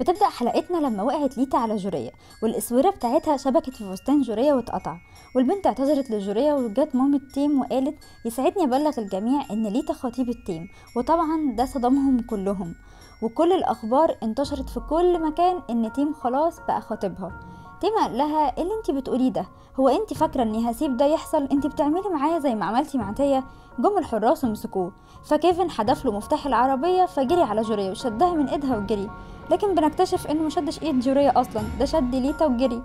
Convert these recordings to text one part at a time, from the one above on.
بتبدأ حلقتنا لما وقعت ليتا على جوريا والاسوره بتاعتها شبكت في فستان جوريا واتقطع. والبنت اعتذرت لجوريا وجت مامة تيم وقالت يسعدني أبلغ الجميع إن ليتا خطيبة تيم وطبعا ده صدمهم كلهم. وكل الأخبار انتشرت في كل مكان إن تيم خلاص بقى خطيبها. تيم قال لها اللي انت بتقوليه ده. هو انت فاكرة اني هسيب ده يحصل؟ انت بتعملي معايا زي ما عملتي مع تيا. جم الحراس ومسكوه. فكيفن حدف له مفتاح العربية فجري على جوريا وشدها من ايدها وجري. لكن بنكتشف انه مشدش ايد جوريا أصلا. ده شد ليتا وجري.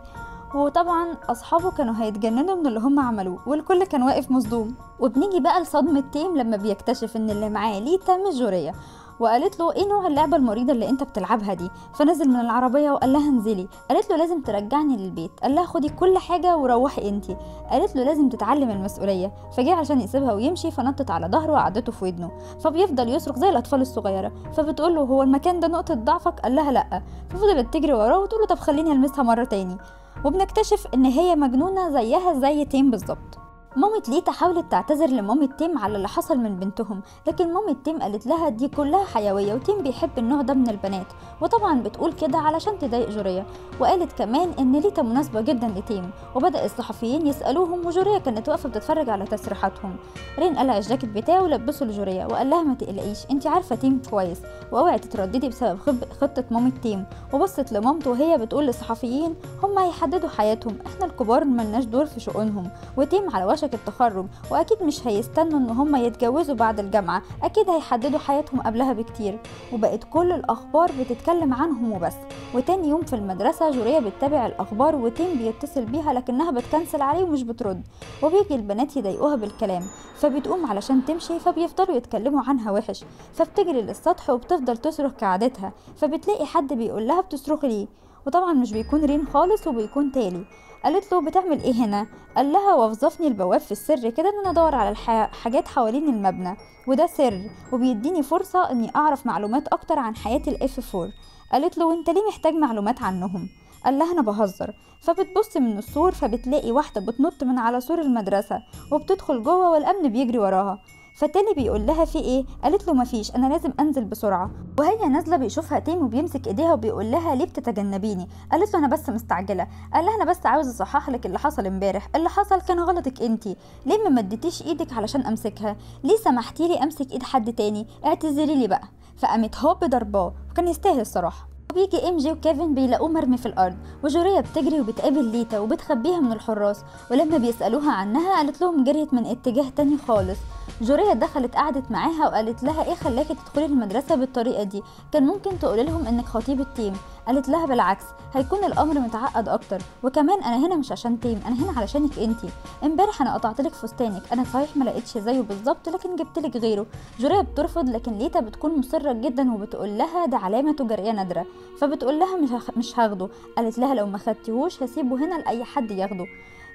وطبعا أصحابه كانوا هيتجننوا من اللي هم عملوه والكل كان واقف مصدوم. وبنيجي بقى لصدمة تيم لما بيكتشف إن اللي معاه ليتا مش جوريا. وقالت له إيه نوع اللعبة المريضه اللي أنت بتلعبها دي؟ فنزل من العربية وقال لها انزلي. قالت له لازم ترجعني للبيت. قال لها خدي كل حاجة وروحي انتي قالت له لازم تتعلم المسؤولية. فجه عشان يسيبها ويمشي فنطت على ظهره وعضته في ودنه. فبيفضل يصرخ زي الأطفال الصغيرة. فبتقول له هو المكان ده نقطة ضعفك؟ قال لها لأ. ففضلت تجري وراه وتقول له طب خليني ألمسها مرة تاني. وبنكتشف إن هي مجنونة زيها زي تيم بالظبط. مامة ليتا حاولت تعتذر لمامة تيم على اللي حصل من بنتهم لكن مامة تيم قالت لها دي كلها حيوية وتيم بيحب النوع ده من البنات وطبعا بتقول كده علشان تضايق جوريا وقالت كمان إن ليتا مناسبة جدا لتيم وبدأ الصحفيين يسألوهم وجوريا كانت واقفة بتتفرج على تصريحاتهم رين قلع الجاكيت بتاعه ولبسه لجوريا وقال لها ما تقلقيش انت عارفة تيم كويس وأوعي تترددي بسبب خطة مامة تيم. وبصت لمامته وهي بتقول للصحفيين هم هيحددوا حياتهم إحنا الكبار ملناش دور في شؤونهم وتيم على وشك التخرج وأكيد مش هيستنوا إن هم يتجوزوا بعد الجامعة أكيد هيحددوا حياتهم قبلها بكتير. وبقت كل الأخبار بتتكلم عنهم وبس. وتاني يوم في المدرسة جوريا بتتابع الأخبار وتيم بيتصل بيها لكنها بتكنسل عليه ومش بترد. وبيجي البنات يضايقوها بالكلام فبتقوم علشان تمشي فبيفضلوا يتكلموا عنها وحش. فبتجري للسطح وبتفضل تصرخ كعادتها فبتلاقي حد بيقول لها بتصرخي ليه. وطبعا مش بيكون رين خالص وبيكون تالي. قالت له بتعمل إيه هنا؟ قال لها وظفني البواب في السر كده إن أنا أدور على الحاجات حوالين المبنى وده سر وبيديني فرصة إني أعرف معلومات أكتر عن حياة ال F4 قالت له وانت ليه محتاج معلومات عنهم؟ قال لها أنا بهزر. فبتبص من السور فبتلاقي واحدة بتنط من على سور المدرسة وبتدخل جوه والأمن بيجري وراها. فتاني بيقول لها في إيه؟ قالت له مفيش أنا لازم أنزل بسرعة. وهي نازلة بيشوفها تيم وبيمسك إيديها وبيقول لها ليه بتتجنبيني؟ قالت له أنا بس مستعجلة. قال لها أنا بس عاوز أصحح لك اللي حصل امبارح. اللي حصل كان غلطك أنتي. ليه ما إيدك علشان أمسكها؟ ليه سمحتي لي أمسك إيد حد تاني؟ اعتذري لي بقى. فقامت هوب ضرباه وكان يستاهل الصراحة. وبيجي إم جي وكيفن بيلاقوه مرمي في الأرض وجوريا بتجري وبتقابل ليتا وبتخبيها من الحراس ولما بيسألوها عنها قالت لهم جريت من اتجاه تاني خالص. جوريا دخلت قعدت معاها وقالت لها إيه خلاكي تدخلي المدرسة بالطريقة دي؟ كان ممكن تقولي لهم إنك خطيبه تيم قالت لها بالعكس هيكون الأمر متعقد أكتر. وكمان أنا هنا مش عشان تيم أنا هنا علشانك أنتي. امبارح أنا قطعت لك فستانك. أنا صحيح ما لقيتش زيه بالظبط لكن جبت لك غيره. جوريا بترفض لكن ليتا بتكون مصرة جدا وبتقول لها ده علامة تجارية نادرة. فبتقول لها مش مش هاخده. قالت لها لو ما خدتيهوش هسيبه هنا لأي حد ياخده.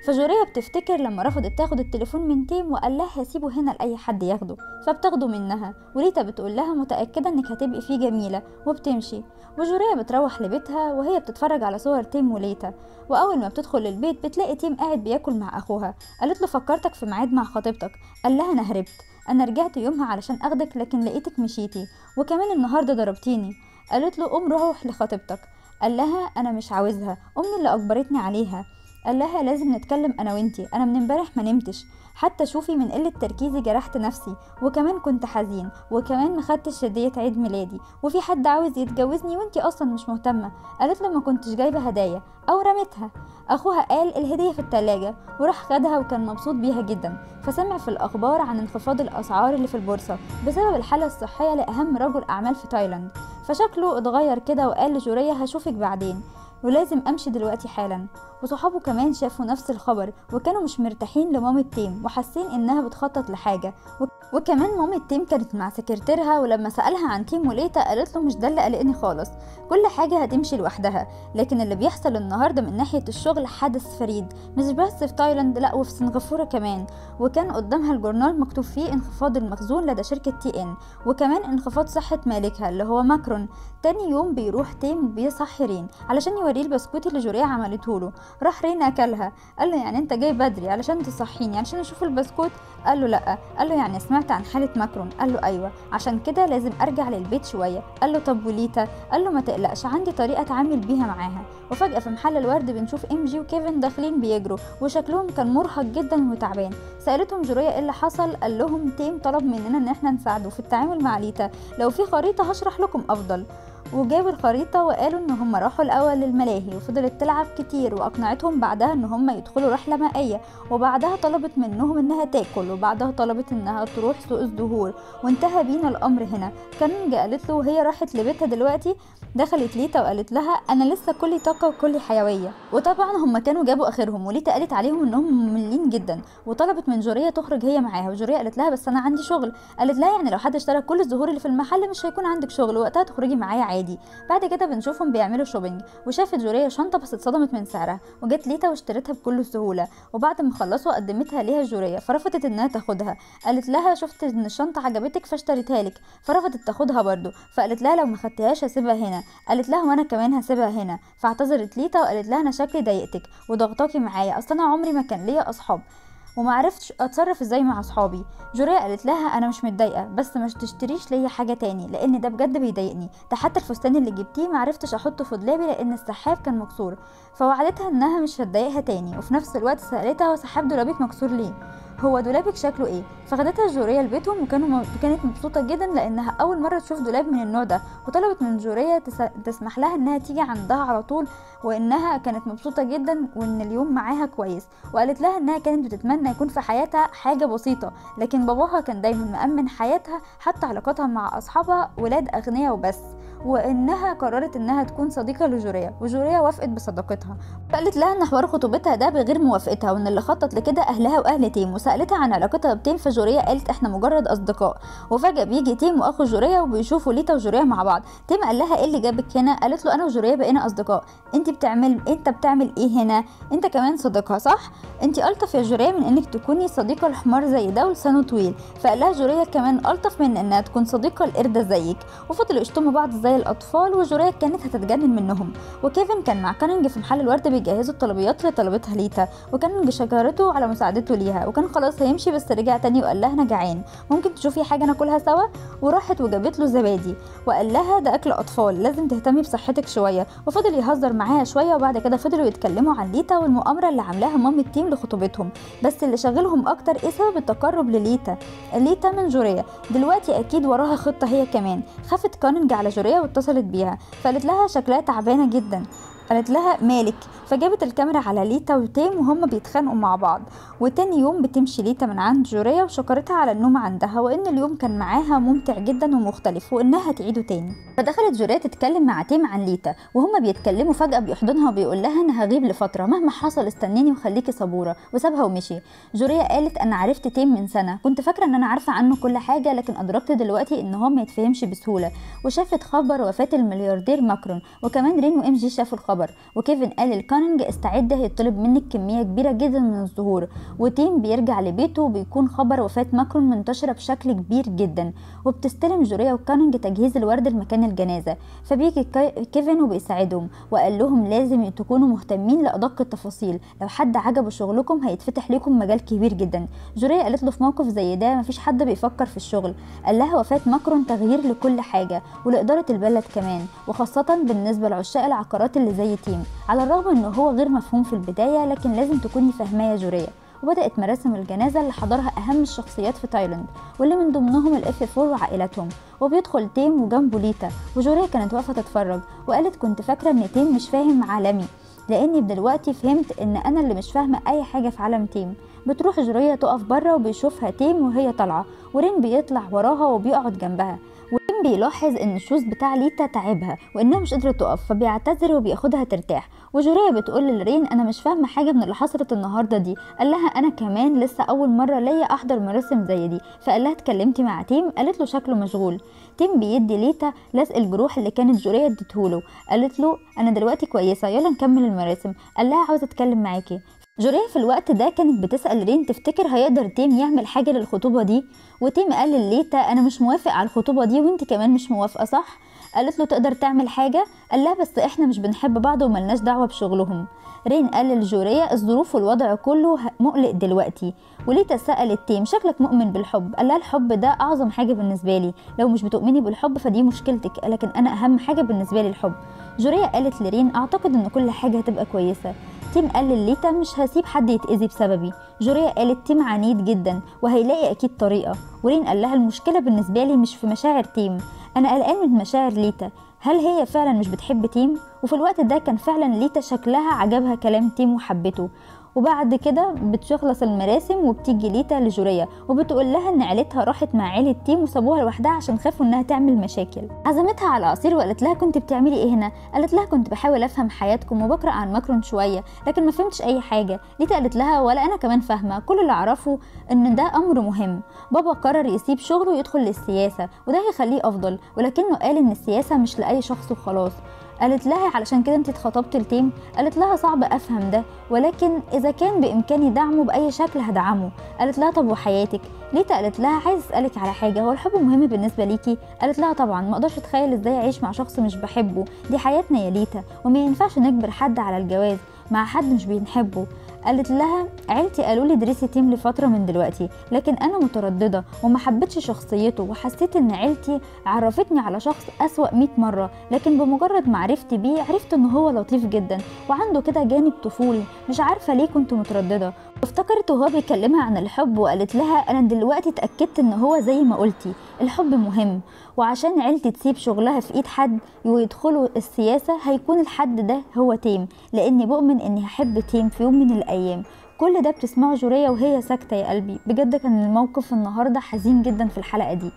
فجوريا بتفتكر لما رفضت تاخد التليفون من تيم وقال لها هسيبه هنا لأي حد ياخده فبتاخده منها. وليتا بتقول لها متأكدة إنك هتبقي فيه جميلة وبتمشي. وجوريا بتروح لبيتها وهي بتتفرج على صور تيم وليتا. وأول ما بتدخل البيت بتلاقي تيم قاعد بياكل مع أخوها. قالت له فكرتك في ميعاد مع خطيبتك. قال لها أنا هربت. أنا رجعت يومها علشان أخدك لكن لقيتك مشيتي. وكمان النهارده ضربتيني. قالت له قوم روح لخطيبتك. قال لها أنا مش عاوزها. امي اللي أجبرتني عليها. قال لها لازم نتكلم أنا وإنتي. أنا من امبارح ما نمتش. حتى شوفي من قلة تركيزي جرحت نفسي. وكمان كنت حزين. وكمان مخدتش هدية عيد ميلادي. وفي حد عاوز يتجوزني وإنتي أصلا مش مهتمة. قالت له ما كنتش جايبة هدايا. أو رمتها أخوها قال الهدية في التلاجة. وراح خدها وكان مبسوط بيها جدا. فسمع في الأخبار عن انخفاض الأسعار اللي في البورصة بسبب الحالة الصحية لأهم رجل أعمال في تايلاند. فشكله اتغير كده وقال لجوريا هشوفك بعدين. ولازم أمشي دلوقتي حالا. وصحابه كمان شافوا نفس الخبر وكانوا مش مرتاحين لمامة تيم وحاسين إنها بتخطط لحاجة. وكمان مامة تيم كانت مع سكرتيرها ولما سألها عن تيم وليتا قالت له مش ده اللي قلقني خالص كل حاجة هتمشي لوحدها. لكن اللي بيحصل النهاردة من ناحية الشغل حدث فريد مش بس في تايلاند لأ وفي سنغافورة كمان. وكان قدامها الجورنال مكتوب فيه انخفاض المخزون لدى شركة تي إن وكمان انخفاض صحة مالكها اللي هو ماكرون. تاني يوم بيروح تيم بيصحي رين علشان يوريه البسكوت اللي جوريا عملته له. راح رين أكلها. قال له يعني أنت جاي بدري علشان تصحيني علشان أشوف البسكوت؟ قال له لأ. قال له يعني سمعت عن حالة ماكرون؟ قال له أيوه. عشان كده لازم أرجع للبيت شوية. قال له طب وليتا؟ قال له ما تقلقش عندي طريقة أتعامل بيها معاها. وفجأة في محل الورد بنشوف إم جي وكيفن داخلين بيجروا وشكلهم كان مرهق جدا وتعبان. سألتهم جوريا إيه اللي حصل؟ قال لهم تيم طلب مننا إن إحنا نساعده في التعامل مع ليتا. لو في خريطة هشرح لكم أفضل. وجابوا الخريطة وقالوا إن هم راحوا الأول للملاهي وفضلت تلعب كتير وأقنعتهم بعدها إن هم يدخلوا رحلة مائية وبعدها طلبت منهم إنها تاكل وبعدها طلبت إنها تروح سوق الزهور وانتهى بينا الأمر هنا. كانج قالت له وهي راحت لبيتها دلوقتي دخلت ليتا وقالت لها أنا لسه كلي طاقة وكلي حيوية. وطبعا هم كانوا جابوا آخرهم وليتا قالت عليهم إنهم مملين جدا. وطلبت من جوريا تخرج هي معاها وجوريا قالت لها بس أنا عندي شغل. قالت لها يعني لو حد اشترى كل الزهور اللي في المحل مش هيكون عندك شغل وقتها تخرجي معايا عادي. بعد كده بنشوفهم بيعملوا shopping وشافت جوريا شنطة بس اتصدمت من سعرها وجت ليتا واشترتها بكل سهولة. وبعد ما خلصوا قدمتها ليها جوريا فرفضت إنها تاخدها. قالت لها شفت إن الشنطة عجبتك فاشتريتها لك. فرفضت تاخدها برضو. فقالت لها لو ما خدتهاش هسيبها هنا. قالت لها وأنا كمان هسيبها هنا. فاعتذرت ليتا وقالت لها أنا شكلي ضايقتك وضغطاكي معايا. أصل أنا عمري ما كان ليا أصحاب. ومعرفتش أتصرف إزاي مع أصحابي. جوريا قالت لها أنا مش متضايقة بس مش تشتريش ليا حاجة تاني لأن ده بجد بيضايقني. ده حتى الفستان اللي جبتيه معرفتش أحطه في دولابي لأن السحاب كان مكسور. فوعدتها إنها مش هتضايقها تاني وفي نفس الوقت سألتها هو سحاب دولابك مكسور ليه؟ هو دولابك شكله إيه فخدتها جوريا لبيتهم وكانوا. كانت مبسوطة جدا لأنها أول مرة تشوف دولاب من النوع ده وطلبت من جوريا تس... تسمح لها إنها تيجي عندها على طول وإنها كانت مبسوطة جدا وإن اليوم معاها كويس وقالت لها إنها كانت بتتمنى يكون في حياتها حاجة بسيطة لكن باباها كان دايما مأمن حياتها حتى علاقاتها مع أصحابها ولاد أغنياء وبس وإنها قررت إنها تكون صديقة لجوريا وجوريا وافقت بصداقتها. قالت لها إن حوار خطوبتها ده بغير موافقتها وإن اللي خطط لكده أهلها وأهل تيم. وسألتها عن علاقتها بتيم فجوريا قالت إحنا مجرد أصدقاء. وفجأة بيجي تيم وأخو جوريا وبيشوفوا ليتا وجوريا مع بعض. تيم قال لها إيه اللي جابك هنا؟ قالت له أنا وجوريا بقينا أصدقاء. انت بتعمل أنت بتعمل إيه هنا؟ أنت كمان صديقها صح؟ انت ألطف يا جوريا من إنك تكوني صديقة لحمار زي ده ولسانه طويل. فقال لها جوريا كمان ألطف من إنها تكون صديقة لقرده زيك. وفضلوا يشتموا بعض زي الاطفال وجوريا كانت هتتجنن منهم. وكيفن كان مع كاننج في محل الورد بيجهزوا الطلبيات اللي طلبتها ليتا وكاننج شكرته على مساعدته ليها وكان خلاص هيمشي بس رجع تاني وقال لها أنا جعان ممكن تشوفي حاجة ناكلها سوا؟ وراحت وجابت له زبادي وقال لها ده أكل أطفال لازم تهتمي بصحتك شوية. وفضل يهزر معاها شوية وبعد كده فضلوا يتكلموا عن ليتا والمؤامرة اللي عاملاها مام التيم لخطوبتهم. بس اللي شغلهم أكتر إيه سبب التقرب لليتا؟ ليتا من جوريا. دلوقتي أكيد وراها خطة هي كمان. خافت كاننج على جوريا واتصلت بيها فقالت لها شكلها تعبانة جدا قالت لها مالك؟ فجابت الكاميرا على ليتا وتيم وهما بيتخانقوا مع بعض. وتاني يوم بتمشي ليتا من عند جوريا وشكرتها على النوم عندها وإن اليوم كان معاها ممتع جدا ومختلف وإنها تعيده تاني. فدخلت جوريا تتكلم مع تيم عن ليتا وهما بيتكلموا فجأة بيحضنها وبيقول لها أنا هغيب لفترة مهما حصل استنيني وخليكي صبورة وسابها ومشي. جوريا قالت أنا عرفت تيم من سنة كنت فاكرة إن أنا عارفة عنه كل حاجة لكن أدركت دلوقتي إن هو ما يتفهمش بسهولة. وشافت خبر وفاة الملياردير ماكرون وكمان رين وإم جي شافوا الخبر. وكيفن قال لكاننج استعد هيطلب منك كمية كبيرة جدا من الزهور وتيم بيرجع لبيته وبيكون خبر وفاة ماكرون منتشرة بشكل كبير جدا. وبتستلم جوريا وكاننج تجهيز الورد لمكان الجنازة. فبيجي كيفن وبيساعدهم وقال لهم لازم تكونوا مهتمين لأدق التفاصيل. لو حد عجبه شغلكم هيتفتح لكم مجال كبير جدا. جوريا قالت له في موقف زي ده مفيش حد بيفكر في الشغل. قال لها وفاة ماكرون تغيير لكل حاجة ولإدارة البلد كمان وخاصة بالنسبة لعشاق العقارات اللي زي تيم. على الرغم انه هو غير مفهوم في البداية لكن لازم تكوني فاهماه يا جوريا وبدأت مراسم الجنازة اللي حضرها أهم الشخصيات في تايلاند واللي من ضمنهم ال F4 وعائلتهم وبيدخل تيم وجنبه ليتا وجوريا كانت واقفة تتفرج وقالت كنت فاكرة إن تيم مش فاهم عالمي لأني دلوقتي فهمت إن أنا اللي مش فاهمة أي حاجة في عالم تيم. بتروح جوريا تقف بره وبيشوفها تيم وهي طالعة ورين بيطلع وراها وبيقعد جنبها وتيم بيلاحظ إن الشوز بتاع ليتا تعبها وإنها مش قادرة تقف فبيعتذر وبياخدها ترتاح. وجوريا بتقول لرين أنا مش فاهمة حاجة من اللي حصلت النهارده دي. قال لها أنا كمان لسه أول مرة ليا أحضر مراسم زي دي. فقال لها اتكلمتي مع تيم؟ قالت له شكله مشغول. تيم بيدي ليتا لزق الجروح اللي كانت جوريا اديتهوله قالت له أنا دلوقتي كويسة يلا نكمل المراسم. قال لها عاوزة أتكلم معاكي. جوريا في الوقت ده كانت بتسأل رين تفتكر هيقدر تيم يعمل حاجة للخطوبة دي؟ وتيم قال لليتا أنا مش موافق على الخطوبة دي وانت كمان مش موافقة صح؟ قالت له تقدر تعمل حاجة؟ قال لها بس إحنا مش بنحب بعض وملناش دعوة بشغلهم. رين قال لجوريا الظروف والوضع كله مقلق دلوقتي. وليتا سألت تيم شكلك مؤمن بالحب؟ قال لها الحب ده أعظم حاجة بالنسبة لي. لو مش بتؤمني بالحب فدي مشكلتك لكن أنا أهم حاجة بالنسبة لي الحب. جوريا قالت لرين أعتقد إن كل حاجة هتبقى كويسة. تيم قال لليتا مش هسيب حد يتأذي بسببي. جوريا قالت تيم عنيد جدا وهيلاقي أكيد طريقة. ورين قال لها المشكلة بالنسبة لي مش في مشاعر تيم. أنا قلقان من مشاعر ليتا. هل هي فعلا مش بتحب تيم؟ وفي الوقت ده كان فعلا ليتا شكلها عجبها كلام تيم وحبته. وبعد كده بتخلص المراسم وبتيجي ليتا لجوريا وبتقول لها إن عيلتها راحت مع عيلة تيم وسابوها لوحدها عشان خافوا إنها تعمل مشاكل. عزمتها على عصير وقالت لها كنت بتعملي إيه هنا؟ قالت لها كنت بحاول أفهم حياتكم وبقرأ عن ماكرون شوية لكن ما فهمتش أي حاجة. ليتا قالت لها ولا أنا كمان فاهمة كل اللي أعرفه إن ده أمر مهم. بابا قرر يسيب شغله ويدخل للسياسة وده هيخليه أفضل ولكنه قال إن السياسة مش لأي شخص وخلاص. قالت لها علشان كده انت اتخطبت لتيم. قالت لها صعب أفهم ده ولكن إذا كان بإمكاني دعمه بأي شكل هدعمه. قالت لها طب وحياتك؟ ليتا قالت لها عايز أسألك على حاجة هو الحب مهم بالنسبة ليكي؟ قالت لها طبعا ما أقدرش أتخيل إزاي أعيش مع شخص مش بحبه. دي حياتنا يا ليتا وما ينفعش نجبر حد على الجواز مع حد مش بنحبه. قالت لها عيلتي قالوا لي درسي تيم لفترة من دلوقتي لكن أنا مترددة وما حبيتش شخصيته وحسيت إن عيلتي عرفتني على شخص أسوأ 100 مرة لكن بمجرد معرفتي بيه عرفت إن هو لطيف جدا وعنده كده جانب طفولي مش عارفة ليه كنت مترددة. وافتكرت وهو بيكلمها عن الحب وقالت لها أنا دلوقتي اتأكدت إن هو زي ما قلتي الحب مهم وعشان عيلتي تسيب شغلها في إيد حد ويدخلوا السياسة هيكون الحد ده هو تيم لأني بؤمن إني هحب تيم في يوم من الأيام. كل ده بتسمعه جوريا وهي ساكتة يا قلبي بجد كان الموقف النهارده حزين جدا في الحلقة دي.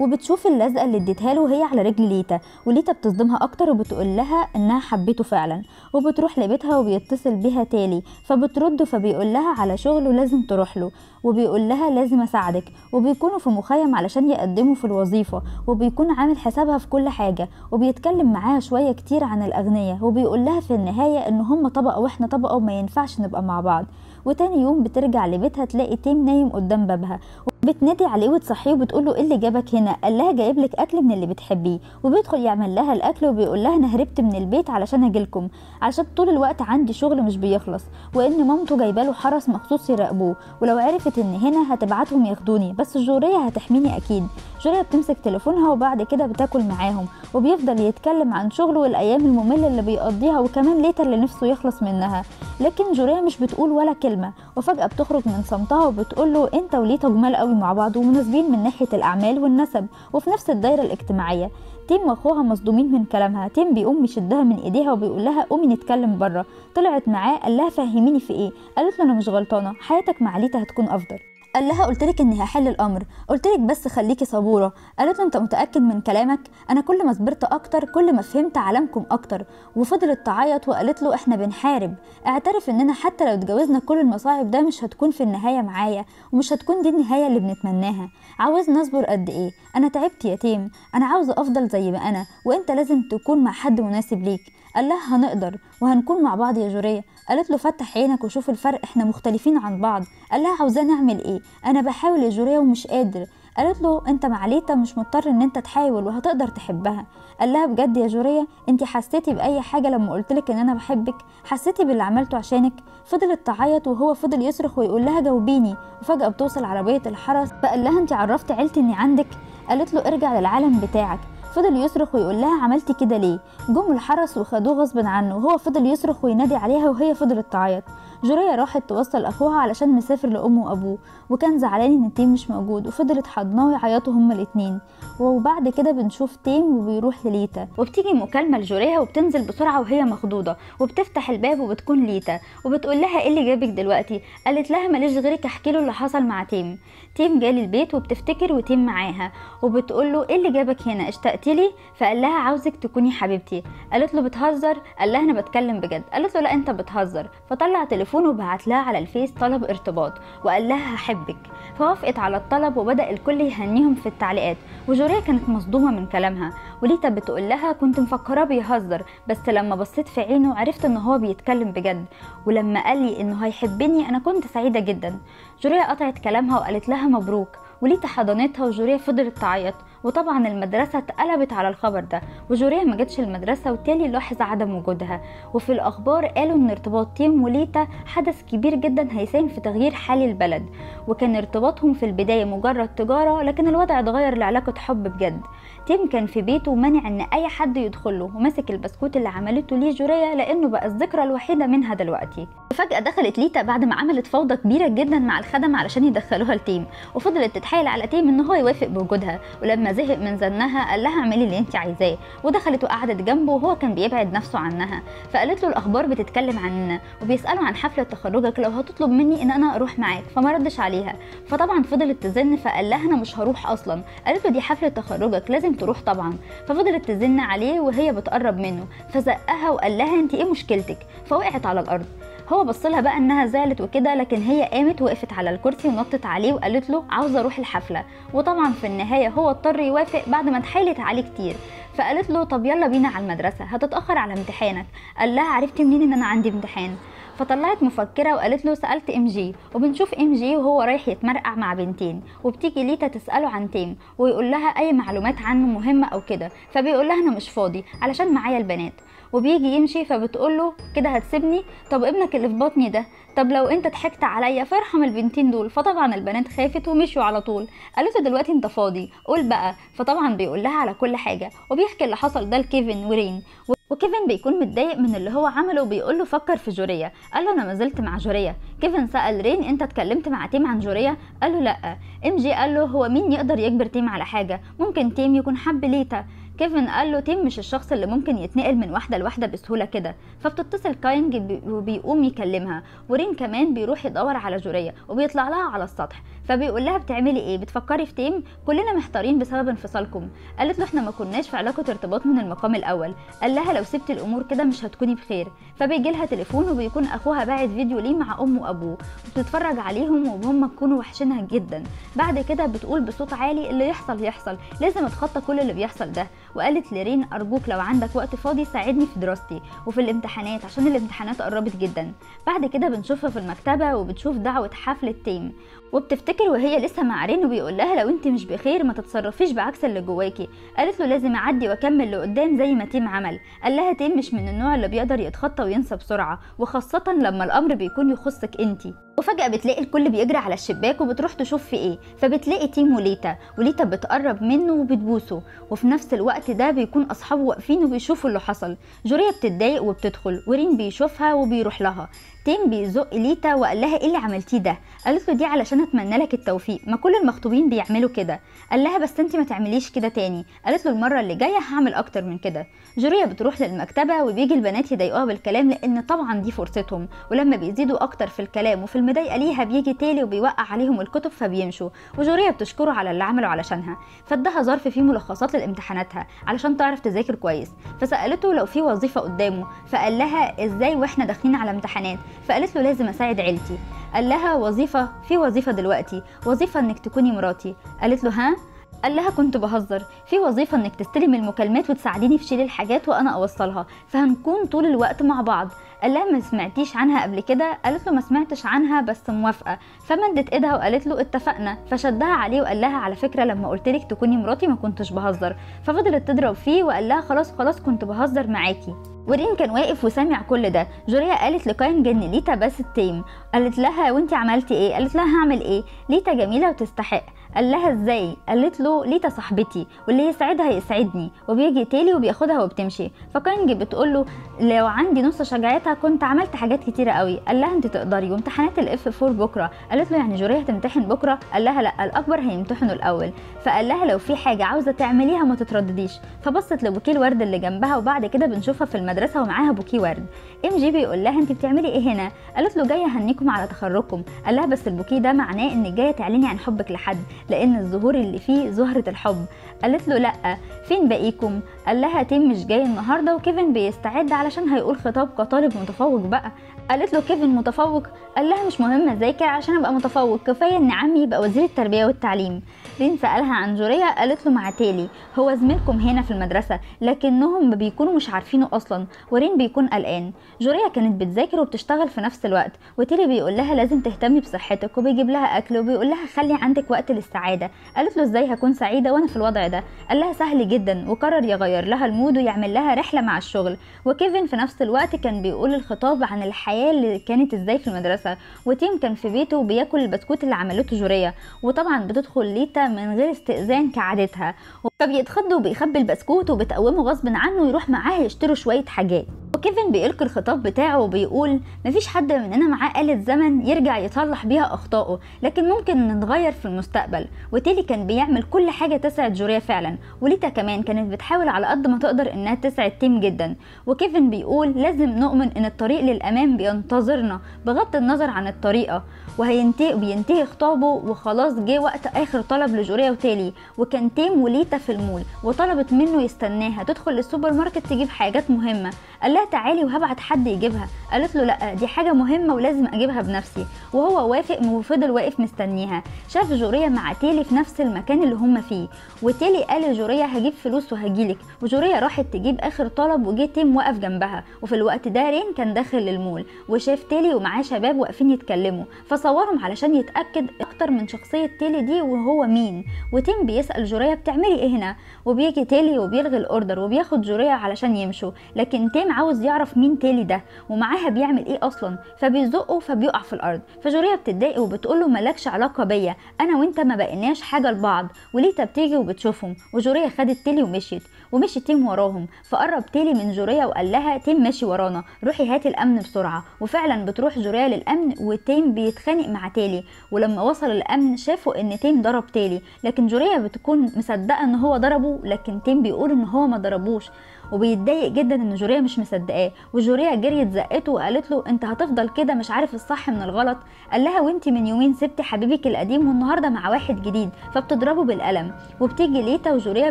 وبتشوف اللزقه اللي اديتها له وهي على رجل ليتا وليتا بتصدمها أكتر وبتقول لها إنها حبته فعلا وبتروح لبيتها وبيتصل بيها تالي فبترد فبيقول لها على شغل ولازم تروح له وبيقول لها لازم أساعدك وبيكونوا في مخيم علشان يقدموا في الوظيفة وبيكون عامل حسابها في كل حاجة وبيتكلم معاها شوية كتير عن الاغنياء وبيقول لها في النهاية إن هم طبقه وإحنا طبقه وما ينفعش نبقى مع بعض. وتاني يوم بترجع لبيتها تلاقي تيم نايم قدام بابها. بتنادي عليه وتصحيه وبتقول له إيه اللي جابك هنا؟ قال لها جايب لك أكل من اللي بتحبيه. وبيدخل يعمل لها الأكل وبيقول لها أنا هربت من البيت علشان اجيلكم علشان طول الوقت عندي شغل مش بيخلص. وإن مامته جايبة له حرس مخصوص يراقبوه. ولو عرفت إن هنا هتبعتهم ياخدوني. بس جوريا هتحميني أكيد. جوريا بتمسك تليفونها وبعد كده بتاكل معاهم. وبيفضل يتكلم عن شغله والأيام المملة اللي بيقضيها وكمان ليتا اللي نفسه يخلص منها. لكن جوريا مش بتقول ولا كلمة. وفجأة بتخرج من صمتها وبتقول له أنت وليتا جمال قوي مع بعض ومناسبين من ناحية الأعمال والنسب وفي نفس الدايرة الاجتماعية. تيم وأخوها مصدومين من كلامها. تيم بيقوم يشدها من إيديها وبيقول لها قومي نتكلم بره طلعت معاه قال لها فهميني في إيه؟ قالت له أنا مش غلطانة. حياتك مع ليتا هتكون أفضل. قال لها قلت لك إني هحل الأمر. قلت لك بس خليكي صبورة. قالت أنت متأكد من كلامك؟ أنا كل ما صبرت أكتر كل ما فهمت عالمكم أكتر. وفضلت تعيط وقالت له إحنا بنحارب. اعترف إننا حتى لو اتجوزنا كل المصاعب ده مش هتكون في النهاية معايا ومش هتكون دي النهاية اللي بنتمناها. عاوزنا نصبر قد إيه؟ أنا تعبت يا تيم أنا عاوزه أفضل زي ما أنا وإنت لازم تكون مع حد مناسب ليك. قال لها هنقدر وهنكون مع بعض يا جوريا قالت له فتح عينك وشوف الفرق إحنا مختلفين عن بعض. قال لها عاوزاه نعمل إيه؟ أنا بحاول يا جوريا ومش قادر. قالت له انت مع ليتا مش مضطر ان انت تحاول وهتقدر تحبها. قال لها بجد يا جوريا انت حسيتي بأي حاجة لما قلتلك ان أنا بحبك؟ حسيتي باللي عملته عشانك؟ فضلت تعيط وهو فضل يصرخ ويقول لها جاوبيني. وفجأة بتوصل عربية الحرس فقال لها انت عرفت عيلتي اني عندك؟ قالت له ارجع للعالم بتاعك. فضل يصرخ ويقول لها عملتي كده ليه؟ جم الحرس وخدوه غصب عنه وهو فضل يصرخ وينادي عليها وهي فضلت تعيط. جوريا راحت توصل أخوها علشان مسافر لأمه وأبوه. وكان زعلان إن تيم مش موجود وفضلت حضناه ويعيطوا هما الاتنين. وبعد كده بنشوف تيم وبيروح لليتا. وبتيجي مكالمة لجوريا وبتنزل بسرعة وهي مخضوضة وبتفتح الباب وبتكون ليتا. وبتقول لها إيه اللي جابك دلوقتي؟ قالت لها ماليش غيرك احكي له اللي حصل مع تيم. تيم جالي البيت وبتفتكر وتيم معاها. وبتقول له إيه اللي جابك هنا؟ اشتقتي لي؟ فقال لها عاوزك تكوني حبيبتي. قالت له بتهزر؟ قال لها أنا بتكلم بجد. قالت له لا أنت بتهزر. فطلع تليفونه وبعت لها على الفيس طلب ارتباط. وقال لها هحبك فوافقت على الطلب وبدأ الكل يهنيهم في التعليقات. وجوريا كانت مصدومة من كلامها. وليتا بتقول لها كنت مفكراه بيهزر بس لما بصيت في عينه عرفت إن هو بيتكلم بجد. ولما قال لي إنه هيحبني أنا كنت سعيدة جدا. جوريا قطعت كلامها وقالت لها مبروك. وليتا حضنتها وجوريا فضلت تعيط. وطبعا المدرسة اتقلبت على الخبر ده وجوريا ما جتش المدرسة وتالي لاحظ عدم وجودها. وفي الأخبار قالوا إن ارتباط تيم وليتا حدث كبير جدا هيساهم في تغيير حال البلد. وكان ارتباطهم في البداية مجرد تجارة لكن الوضع اتغير لعلاقة حب بجد. تيم كان في بيته ومنع إن أي حد يدخله ومسك البسكوت اللي عملته ليه جوريا لأنه بقى الذكرى الوحيدة منها دلوقتي. فجأة دخلت ليتا بعد ما عملت فوضى كبيرة جدا مع الخدم علشان يدخلوها لتيم وفضلت تتحايل على تيم إن هو يوافق بوجودها. ولما زهق من زنها قال لها اعملي اللي انت عايزاه. ودخلت وقعدت جنبه وهو كان بيبعد نفسه عنها. فقالت له الأخبار بتتكلم عننا وبيسألوا عن حفلة تخرجك لو هتطلب مني إن أنا أروح معاك. فما ردش عليها. فطبعا فضلت تزن فقال لها أنا مش هروح أصلا. قالت له دي حفلة تخرجك لازم تروح طبعا. ففضلت تزن عليه وهي بتقرب منه. فزقها وقال لها انت إيه مشكلتك؟ فوقعت على الأرض. هو بص لها بقى إنها زعلت وكده لكن هي قامت وقفت على الكرسي ونطت عليه وقالت له عاوزه أروح الحفلة. وطبعا في النهاية هو اضطر يوافق بعد ما اتحايلت عليه كتير. فقالت له طب يلا بينا على المدرسة هتتأخر على امتحانك. قال لها عرفتي منين إن أنا عندي امتحان؟ فطلعت مفكرة وقالت له سألت إم جي. وبنشوف إم جي وهو رايح يتمرقع مع بنتين. وبتيجي ليتا تسأله عن تيم ويقول لها أي معلومات عنه مهمة أو كده. فبيقول لها أنا مش فاضي علشان معايا البنات. وبيجي يمشي فبتقول له كده هتسيبني؟ طب ابنك اللي في بطني ده طب لو انت ضحكت عليا فارحم البنتين دول. فطبعا البنات خافت ومشوا على طول. قالت له دلوقتي انت فاضي. قول بقى. فطبعا بيقول لها على كل حاجة. وبيحكي اللي حصل ده لكيفن ورين. وكيفن بيكون متضايق من اللي هو عمله وبيقول له فكر في جوريا. قال له أنا ما زلت مع جوريا. كيفن سأل رين انت اتكلمت مع تيم عن جوريا؟ قال له لأ. ام جي قال له هو مين يقدر يجبر تيم على حاجة؟ ممكن تيم يكون حب ليتا. كيفن قال له تيم مش الشخص اللي ممكن يتنقل من واحدة لواحدة بسهولة كده. فبتتصل كاينج وبيقوم يكلمها. ورين كمان بيروح يدور على جوريا وبيطلع لها على السطح. فبيقول لها بتعملي إيه؟ بتفكري في تيم؟ كلنا محتارين بسبب انفصالكم. قالت له إحنا ما كناش في علاقة ارتباط من المقام الأول. قال لها لو سبت الأمور كده مش هتكوني بخير. فبيجي لها تليفون وبيكون أخوها باعت فيديو ليه مع أمه وأبوه. وبتتفرج عليهم وهم يكونوا وحشينها جدا. بعد كده بتقول بصوت عالي اللي يحصل يحصل. لازم أتخطى كل اللي بيحصل ده. وقالت لرين أرجوك لو عندك وقت فاضي ساعدني في دراستي وفي الامتحانات عشان الامتحانات قربت جدا. بعد كده بنشوفها في المكتبة وبتشوف دعوة حفله تيم وبتفتكر وهي لسه مع رين وبيقول لها لو انت مش بخير ما تتصرفيش بعكس اللي جواكي. قالت له لازم اعدي واكمل لقدام زي ما تيم عمل. قال لها تيم مش من النوع اللي بيقدر يتخطى وينسى بسرعة وخاصة لما الأمر بيكون يخصك انت. وفجأة بتلاقي الكل بيجري على الشباك وبتروح تشوف في إيه. فبتلاقي تيم وليتا وليتا بتقرب منه وبتبوسه. وفي نفس الوقت ده بيكون أصحابه واقفين وبيشوفوا اللي حصل. جوريا بتتضايق وبتدخل ورين بيشوفها وبيروح لها. تيم بيزق ليتا وقال لها إيه اللي عملتيه ده؟ قالت له دي علشان أتمنى لك التوفيق ما كل المخطوبين بيعملوا كده. قال لها بس انت ما تعمليش كده تاني. قالت له المرة اللي جاية هعمل أكتر من كده. جوريا بتروح للمكتبة وبيجي البنات يضايقوها بالكلام لأن طبعا دي فرصتهم. ولما بيزيدوا أكتر في الكلام وفي المضايقة ليها بيجي تالي وبيوقع عليهم الكتب فبيمشوا. وجوريا بتشكره على اللي عمله علشانها. فادها ظرف فيه ملخصات لامتحاناتها علشان تعرف تذاكر كويس. فسألته لو في وظيفة قدامه. فقال لها إزاي وإحنا داخلين على امتحانات؟ فقالت له لازم أساعد عيلتي. قال لها وظيفة في وظيفة دلوقتي وظيفة إنك تكوني مراتي. قالت له ها؟ قال لها كنت بهزر. في وظيفة إنك تستلمي المكالمات وتساعديني في شيل الحاجات وأنا أوصلها. فهنكون طول الوقت مع بعض. قال لها ما سمعتيش عنها قبل كده؟ قالت له ما سمعتش عنها بس موافقة. فمدت إيدها وقالت له اتفقنا. فشدها عليه وقال لها على فكرة لما قلت لك تكوني مراتي ما كنتش بهزر. ففضلت تضرب فيه وقال لها خلاص خلاص كنت بهزر معاكي. ورين كان واقف وسامع كل ده. جوريا قالت لكاينج ان ليتا باست تيم. قالت لها وانت عملتي إيه؟ قالت لها هعمل إيه؟ ليتا جميلة وتستحق. قال لها إزاي؟ قالت له ليتا صاحبتي واللي يسعدها يسعدني وبيجي تيلي وبياخدها وبتمشي. فكاينج بتقول له لو عندي نص شجاعتها كنت عملت حاجات كتيرة قوي قال لها انت تقدري. وامتحانات ال F 4 بكرة. قالت له يعني جوريا هتمتحن بكرة؟ قال لها لا الأكبر هيمتحنوا الأول. فقال لها لو في حاجة عاوزة تعمليها ما تتردديش. فبصت لبوكيه الورد اللي جنبها وبعد كده بنشوفها في المدرسة. ومعاها بوكيه ورد إم جي بيقول لها انت بتعملي إيه هنا؟ قالت له جاية أهنيكم على تخرجكم. قال لها بس البوكيه ده معناه انك جاية تعلني عن حبك لحد لأن الزهور اللي فيه زهرة الحب. قالت له لأ فين باقيكم قال لها تيم مش جاي النهارده وكيفن بيستعد علشان هيقول خطاب كطالب متفوق بقى. قالت له كيفن متفوق؟ قال لها مش مهم أذاكر عشان أبقى متفوق كفاية إن عمي يبقى وزير التربية والتعليم. رين سألها عن جوريا قالت له مع تالي هو زميلكم هنا في المدرسة لكنهم بيكونوا مش عارفينه أصلا ورين بيكون قلقان. جوريا كانت بتذاكر وبتشتغل في نفس الوقت وتالي بيقول لها لازم تهتمي بصحتك وبيجيب لها أكل وبيقول لها خلي عندك وقت للسعادة. قالت له إزاي هكون سعيدة وأنا في الوضع ده؟ قال لها سهل جدا. وقرر يغير لها المود ويعمل لها رحلة مع الشغل. وكيفن في نفس الوقت كان بيقول الخطاب عن الحياة اللي كانت إزاي في المدرسة وتيم كان في بيته وبياكل البسكوت اللي عملته جوريا وطبعا بتدخل ليتا من غير استئذان كعادتها. فبيتخض وبيخبي البسكوت وبتقومه غصب عنه ويروح معاها يشتروا شوية حاجات. وكيفن بيلقي الخطاب بتاعه وبيقول مفيش حد مننا معاه آلة زمن يرجع يصلح بيها أخطائه لكن ممكن نتغير في المستقبل وتيلي كان بيعمل كل حاجة تسعد جوريا فعلا وليتا كمان كانت بتحاول على قد ما تقدر إنها تسعد تيم جدا. وكيفن بيقول لازم نؤمن إن الطريق للأمام بينتظرنا بغض النظر عن الطريقة وهينتهي بينتهي خطابه وخلاص جه وقت آخر طلب لجوريا وتيلي وكان تيم وليتا في المول وطلبت منه يستناها. تدخل للسوبر ماركت تجيب حاجات مهمة. قال لها تعالي وهبعت حد يجيبها. قالت له لا دي حاجة مهمة ولازم أجيبها بنفسي. وهو وافق وفضل واقف مستنيها. شاف جوريا مع تيلي في نفس المكان اللي هما فيه. وتيلي قال لجوريا هجيب فلوس وهجيلك. وجوريا راحت تجيب آخر طلب وجه تيم وقف جنبها. وفي الوقت ده رين كان داخل للمول وشاف تيلي ومعاه شباب واقفين يتكلموا. فصورهم علشان يتأكد أكتر من شخصية تيلي دي وهو مين. وتيم بيسأل جوريا بتعملي إيه هنا؟ وبيجي تيلي وبيلغي ال order وبياخد جوريا علشان يمشوا. لكن تيم عاوز يعرف مين تيلي ده ومعاها بيعمل إيه أصلا. فبيزقه فبيقع في الأرض. فجوريا بتتضايق وبتقول له مالكش علاقة بيا. أنا وأنت ما بقيناش حاجة لبعض. وليتا بتيجي وبتشوفهم. وجوريا خدت تيلي ومشيت. ومشي تيم وراهم. فقرب تيلي من جوريا وقال لها تيم ماشي ورانا. روحي هاتي الأمن بسرعة. وفعلا بتروح جوريا للأمن وتيم بيتخانق مع تيلي. ولما وصل الأمن شافوا إن تيم ضرب تيلي. لكن جوريا بتكون مصدقة إن هو ضربه لكن تيم بيقول إن هو ما ضربوش. وبيتضايق جدا إن جوريا مش مصدقاه. وجوريا جريت زقته وقالت له أنت هتفضل كده مش عارف الصح من الغلط. قال لها وانت من يومين سبتي حبيبك القديم والنهاردة مع واحد جديد فبتضربه بالقلم. وبتيجي ليتا وجوريا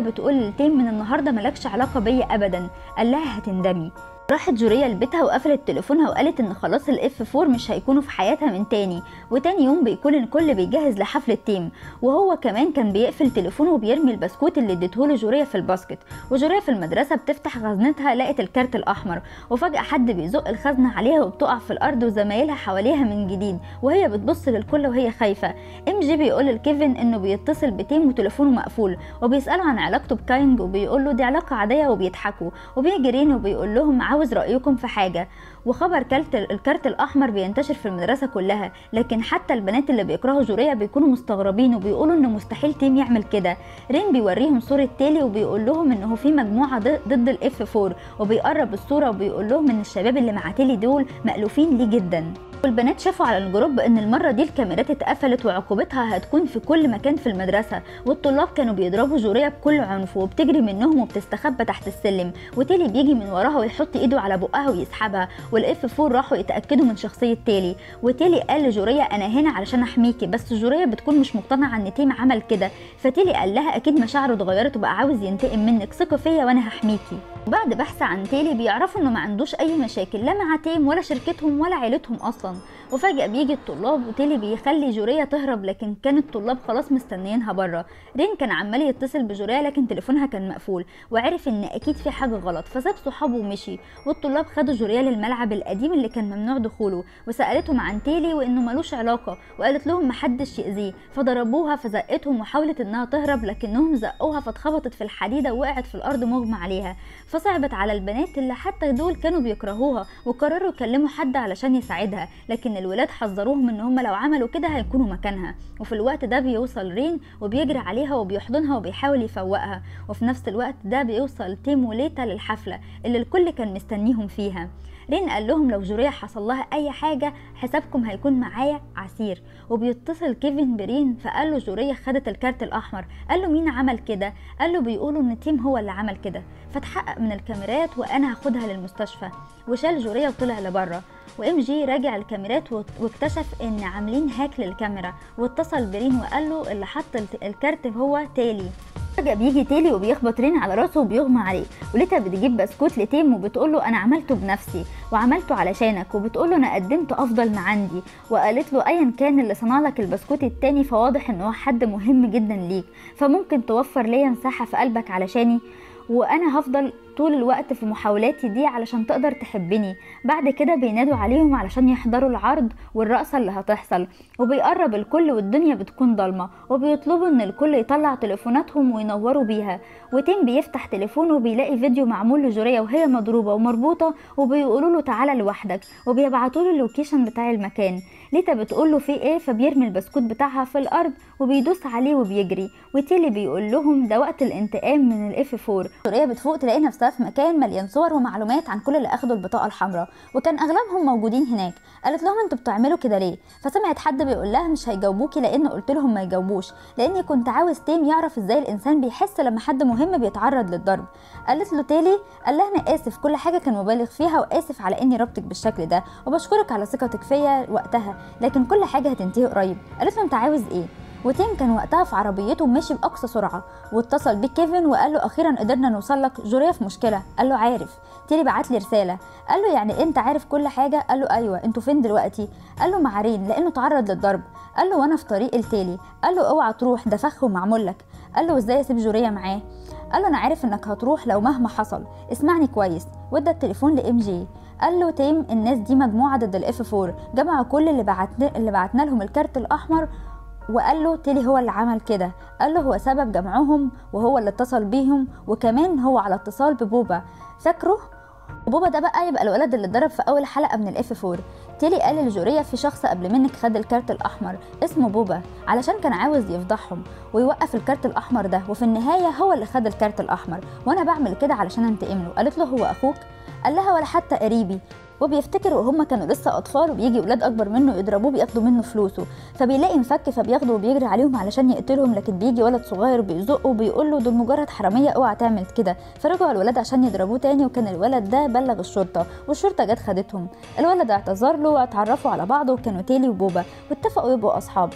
بتقول لتيم من النهارده مالكش علاقة بيا ابدا. قال لها هتندمي. راحت جوريا لبيتها وقفلت تليفونها وقالت إن خلاص ال F 4 مش هيكونوا في حياتها من تاني وتاني يوم بيكون الكل بيجهز لحفلة تيم وهو كمان كان بيقفل تليفونه وبيرمي البسكوت اللي اديتهوله جوريا في ال basket وجوريا في المدرسة بتفتح خزنتها لقت الكارت الأحمر وفجأة حد بيزق الخزنة عليها وبتقع في الأرض وزمايلها حواليها من جديد وهي بتبص للكل وهي خايفة ام جي بيقول لكيفن إنه بيتصل بتيم وتليفونه مقفول وبيسأله عن علاقته بكاينج وبيقول له دي علاقة عادية وبيضحكوا وبيجي رين وبيقول لهم عاوز رأيكم في حاجة. وخبر كارت الكارت الأحمر بينتشر في المدرسة كلها لكن حتى البنات اللي بيكرهوا جوريا بيكونوا مستغربين وبيقولوا إن مستحيل تيم يعمل كده. رين بيوريهم صورة تيلي وبيقول لهم إنه في مجموعة ضد ال F 4 وبيقرب الصورة وبيقول لهم إن الشباب اللي مع تيلي دول مألوفين ليه جدا. والبنات شافوا على ال group إن المرة دي الكاميرات اتقفلت وعقوبتها هتكون في كل مكان في المدرسة والطلاب كانوا بيضربوا جوريا بكل عنف وبتجري منهم وبتستخبى تحت السلم وتيلي بيجي من وراها ويحط إيده على بقها ويسحبها وال F 4 راحوا يتأكدوا من شخصية تيلي وتيلي قال لجوريا أنا هنا علشان أحميكي بس جوريا بتكون مش مقتنعة إن تيم عمل كده فتيلي قال لها أكيد مشاعره اتغيرت وبقى عاوز ينتقم منك ثقي فيا وأنا هحميكي. وبعد بحث عن تيلي بيعرفوا إنه ما عندوش أي مشاكل لا مع تيم ولا شركتهم ولا عيلتهم أصلا. وفجأة بيجي الطلاب وتيلي بيخلي جوريا تهرب لكن كان الطلاب خلاص مستنيينها بره رين كان عمال يتصل بجوريا لكن تليفونها كان مقفول وعرف إن أكيد في حاجة غلط فساب صحابه ومشي. والطلاب خدوا جوريا للملعب القديم اللي كان ممنوع دخوله وسألتهم عن تيلي وإنه ملوش علاقة وقالت لهم محدش يأذيه. فضربوها فزقتهم وحاولت إنها تهرب لكنهم زقوها فاتخبطت في الحديدة ووقعت في الأرض مغمى عليها. فصعبت على البنات اللي حتى دول كانوا بيكرهوها وقرروا يكلموا حد علشان يساعدها لكن الولاد حذروهم إن هم لو عملوا كده هيكونوا مكانها. وفي الوقت ده بيوصل رين وبيجري عليها وبيحضنها وبيحاول يفوقها. وفي نفس الوقت ده بيوصل تيم وليتا للحفلة اللي الكل كان مستنيهم فيها. رين قال لهم لو جوريا حصل لها أي حاجة حسابكم هيكون معايا عسير. وبيتصل كيفن برين فقال له جوريا خدت الكارت الأحمر. قال له مين عمل كده؟ قال له بيقولوا إن تيم هو اللي عمل كده. فتحقق من الكاميرات وأنا هاخدها للمستشفى. وشال جوريا وطلع لبره. وإم جي راجع الكاميرات واكتشف إن عاملين hack للكاميرا واتصل برين وقال له اللي حط الكارت هو تيلي. فجأة بيجي تيلي وبيخبط رين على راسه وبيغمى عليه وليتا بتجيب بسكوت لتيم وبتقول له أنا عملته بنفسي وعملته علشانك وبتقول له أنا قدمت أفضل ما عندي وقالت له ايا كان اللي صنع لك البسكوت التاني فواضح إن هو حد مهم جدا ليك فممكن توفر ليا مساحة في قلبك علشاني وأنا هفضل طول الوقت في محاولاتي دي علشان تقدر تحبني. بعد كده بينادوا عليهم علشان يحضروا العرض والرقصة اللي هتحصل. وبيقرب الكل والدنيا بتكون ضلمة. وبيطلبوا إن الكل يطلع تليفوناتهم وينوروا بيها. وتيم بيفتح تليفونه وبيلاقي فيديو معمول لجوريا وهي مضروبة ومربوطة وبيقولوا له تعالى لوحدك. وبيبعتوا له اللوكيشن بتاع المكان. ليتا بتقول له في إيه؟ فبيرمي البسكوت بتاعها في الأرض وبيدوس عليه وبيجري. وتيلي بيقول لهم ده وقت الانتقام من ال F4 جوريا بتفوق تلاقي نفسها في مكان مليان صور ومعلومات عن كل اللي أخدوا البطاقة الحمراء وكان أغلبهم موجودين هناك. قالت لهم أنتوا بتعملوا كده ليه؟ فسمعت حد بيقول لها مش هيجاوبوكي لأن قلت لهم ما يجاوبوش لأني كنت عاوز تيم يعرف إزاي الإنسان بيحس لما حد مهم بيتعرض للضرب. قالت له تيلي قال لها أنا آسف كل حاجة كان مبالغ فيها وآسف على إني ربطك بالشكل ده وبشكرك على ثقتك فيا وقتها لكن كل حاجة هتنتهي قريب. قالت له أنت عاوز إيه؟ وتيم كان وقتها في عربيته ماشي بأقصى سرعة واتصل بيه كيفن وقال له أخيرا قدرنا نوصل لك جوريا في مشكلة. قال له عارف. تيلي بعت لي رسالة. قال له يعني أنت عارف كل حاجة؟ قال له أيوه. أنتوا فين دلوقتي؟ قال له مع رين لأنه تعرض للضرب. قال له وأنا في طريق التالي. قال له أوعى تروح ده فخ ومعمول لك. قال له إزاي اسيب جوريا معاه؟ قال له أنا عارف إنك هتروح لو مهما حصل. اسمعني كويس. وادى التليفون لام جي. قال له تيم الناس دي مجموعة ضد ال F4 جمعوا كل اللي بعتنا اللي بعتنا لهم الكارت الأحمر وقال له تيلي هو اللي عمل كده. قال له هو سبب جمعهم وهو اللي اتصل بيهم وكمان هو على اتصال ببوبا. فاكره؟ وبوبا ده بقى يبقى الولد اللي اتضرب في أول حلقة من ال F4 تيلي قال لجوريا في شخص قبل منك خد الكارت الأحمر اسمه بوبا علشان كان عاوز يفضحهم ويوقف الكارت الأحمر ده وفي النهاية هو اللي خد الكارت الأحمر. وأنا بعمل كده علشان أنتقم له. قالت له هو أخوك؟ قال لها ولا حتى قريبي. وبيفتكر وهم كانوا لسه أطفال وبيجي ولاد أكبر منه يضربوه بياخدوا منه فلوسه. فبيلاقي مفك فبياخده وبيجري عليهم علشان يقتلهم. لكن بيجي ولد صغير بيزقه وبيقول له دول مجرد حرامية اوعى تعمل كده. فرجعوا الولاد عشان يضربوه تاني وكان الولد ده بلغ الشرطة والشرطة جت خدتهم. الولد اعتذر له واتعرفوا على بعض وكانوا تيلي وبوبا واتفقوا يبقوا أصحاب.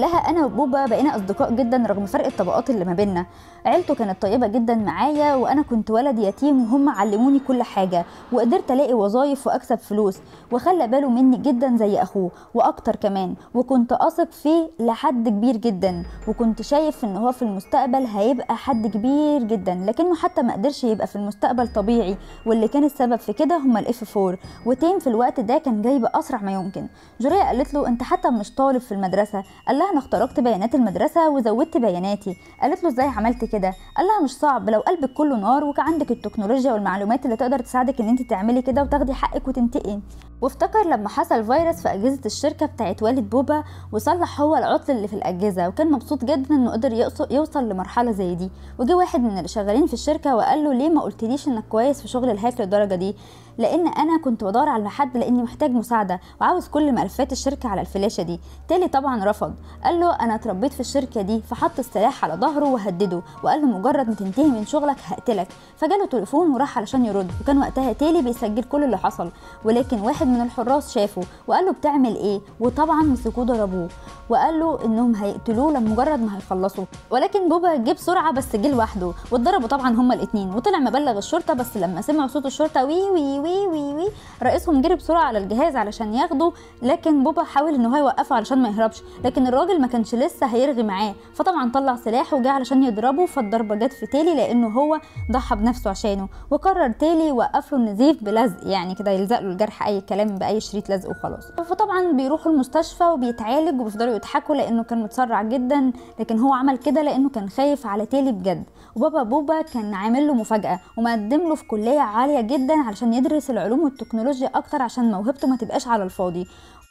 لها أنا وبوبا بقينا أصدقاء جدا رغم فرق الطبقات اللي ما بينا عيلته كانت طيبة جدا معايا وأنا كنت ولد يتيم وهم علموني كل حاجة وقدرت ألاقي وظايف وأكسب فلوس وخلى باله مني جدا زي أخوه وأكتر كمان وكنت أثق فيه لحد كبير جدا وكنت شايف إن هو في المستقبل هيبقى حد كبير جدا لكنه حتى ما قدرش يبقى في المستقبل طبيعي واللي كان السبب في كده هما الاف 4 وتيم في الوقت ده كان جاي باسرع ما يمكن. جوريا قالت له أنت حتى مش طالب في المدرسة. قال لها أنا اخترقت بيانات المدرسة وزودت بياناتي. قالت له إزاي عملت كده؟ قال لها مش صعب لو قلبك كله نار وكان عندك التكنولوجيا والمعلومات اللي تقدر تساعدك إن أنت تعملي كده وتاخدي حقك وتنتقي. وافتكر لما حصل فيروس في أجهزة الشركة بتاعت والد بوبا وصلح هو العطل اللي في الأجهزة وكان مبسوط جدا إنه قدر يوصل لمرحلة زي دي. وجه واحد من اللي شغالين في الشركة وقال له ليه ما قلتليش إنك كويس في شغل الهاك للدرجه دي؟ لأن أنا كنت بدور على حد لاني محتاج مساعده وعاوز كل ملفات الشركة على الفلاشه دي. تيلي طبعا رفض. قال له أنا اتربيت في الشركة دي فحط السلاح على ظهره وهدده وقال له مجرد ما تنتهي من شغلك هقتلك. فجاله تليفون وراح علشان يرد وكان وقتها تيلي بيسجل كل اللي حصل. ولكن واحد من الحراس شافه وقال له بتعمل إيه؟ وطبعا مسكوه ضربوه. وقال له إنهم هيقتلوه لما مجرد ما هيخلصوا ولكن بوبا جه بسرعة بس جه لوحده واتضربوا طبعا هما الاثنين وطلع مبلغ الشرطة بس لما سمعوا صوت الشرطة وي وي وي وي وي رئيسهم جري بسرعة على الجهاز علشان ياخده لكن بوبا حاول إن هو يوقفه علشان ما يهربش. لكن الراجل ما كانش لسه هيرغي معاه. فطبعا طلع سلاح وجه علشان يضربه فالضربة جت في تيلي لأنه هو ضحى بنفسه عشانه. وقرر تيلي يوقف له النزيف بلزق يعني كده يلزق له الجرح أي كلام بأي شريط لزق وخلاص. فطبعا بيروحوا المستشفى وبيتعالج وبيفضلوا يضحكوا لأنه كان متسرع جدا لكن هو عمل كده لأنه كان خايف على تيلي بجد. وبابا بوبا كان عامل له مفاجأة ومقدم له في كلية عالية جدا علشان يدرس العلوم والتكنولوجيا أكتر عشان موهبته ما تبقاش على الفاضي.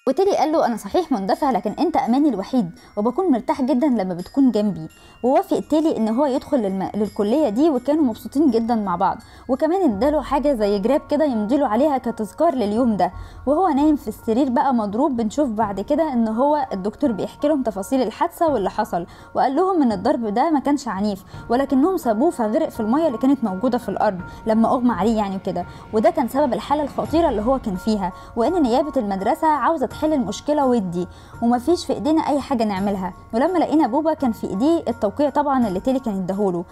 وتيلي قال له أنا صحيح مندفع لكن أنت أماني الوحيد وبكون مرتاح جدا لما بتكون جنبي. ووافق تيلي إن هو يدخل للم... للكلية دي وكانوا مبسوطين جدا مع بعض. وكمان اداله حاجة زي جراب كده يمضي له عليها كتذكار لليوم ده. وهو نايم في السرير بقى مضروب بنشوف بعد كده إن هو الدكتور بيحكي لهم تفاصيل الحادثة واللي حصل. وقال لهم إن الضرب ده ما كانش عنيف ولكنهم سابوه فغرق في المية اللي كانت موجودة في الأرض لما أغمى عليه يعني وكده. وده كان سبب الحالة الخطيرة اللي هو كان فيها. وإن نيابة المدرسة عاوزة تحل المشكلة ودي ومفيش في إيدينا أي حاجة نعملها. ولما لقينا بوبا كان في إيديه التوقيع طبعا اللي تيلي كان اداهوله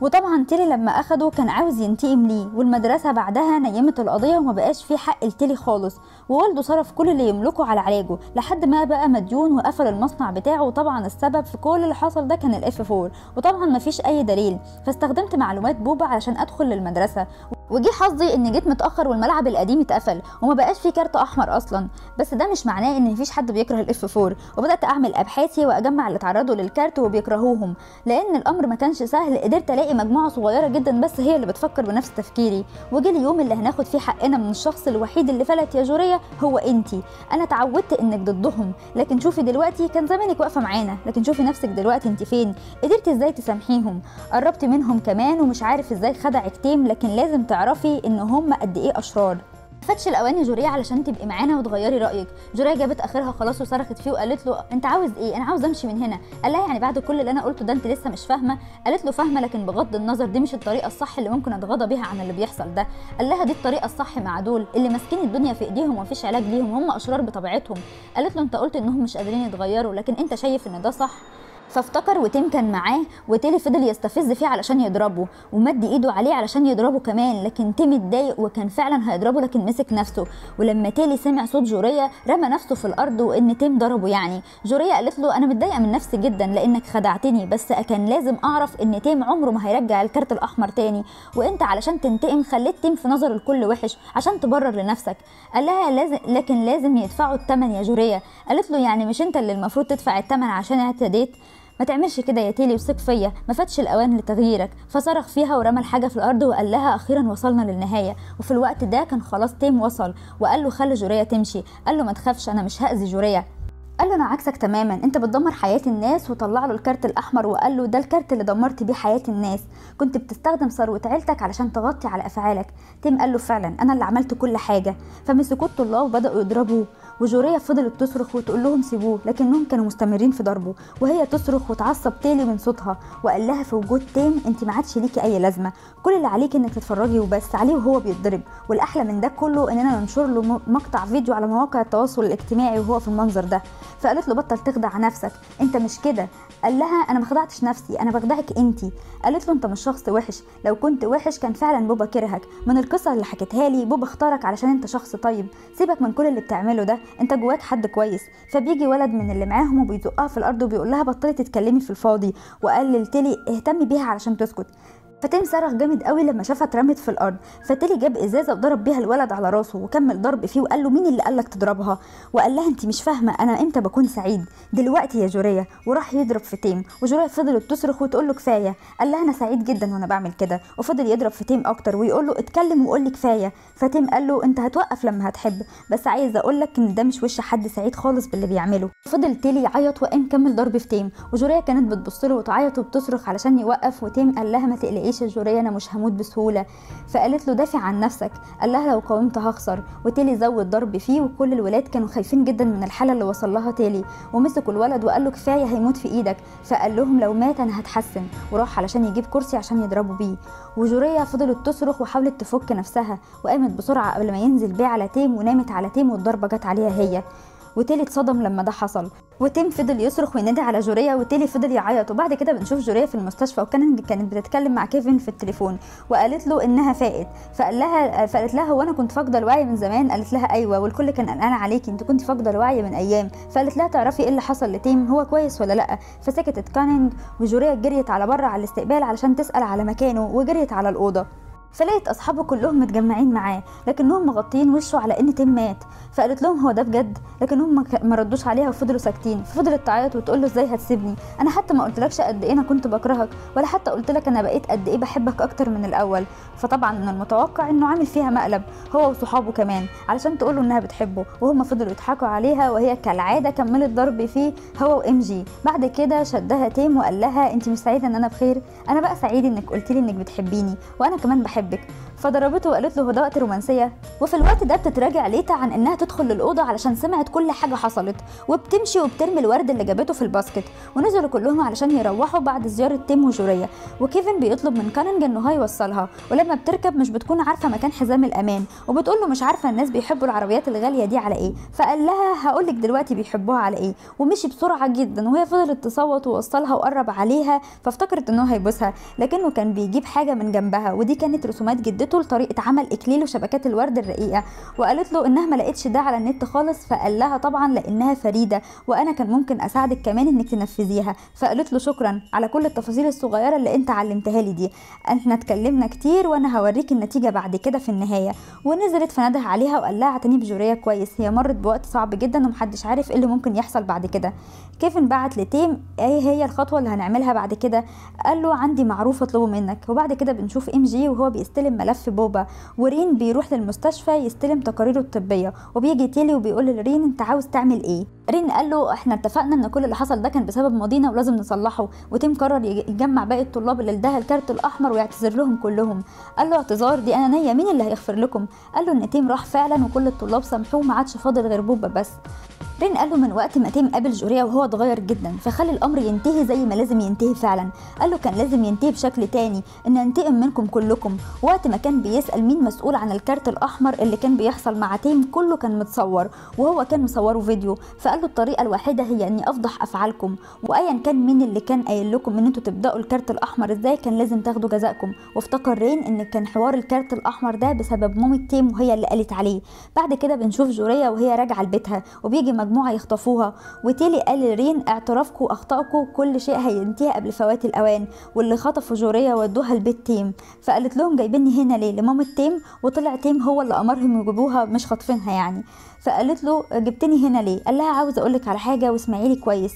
وطبعا تيلي لما أخده كان عاوز ينتقم ليه. والمدرسة بعدها نيمت القضية وما بقاش في حق لتيلي خالص. ووالده صرف كل اللي يملكه على علاجه لحد ما بقى مديون وقفل المصنع بتاعه. وطبعا السبب في كل اللي حصل ده كان ال F4 وطبعا مفيش أي دليل. فاستخدمت معلومات بوبا علشان أدخل للمدرسة. وجي حظي إني جيت متأخر والملعب القديم اتقفل وما بقاش فيه كارت أحمر أصلا. بس ده مش معناه إن مفيش حد بيكره ال F4 وبدأت أعمل أبحاثي وأجمع اللي اتعرضوا للكارت وبيكرهوهم. لأن الأمر ما كانش سهل قدرت ألاقي مجموعة صغيرة جدا بس هي اللي بتفكر بنفس تفكيري. وجي اليوم اللي هناخد فيه حقنا من الشخص الوحيد اللي فلت يا جوريا هو أنتي. أنا اتعودت إنك ضدهم. لكن شوفي دلوقتي كان زمانك واقفة معانا. لكن شوفي نفسك دلوقتي انت فين. قدرتي إزاي تسامحيهم. قربتي منهم كمان ومش عارف إزاي خدعك تيم لكن لازم تعرفي إن هم قد إيه أشرار. فاتش الاوان يا جورية علشان تبقي معانا وتغيري رأيك. جورية جابت آخرها خلاص وصرخت فيه وقالت له أنت عاوز إيه؟ أنا عاوز أمشي من هنا. قال لها يعني بعد كل اللي أنا قلته ده أنت لسه مش فاهمة؟ قالت له فاهمة لكن بغض النظر دي مش الطريقة الصح اللي ممكن أتغاضى بيها عن اللي بيحصل ده. قال لها دي الطريقة الصح مع دول. اللي ماسكين الدنيا في إيديهم ومفيش علاج ليهم هم أشرار بطبيعتهم. قالت له أنت قلت إنهم مش قادرين يتغيروا لكن أنت شايف إن ده صح؟ فافتكر وتيم كان معاه وتيلي فضل يستفز فيه علشان يضربه ومد ايده عليه علشان يضربه كمان لكن تيم اتضايق وكان فعلا هيضربه لكن مسك نفسه. ولما تيلي سمع صوت جوريا رمى نفسه في الأرض وإن تيم ضربه يعني. جوريا قالت له أنا متضايقة من نفسي جدا لإنك خدعتني بس كان لازم أعرف إن تيم عمره ما هيرجع الكارت الأحمر تاني. وإنت علشان تنتقم خليت تيم في نظر الكل وحش عشان تبرر لنفسك. قال لها لازم لكن لازم يدفعوا الثمن يا جوريا. قالت له يعني مش أنت اللي المفروض تدفع الثمن عشان اعتديت؟ ما تعملش كده يا تيلي وثق فيا. ما فاتش الأوان لتغييرك. فصرخ فيها ورمى الحاجة في الأرض وقال لها أخيرا وصلنا للنهاية. وفي الوقت ده كان خلاص تيم وصل. وقال له خلي جوريا تمشي. قال له ما تخافش أنا مش هأذي جوريا. قال له أنا عكسك تماما. أنت بتدمر حياة الناس وطلع له الكارت الأحمر وقال له ده الكارت اللي دمرت بيه حياة الناس. كنت بتستخدم ثروة عيلتك علشان تغطي على أفعالك. تيم قال له فعلا أنا اللي عملت كل حاجة. فمسكوه الطلاب وبدأوا يضربوه. وجوريا فضلت تصرخ وتقول لهم سيبوه لكنهم كانوا مستمرين في ضربه وهي تصرخ وتعصب تيلي من صوتها وقال لها في وجود تيم أنت ما عادش ليكي أي لازمة. كل اللي عليكي إنك تتفرجي وبس عليه وهو بيتضرب. والأحلى من ده كله اننا ننشر له مقطع فيديو على مواقع التواصل الاجتماعي وهو في المنظر ده. فقالت له بطل تخدع نفسك. أنت مش كده. قال لها أنا ما خدعتش نفسي أنا بخدعك أنت. قالت له أنت مش شخص وحش. لو كنت وحش كان فعلا بوبا كرهك. من القصة اللي حكيتها لي بوبا اختارك علشان أنت شخص طيب. سيبك من كل اللي بتعمله ده. انت جواك حد كويس فبيجي ولد من اللي معاهم وبيزقها في الأرض وبيقول لها بطلي تتكلمي في الفاضي وقال لتيلي اهتمي بيها علشان تسكت. فتيم صرخ جامد قوي لما شافها اترمت في الأرض. فتيلي جاب ازازه وضرب بيها الولد على راسه وكمل ضرب فيه وقال له مين اللي قالك تضربها؟ وقال لها انت مش فاهمة أنا إمتى بكون سعيد؟ دلوقتي يا جوريا وراح يضرب في تيم وجوريا فضلت تصرخ وتقول له كفاية. قال لها أنا سعيد جدا وأنا بعمل كده. وفضل يضرب في تيم أكتر ويقول له اتكلم وقول لي كفاية. فتيم قال له أنت هتوقف لما هتحب. بس عايز أقول لك إن ده مش وش حد سعيد خالص باللي بيعمله. فضل تيلي يعيط وقام كمل ضرب في تيم وجوريا كانت بتبص له وتعيط وبتصرخ علشان يوقف. وتيم قال لها ما تقلقيش. يا جوريا أنا مش هموت بسهولة. فقالت له دافع عن نفسك. قال لها لو قاومت هخسر. وتيلي زود ضرب فيه وكل الولاد كانوا خايفين جدا من الحالة اللي وصل لها تيلي. ومسكوا الولد وقال له كفاية هيموت في إيدك. فقال لهم لو مات أنا هتحسن. وراح علشان يجيب كرسي عشان يضربوا بيه. وجوريا فضلت تصرخ وحاولت تفك نفسها. وقامت بسرعة قبل ما ينزل بيه على تيم ونامت على تيم والضربة جت عليها هي. وتيلي اتصدم لما ده حصل. وتيم فضل يصرخ وينادي على جوريا وتيلي فضل يعيط. وبعد كده بنشوف جوريا في المستشفى وكانت كانت بتتكلم مع كيفن في التليفون وقالت له إنها فاقت. فقال لها فقالت لها هو أنا كنت فاقدة الوعي من زمان؟ قالت لها أيوه والكل كان قلقان عليكي انت كنت فاقدة الوعي من أيام. فقالت لها تعرفي إيه اللي حصل لتيم؟ هو كويس ولا لأ؟ فسكتت كاننج وجوريا جريت على بره على الاستقبال علشان تسأل على مكانه وجريت على الأوضة. فلقيت أصحابه كلهم متجمعين معاه لكنهم مغطيين وشه على إن تيم مات. فقالت لهم هو ده بجد؟ لكنهم ما ردوش عليها وفضلوا ساكتين. ففضلت تعيط وتقول له إزاي هتسيبني؟ أنا حتى ما قلتلكش قد إيه أنا كنت بكرهك ولا حتى قلت لك أنا بقيت قد إيه بحبك أكتر من الأول. فطبعا من المتوقع إنه عامل فيها مقلب هو وصحابه كمان علشان تقول له إنها بتحبه. وهم فضلوا يضحكوا عليها وهي كالعادة كملت ضرب فيه هو وإم جي. بعد كده شدها تيم وقال لها أنت مش سعيدة إن أنا بخير؟ أنا بقى سعيد إنك قلت لي إنك بتحبيني وأنا كمان بحبك. فضربته وقالت له هو ده وقت رومانسية؟ وفي الوقت ده بتتراجع ليتا عن إنها تدخل للأوضة علشان سمعت كل حاجة حصلت وبتمشي وبترمي الورد اللي جابته في الباسكت. ونزلوا كلهم علشان يروحوا بعد زيارة تيم وجوريا. وكيفن بيطلب من كاننج إنه هو يوصلها. ولما بتركب مش بتكون عارفة مكان حزام الأمان. وبتقول له مش عارفة الناس بيحبوا العربيات الغالية دي على إيه. فقال لها هقول لك دلوقتي بيحبوها على إيه. ومشي بسرعة جدا. وهي فضلت تصوت ووصلها وقرب عليها فافتكرت إنه هيبوسها. لكنه كان بيجيب حاجة من جنبها. ودي كانت رسومات جدته لطريقة عمل إكليل وشبكات الورد الرقيقة. وقالت له إنها ما لقتش ده على النت خالص فقال لها طبعا لأنها فريدة وأنا كان ممكن أساعدك كمان إنك تنفذيها. فقالت له شكرا على كل التفاصيل الصغيرة اللي أنت علمتها لي دي. إحنا اتكلمنا كتير وأنا هوريك النتيجة بعد كده في النهاية. ونزلت فنده عليها وقال لها اعتني بجوريا كويس. هي مرت بوقت صعب جدا ومحدش عارف إيه اللي ممكن يحصل بعد كده. كيفن بعت لتيم إيه هي الخطوة اللي هنعملها بعد كده؟ قال له عندي معروف اطلبه منك. وبعد كده بنشوف إم جي وهو بيستلم ملف بوبا. ورين بيروح للمستشفى يستلم تقاريره الطبية. وبيجي تيلي وبيقول لرين أنت عاوز تعمل إيه؟ رين قال له إحنا اتفقنا إن كل اللي حصل ده كان بسبب ماضينا ولازم نصلحه. وتيم قرر يجمع باقي الطلاب اللي اداها الكارت الأحمر ويعتذر لهم كلهم. قال له اعتذار دي أنانية مين اللي هيغفر لكم؟ قال له إن تيم راح فعلا وكل الطلاب سامحوه ما عادش فاضل غير بوبا بس. رين قال له من وقت ما تيم قابل جوريا وهو اتغير جدا فخلي الأمر ينتهي زي ما لازم ينتهي فعلا. قال له كان لازم ينتهي بشكل تاني إن أنتقم منكم كلكم. وقت ما كان بيسأل مين مسؤول عن الكارت الأحمر اللي كان بيحصل مع تيم كله كان متصور وهو كان مصوره فيديو. فقال له الطريقة الوحيدة هي إني أفضح أفعالكم. وايا كان مين اللي كان قايل لكم إن أنتوا تبدأوا الكارت الأحمر إزاي كان لازم تاخدوا جزاءكم. وافتكر رين إن كان حوار الكارت الأحمر ده بسبب مامة تيم وهي اللي قالت عليه. بعد كده بنشوف جوريا وهي راجعة لبيتها وبيجي مجموعة يخطفوها. وتيلي قال لرين اعترافكم واخطائكم كل شيء هينتهي قبل فوات الأوان. واللي خطفوا جوريا ودوها لبيت تيم. فقالت لهم جايبيني هنا ليه؟ لمامة تيم. وطلع تيم هو اللي أمرهم يجيبوها مش خاطفينها يعني. فقالت له جبتني هنا ليه؟ قال لها عاوز أقولك على حاجة واسمعي لي كويس.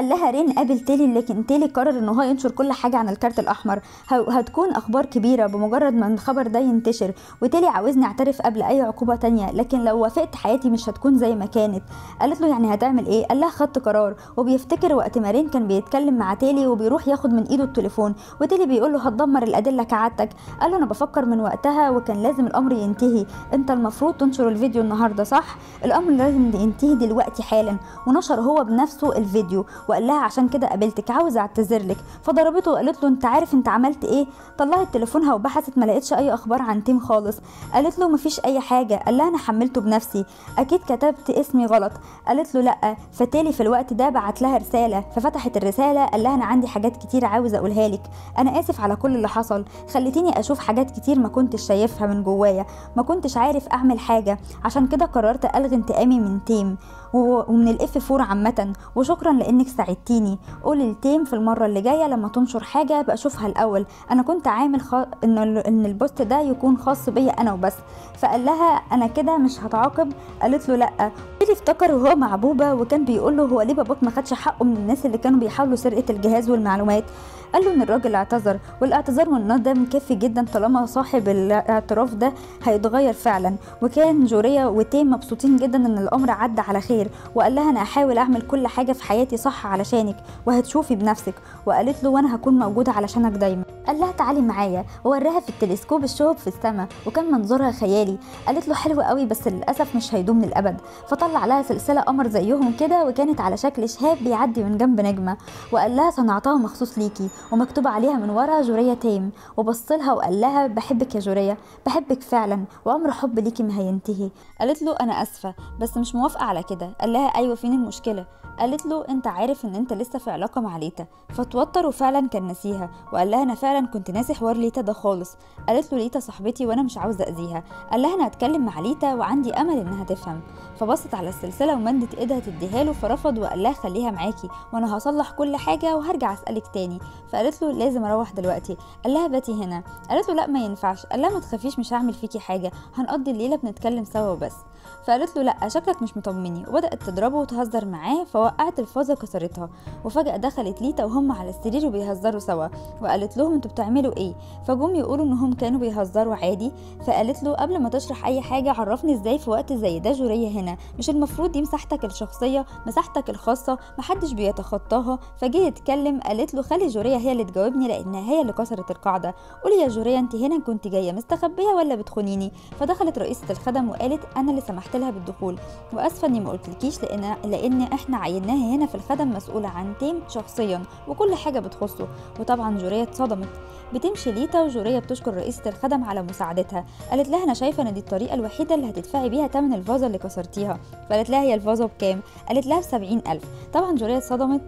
قال لها رين قابل تيلي لكن تيلي قرر إن هو ينشر كل حاجة عن الكارت الأحمر. هتكون أخبار كبيرة بمجرد ما الخبر ده ينتشر. وتيلي عاوزني أعترف قبل أي عقوبة تانية لكن لو وافقت حياتي مش هتكون زي ما كانت. قالت له يعني هتعمل إيه؟ قال لها خدت قرار. وبيفتكر وقت ما رين كان بيتكلم مع تيلي وبيروح ياخد من إيده التليفون. وتيلي بيقول له هتدمر الأدلة كعادتك. قال له أنا بفكر من وقتها وكان لازم الأمر ينتهي. أنت المفروض تنشر الفيديو النهارده صح؟ الأمر لازم ينتهي دلوقتي حالا. ونشر هو بنفسه الفيديو. وقال لها عشان كده قابلتك عاوزه اعتذر لك. فضربته وقالت له انت عارف انت عملت إيه؟ طلعت تليفونها وبحثت ما لقيتش اي أخبار عن تيم خالص. قالت له مفيش اي حاجة. قال لها أنا حملته بنفسي. أكيد كتبت اسمي غلط. قالت له لأ. فتالي في الوقت ده بعت لها رسالة. ففتحت الرسالة قال لها أنا عندي حاجات كتير عاوز اقولها لك. أنا آسف على كل اللي حصل. خليتيني أشوف حاجات كتير ما كنتش شايفها من جوايا. ما كنتش عارف اعمل حاجة. عشان كده قررت ألغي انتقامي من تيم. ومن ال F four عامة. وشكرا لإنك ساعدتيني. قولي لتيم في المرة اللي جاية لما تنشر حاجة بقى أشوفها الأول. أنا كنت عامل خ... إن إن ال post ده يكون خاص بيا أنا وبس. فقال لها أنا كده مش هتعاقب. قالت له لأ. اللي افتكر وهو مع بوبا وكان بيقول له هو ليه باباك ما خدش حقه من الناس اللي كانوا بيحاولوا سرقة الجهاز والمعلومات. قال له إن الراجل اعتذر والاعتذار والندم كافي جدا طالما صاحب الاعتراف ده هيتغير فعلا. وكان جوريا وتيم مبسوطين جدا إن الأمر عدى على خير وقال لها أنا هحاول أعمل كل حاجة في حياتي صح علشانك وهتشوفي بنفسك. وقالت له وأنا هكون موجودة علشانك دايما. قال لها تعالي معايا. ووراها في التلسكوب الشهب في السماء وكان منظرها خيالي. قالت له حلو قوي بس للأسف مش هيدوم للأبد. فطلع لها سلسلة قمر زيهم كده وكانت على شكل شهاب بيعدي من جنب نجمة. وقال لها صنعتها مخصوص ليكي ومكتوب عليها من ورا جوريا تيم. وبص لها وقال لها بحبك يا جوريا بحبك فعلا وأمر حب ليكي ما هينتهي. قالت له أنا آسفة بس مش موافقة على كده. قال لها أيوه فين المشكلة؟ قالت له أنت عارف إن أنت لسه في علاقة مع ليتا. فتوتر وفعلا كان ناسيها وقال لها أنا فعلا كنت ناسي حوار ليتا ده خالص. قالت له ليتا صاحبتي وأنا مش عاوزة أذيها. قال لها أنا هتكلم مع ليتا وعندي أمل إنها تفهم. فبصت على السلسلة ومدت إيدها تديها له فرفض وقال لها خليها معاكي وأنا هصلح كل حاجة وهرجع أسألك تاني. فقالت له لازم أروح دلوقتي. قال لها باتي هنا. قالت له لا ما ينفعش. قال لها ما تخافيش مش هعمل فيكي حاجة هنقضي الليلة بنتكلم سوا وبس. فقالت له لا شكلك مش مطمني. وبدأت تضربه وتهزر معاه فوقعت الفازه كسرتها وفجأة دخلت ليتا وهم على السرير وبيهزروا سوا. وقالت لهم أنتوا بتعملوا إيه؟ فجم يقولوا انهم كانوا بيهزروا عادي. فقالت له قبل ما تشرح اي حاجة عرفني إزاي في وقت زي ده جورية هنا. مش المفروض دي مساحتك الشخصية مساحتك الخاصة محدش بيتخطاها. فجه يتكلم قالت له خلي جورية هي اللي تجاوبني لأنها هي اللي كسرت القاعدة. قولي يا جورية انت هنا كنت جاية مستخبية ولا بتخونيني؟ فدخلت رئيسة الخدم وقالت أنا اللي سمحت لها بالدخول. وأسفة اني ما قلتلكيش لأن لأن إحنا عيناها هنا في الخدم مسؤولة عن تيم شخصيا وكل حاجة بتخصه. وطبعا جورية اتصدمت. بتمشي ليتا وجورية بتشكر رئيسة الخدم على مساعدتها. قالت لها أنا شايفة إن دي الطريقة الوحيدة اللي هتدفعي بيها تمن الفازة اللي كسرتيها. فقالت لها هي الفازة بكام؟ قالت لها بسبعين ألف. طبعا جورية اتصدمت.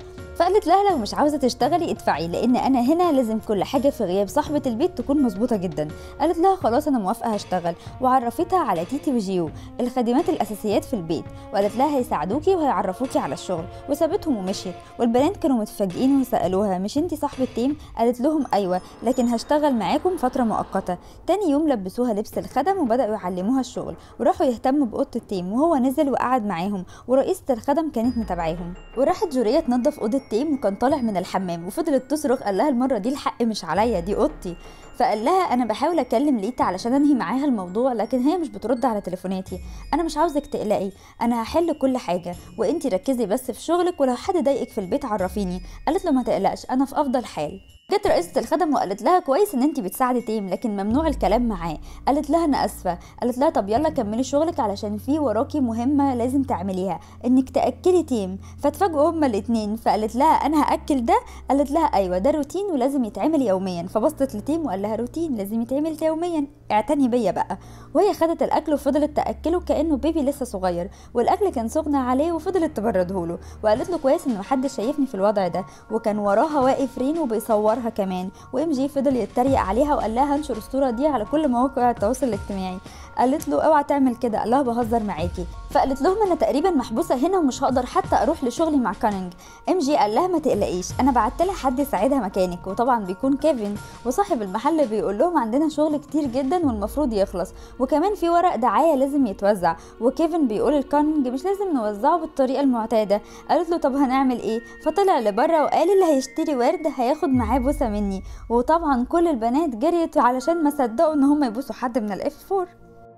فقالت لها لو مش عاوزة تشتغلي ادفعي لأن أنا هنا لازم كل حاجة في غياب صاحبة البيت تكون مظبوطة جدا. قالت لها خلاص أنا موافقة هشتغل. وعرفتها على تيتي وجيو الخادمات الأساسيات في البيت. وقالت لها هيساعدوكي وهيعرفوكي على الشغل. وسابتهم ومشيت. والبنات كانوا متفاجئين وسألوها مش أنتي صاحبة تيم؟ قالت لهم أيوه لكن هشتغل معاكم فترة مؤقتة. تاني يوم لبسوها لبس الخدم وبدأوا يعلموها الشغل. وراحوا يهتموا بأوضة تيم وهو نزل وقعد معاهم. ورئيسة الخدم كانت متابعاهم. وراحت جورية تنظف أوضة تيم وكان طالع من الحمام وفضلت تصرخ قال لها المرة دي الحق مش عليا دي أوضتي. فقال لها أنا بحاول أكلم ليتا علشان أنهي معاها الموضوع لكن هي مش بترد على تليفوناتي. أنا مش عاوزك تقلقي. أنا هحل كل حاجة. وأنتي ركزي بس في شغلك ولو حد ضايقك في البيت عرفيني. قالت له ما تقلقش أنا في أفضل حال. جت رئيسة الخدم وقالت لها كويس إن انت بتساعدي تيم لكن ممنوع الكلام معاه. قالت لها أنا آسفة. قالت لها طب يلا كملي شغلك علشان في وراكي مهمة لازم تعمليها. إنك تأكلي تيم. فتفاجئوا هما الاتنين. فقالت لها أنا هأكل ده؟ قالت لها أيوه ده روتين ولازم يتعمل يوميا. فبصت لتيم وقال لها روتين لازم يتعمل يوميا. اعتني بيا بقى. وهي خدت الأكل وفضلت تأكله كأنه بيبي لسه صغير. والأكل كان سخن عليه وفضلت تبرده له. وقالت له كويس إن محدش شايفني في الوضع ده. وكان وراها واقف رين وبيصورها كمان. و MJ فضل يتريق عليها وقال لها هنشر الصورة دي على كل مواقع التواصل الاجتماعي. قالت له اوعى تعمل كده قال لها بهزر معاكي. فقالت لهم أنا تقريبا محبوسة هنا ومش هقدر حتى أروح لشغلي مع كانينج MJ قال لها ما تقلقيش أنا بعت لها حد يساعدها مكانك. وطبعا بيكون كيفن وصاحب المحل بيقول لهم عندنا شغل كتير جدا والمفروض يخلص. وكمان في ورق دعاية لازم يتوزع. وكيفن بيقول لكانينج مش لازم نوزعه بالطريقة المعتادة. قالت له طب هنعمل إيه؟ فطلع لبره وقال اللي هيشتري ورد هياخد معاه بوسة مني. وطبعا كل البنات جريت علشان ما صدقوا ان هم يبوسوا حد من ال F 4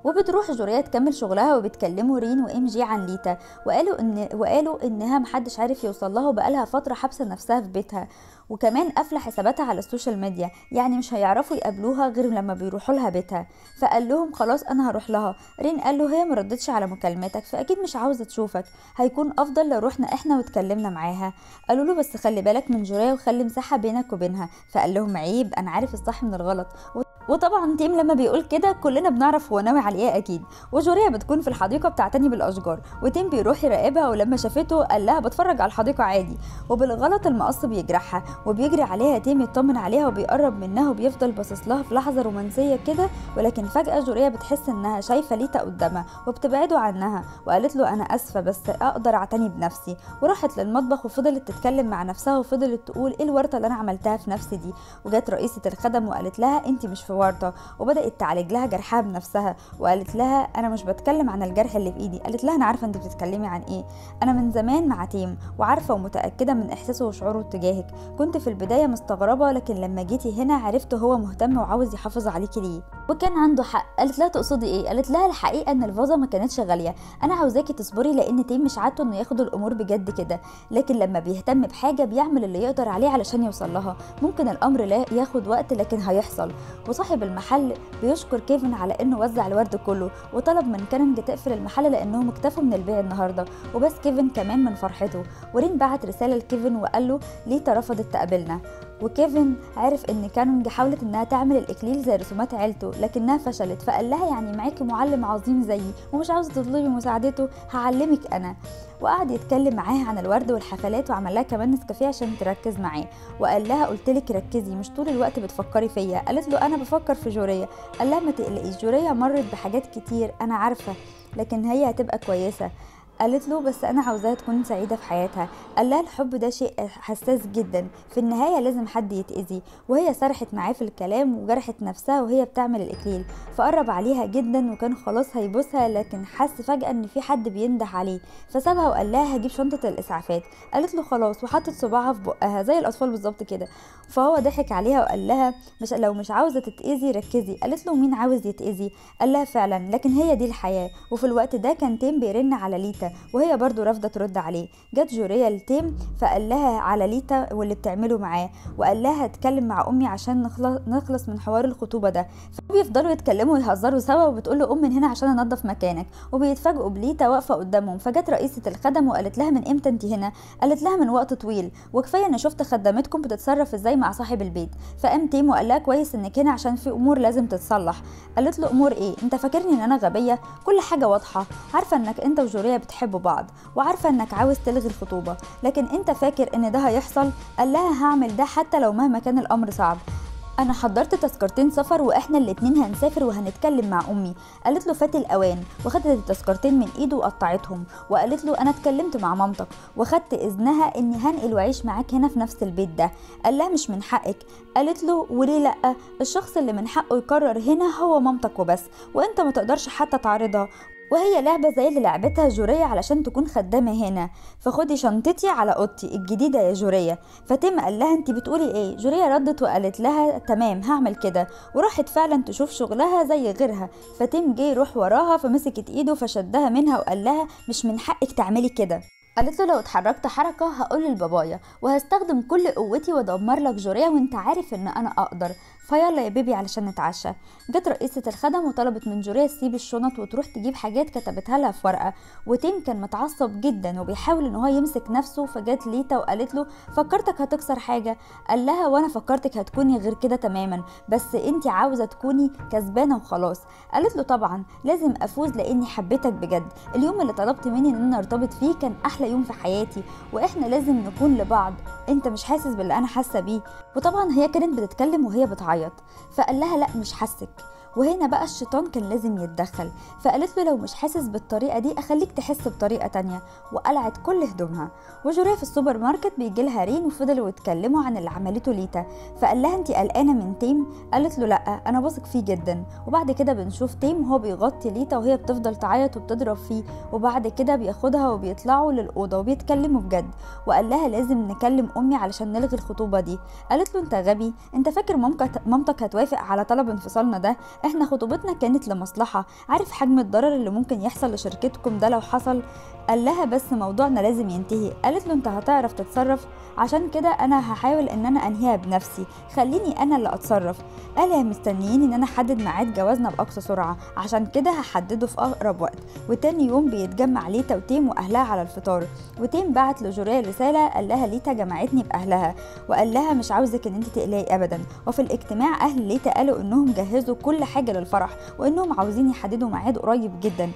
وبتروح جوريا تكمل شغلها وبتكلموا رين و MJ عن ليتا. وقالوا ان وقالوا إنها محدش عارف يوصل لها وبقالها فترة حابسة نفسها في بيتها. وكمان قافلة حساباتها على ال social media. يعني مش هيعرفوا يقابلوها غير لما بيروحوا لها بيتها. فقال لهم خلاص أنا هروح لها. رين قال له هي ما ردتش على مكالماتك فأكيد مش عاوزة تشوفك. هيكون أفضل لو رحنا إحنا واتكلمنا معاها. قالوا له بس خلي بالك من جوريا وخلي مساحة بينك وبينها. فقال لهم عيب أنا عارف الصح من الغلط. وطبعا تيم لما بيقول كده كلنا بنعرف هو ناوي على إيه أكيد. وجوريا بتكون في الحديقة بتعتني بالأشجار وتيم بيروح يراقبها ولما شافته قال لها بتفرج على الحديقة عادي. وبالغلط المقص بيجرحها وبيجري عليها تيم يطمن عليها وبيقرب منها وبيفضل باصص لها في لحظة رومانسية كده. ولكن فجأة جوريا بتحس إنها شايفة ليتا قدامها وبتبعده عنها وقالت له أنا آسفة بس أقدر أعتني بنفسي. وراحت للمطبخ وفضلت تتكلم مع نفسها وفضلت تقول إيه الورطة اللي أنا عملتها في نفسي دي. وجت رئيسة الخدم وقالت لها انت مش في ورطة وبدأت تعالج لها جرحها بنفسها وقالت لها أنا مش بتكلم عن الجرح اللي في إيدي قالت لها أنا عارفة أنت بتتكلمي عن إيه. أنا من زمان مع تيم وعارفة ومتأكدة من إحساسه وشعوره تجاهك. كنت في البداية مستغربة لكن لما جيتي هنا عرفت هو مهتم وعاوز يحافظ عليكي ليه. وكان عنده حق. قالت لها تقصدي إيه؟ قالت لها الحقيقة إن الفازة ما كانتش غالية. أنا عاوزاكي تصبري لأن تيم مش عادته إنه ياخد الأمور بجد كده. لكن لما بيهتم بحاجة بيعمل اللي يقدر عليه علشان يوصل لها. ممكن الأمر ياخد وقت لكن هيحصل. وصاحب المحل بيشكر كيفن على إنه وزع الورد كله وطلب من كاننج تقفل المحل لانهم اكتفوا من البيع النهارده. وبس كيفن كمان من فرحته. ورين بعت رسالة لكيفن وقال له ليتا رفضت تقابلنا. وكيفن عرف إن كانونج حاولت إنها تعمل الإكليل زي رسومات عيلته لكنها فشلت فقال لها يعني معاكي معلم عظيم زيي ومش عاوزه تطلبي مساعدته هعلمك أنا. وقعد يتكلم معاها عن الورد والحفلات وعمل لها كمان نسكافيه عشان تركز معاه. وقال لها قلت لك ركزي مش طول الوقت بتفكري فيا. قالت له أنا بفكر في جوريا. قال لها ما تقلقيش جوريا مرت بحاجات كتير أنا عارفة لكن هي هتبقى كويسة. قالت له بس أنا عاوزاها تكون سعيدة في حياتها. قال لها الحب ده شيء حساس جدا. في النهاية لازم حد يتأذي. وهي سرحت معاه في الكلام وجرحت نفسها وهي بتعمل الاكليل فقرب عليها جدا وكان خلاص هيبوسها لكن حس فجأة إن في حد بينده عليه. فسابها وقال لها هجيب شنطة الإسعافات. قالت له خلاص. وحطت صباعها في بقها زي الأطفال بالظبط كده. فهو ضحك عليها وقال لها مش لو مش عاوزة تتأذي ركزي. قالت له مين عاوز يتأذي؟ قال لها فعلا. لكن هي دي الحياة. وفي الوقت ده كان تيم بيرن على ليتا. وهي برضو رافضة ترد عليه. جت جوريا لتيم فقال لها على ليتا واللي بتعمله معاه وقال لها اتكلم مع أمي عشان نخلص, من حوار الخطوبة ده. فبيفضلوا يتكلموا ويهزروا سوا وبتقول له من هنا عشان انضف مكانك. وبيتفاجئوا بليتا واقفة قدامهم. فجت رئيسة الخدم وقالت لها من إمتى انت هنا؟ قالت لها من وقت طويل. وكفاية إن شفت خدامتكم بتتصرف إزاي مع صاحب البيت. فقام تيم وقال لها كويس إنك هنا عشان في أمور لازم تتصلح. قالت له أمور إيه؟ أنت فاكرني إن أنا غبية؟ كل حاجة واضحة. عارفة إنك أنت وجوريا بتحبوا بعض وعارفة إنك عاوز تلغي الخطوبة لكن أنت فاكر إن ده هيحصل؟ قال لها هعمل ده حتى لو مهما كان الأمر صعب. أنا حضرت تذكرتين سفر وإحنا الاتنين هنسافر وهنتكلم مع أمي. قالت له فات الأوان وخدت التذكرتين من إيده وقطعتهم وقالت له أنا اتكلمت مع مامتك وخدت إذنها إني هنقل وأعيش معاك هنا في نفس البيت ده. قال لها مش من حقك. قالت له وليه لأ؟ الشخص اللي من حقه يقرر هنا هو مامتك وبس وأنت ما تقدرش حتى تعرضها. وهي لعبة زي اللي لعبتها جورية علشان تكون خدامة هنا. فخدي شنطتي على أوضتي الجديدة يا جورية فتم قال لها انت بتقولي إيه؟ جورية ردت وقالت لها تمام هعمل كده. وراحت فعلا تشوف شغلها زي غيرها. فتم جه يروح وراها فمسكت إيده فشدها منها وقال لها مش من حقك تعملي كده. قالت له لو اتحركت حركة هقول لبابايا وهستخدم كل قوتي وأدمر لك جوريا وأنت عارف إن أنا أقدر. فيلا يا بيبي علشان نتعشى. جت رئيسة الخدم وطلبت من جوريا تسيب الشنط وتروح تجيب حاجات كتبتها لها في ورقة. وتيم كان متعصب جدا وبيحاول إن هو يمسك نفسه فجت ليتا وقالت له فكرتك هتكسر حاجة. قال لها وأنا فكرتك هتكوني غير كده تماما بس انت عاوزة تكوني كسبانة وخلاص. قالت له طبعا لازم أفوز لأني حبيتك بجد. اليوم اللي طلبت مني إن أنا ارتبط فيه كان أحلى يوم في حياتي وإحنا لازم نكون لبعض. أنت مش حاسس باللي أنا حاسة بيه؟ وطبعا هي كانت بتتكلم وهي بتعيط. فقال لها لا مش حاسس. وهنا بقى الشيطان كان لازم يتدخل فقالت له لو مش حاسس بالطريقة دي أخليك تحس بطريقة تانية وقلعت كل هدومها. وجوريا في السوبر ماركت بيجي لها رين وفضلوا يتكلموا عن اللي عملته ليتا. فقال لها انت قلقانة من تيم؟ قالت له لأ أنا واثق فيه جدا. وبعد كده بنشوف تيم وهو بيغطي ليتا وهي بتفضل تعيط وبتضرب فيه وبعد كده بياخدها وبيطلعوا للأوضة وبيتكلموا بجد. وقال لها لازم نكلم أمي علشان نلغي الخطوبة دي. قالت له أنت غبي أنت فاكر مامتك هتوافق على طلب انفصالنا ده؟ إحنا خطوبتنا كانت لمصلحة. عارف حجم الضرر اللي ممكن يحصل لشركتكم ده لو حصل؟ قال لها بس موضوعنا لازم ينتهي. قالت له انت هتعرف تتصرف؟ عشان كده أنا هحاول إن أنا أنهيها بنفسي. خليني أنا اللي أتصرف. قال يا مستنيين إن أنا أحدد ميعاد جوازنا بأقصى سرعة. عشان كده هحدده في أقرب وقت. وتاني يوم بيتجمع ليتا وتيم وأهلها على الفطار. وتيم بعت لجوريا رسالة قال لها ليتا جمعتني بأهلها. وقال لها مش عاوزك إن أنت تقلقي ابدا. وفي الاجتماع أهل ليتا قالوا إنهم جهزوا كل حاجة للفرح. وإنهم عاوزين يحددوا ميعاد قريب جدا.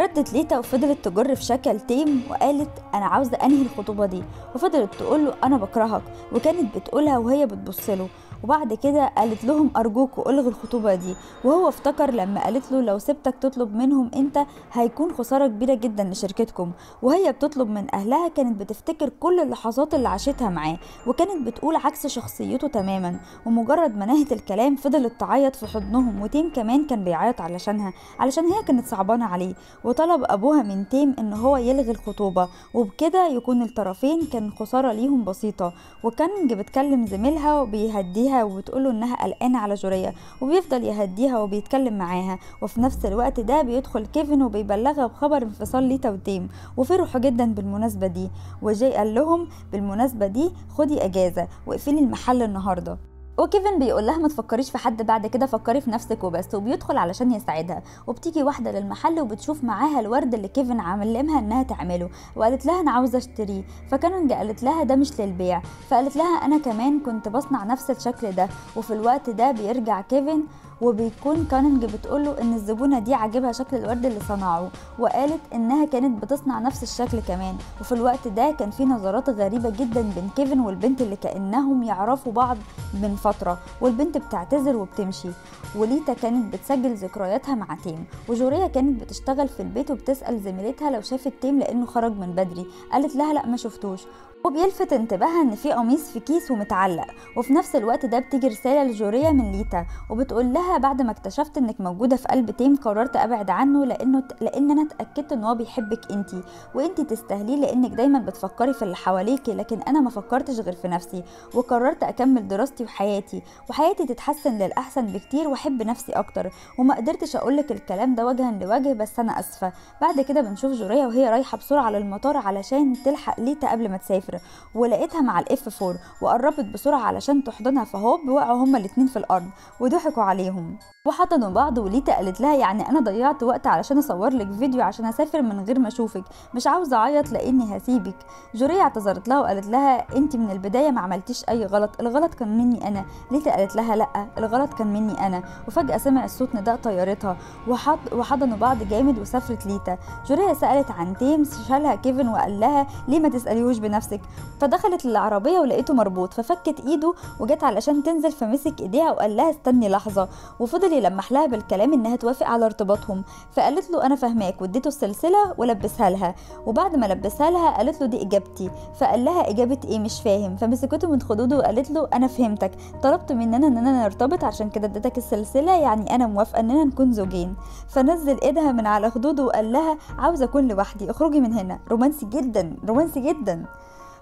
ردت ليتا وفضلت تجر في شكل تيم وقالت أنا عاوزة أنهي الخطوبة دي وفضلت تقول له أنا بكرهك وكانت بتقولها وهي بتبص له. وبعد كده قالت لهم ارجوكوا الغوا الخطوبة دي. وهو افتكر لما قالت له لو سبتك تطلب منهم أنت هيكون خسارة كبيرة جدا لشركتكم. وهي بتطلب من أهلها كانت بتفتكر كل اللحظات اللي عاشتها معاه وكانت بتقول عكس شخصيته تماما. ومجرد ما نهت الكلام فضلت تعيط في حضنهم وتيم كمان كان بيعيط علشانها علشان هي كانت صعبانة عليه. وطلب أبوها من تيم إن هو يلغي الخطوبة وبكده يكون الطرفين كان خسارة ليهم بسيطة. وكان بتكلم زميلها وبيهديها بيها وبتقوله إنها قلقانة على جوريا وبيفضل يهديها وبيتكلم معاها وفي نفس الوقت ده بيدخل كيفن وبيبلغها بخبر انفصال ليتا وتيم وفرحوا جدا بالمناسبة دي وجاي قال لهم بالمناسبة دي خدي إجازة واقفلي المحل النهارده. وكيفن بيقول لها ما تفكريش في حد بعد كده فكري في نفسك وبس وبيدخل علشان يساعدها. وبتيجي واحدة للمحل وبتشوف معاها الورد اللي كيفن علمها إنها تعمله وقالت لها أنا عاوزة أشتريه. فكاننج قالت لها ده مش للبيع. فقالت لها أنا كمان كنت بصنع نفس الشكل ده وفي الوقت ده بيرجع كيفن وبيكون كاننج بتقوله إن الزبونة دي عاجبها شكل الورد اللي صنعه وقالت إنها كانت بتصنع نفس الشكل كمان. وفي الوقت ده كان في نظرات غريبة جدا بين كيفن والبنت اللي كأنهم يعرفوا بعض من فتره فترة والبنت بتعتذر وبتمشي. وليتا كانت بتسجل ذكرياتها مع تيم. وجوريا كانت بتشتغل في البيت وبتسأل زميلتها لو شافت تيم لأنه خرج من بدري. قالت لها لا ما شفتوش. وبيلفت انتباهها إن في قميص في كيس ومتعلق وفي نفس الوقت ده بتيجي رسالة لجوريا من ليتا وبتقول لها بعد ما اكتشفت إنك موجودة في قلب تيم قررت أبعد عنه لأنه لأن أنا اتأكدت إن هو بيحبك أنتي وأنتي تستاهليه لأنك دايما بتفكري في اللي حواليكي لكن أنا ما فكرتش غير في نفسي وقررت أكمل دراستي وحياتي وحياتي تتحسن للأحسن بكتير وأحب نفسي أكتر وما قدرتش أقولك الكلام ده وجها لوجه بس أنا آسفة. بعد كده بنشوف جوريا وهي رايحة بسرعة للمطار علشان تلحق ليتا قبل ما تسافر. ولقيتها مع الاف 4 وقربت بسرعة علشان تحضنها فهوب وقعوا هما الاتنين في الأرض وضحكوا عليهم. وحضنوا بعض وليتا قالت لها يعني أنا ضيعت وقت علشان أصور لك فيديو عشان أسافر من غير ما أشوفك. مش عاوزة أعيط لأني هسيبك. جوريا اعتذرت لها وقالت لها انت من البداية ما عملتيش أي غلط. الغلط كان مني أنا. ليتا قالت لها؟ لأ الغلط كان مني أنا. وفجأة سمع الصوت نداء طيارتها. وحض وحضنوا بعض جامد وسافرت ليتا. جوريا سألت عن تيمس شالها كيفن وقال لها ليه ما تسأليهوش بنفسك؟ فدخلت العربيه ولقيته مربوط ففكت إيده وجت علشان تنزل فمسك إيديها وقال لها استني لحظة. وفضل يلمح لها بالكلام إنها توافق على ارتباطهم. فقالت له أنا فاهماك واديته السلسلة ولبسها لها. وبعد ما لبسها لها قالت له دي إجابتي. فقال لها إجابة إيه؟ مش فاهم. فمسكته من خدوده وقالت له أنا فهمتك. طلبت مننا إننا نرتبط عشان كده اديتك السلسلة يعني أنا موافقة إننا نكون زوجين. فنزل إيدها من على خدوده وقال لها عاوزة أكون لوحدي اخرجي من هنا. رومانسي جدا رومانسي جدا.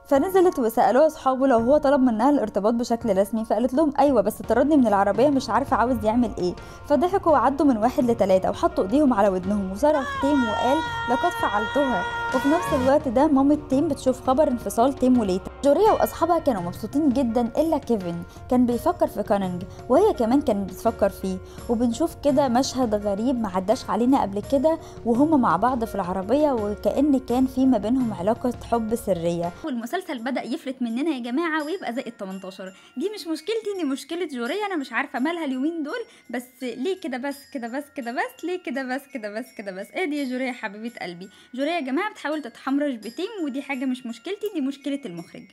فنزلت وسألوها أصحابه لو هو طلب منها الارتباط بشكل رسمي فقالت لهم أيوه بس طردني من العربية مش عارفة عاوز يعمل إيه. فضحكوا وعدوا من واحد لتلاتة وحطوا إيديهم على ودنهم وصرخ تيم وقال لقد فعلتها. وفي نفس الوقت ده مامة تيم بتشوف خبر انفصال تيم وليتا. جوريا وأصحابها كانوا مبسوطين جدا إلا كيفن. كان بيفكر في كانينج وهي كمان كانت بتفكر فيه. وبنشوف كده مشهد غريب ما عداش علينا قبل كده وهما مع بعض في العربية وكأن كان في ما بينهم علاقة حب سرية. بدأ يفلت مننا يا جماعة ويبقى زائد 18 دي مش مشكلتي دي مشكلة جوريا أنا مش عارفة مالها اليومين دول بس ليه كده بس كده بس كده بس ليه كده بس كده بس كده بس؟ إيه دي يا حبيبة قلبي؟ جوريا يا جماعة بتحاول تتحمرش بتيم ودي حاجة مش مشكلتي دي مشكلة المخرج.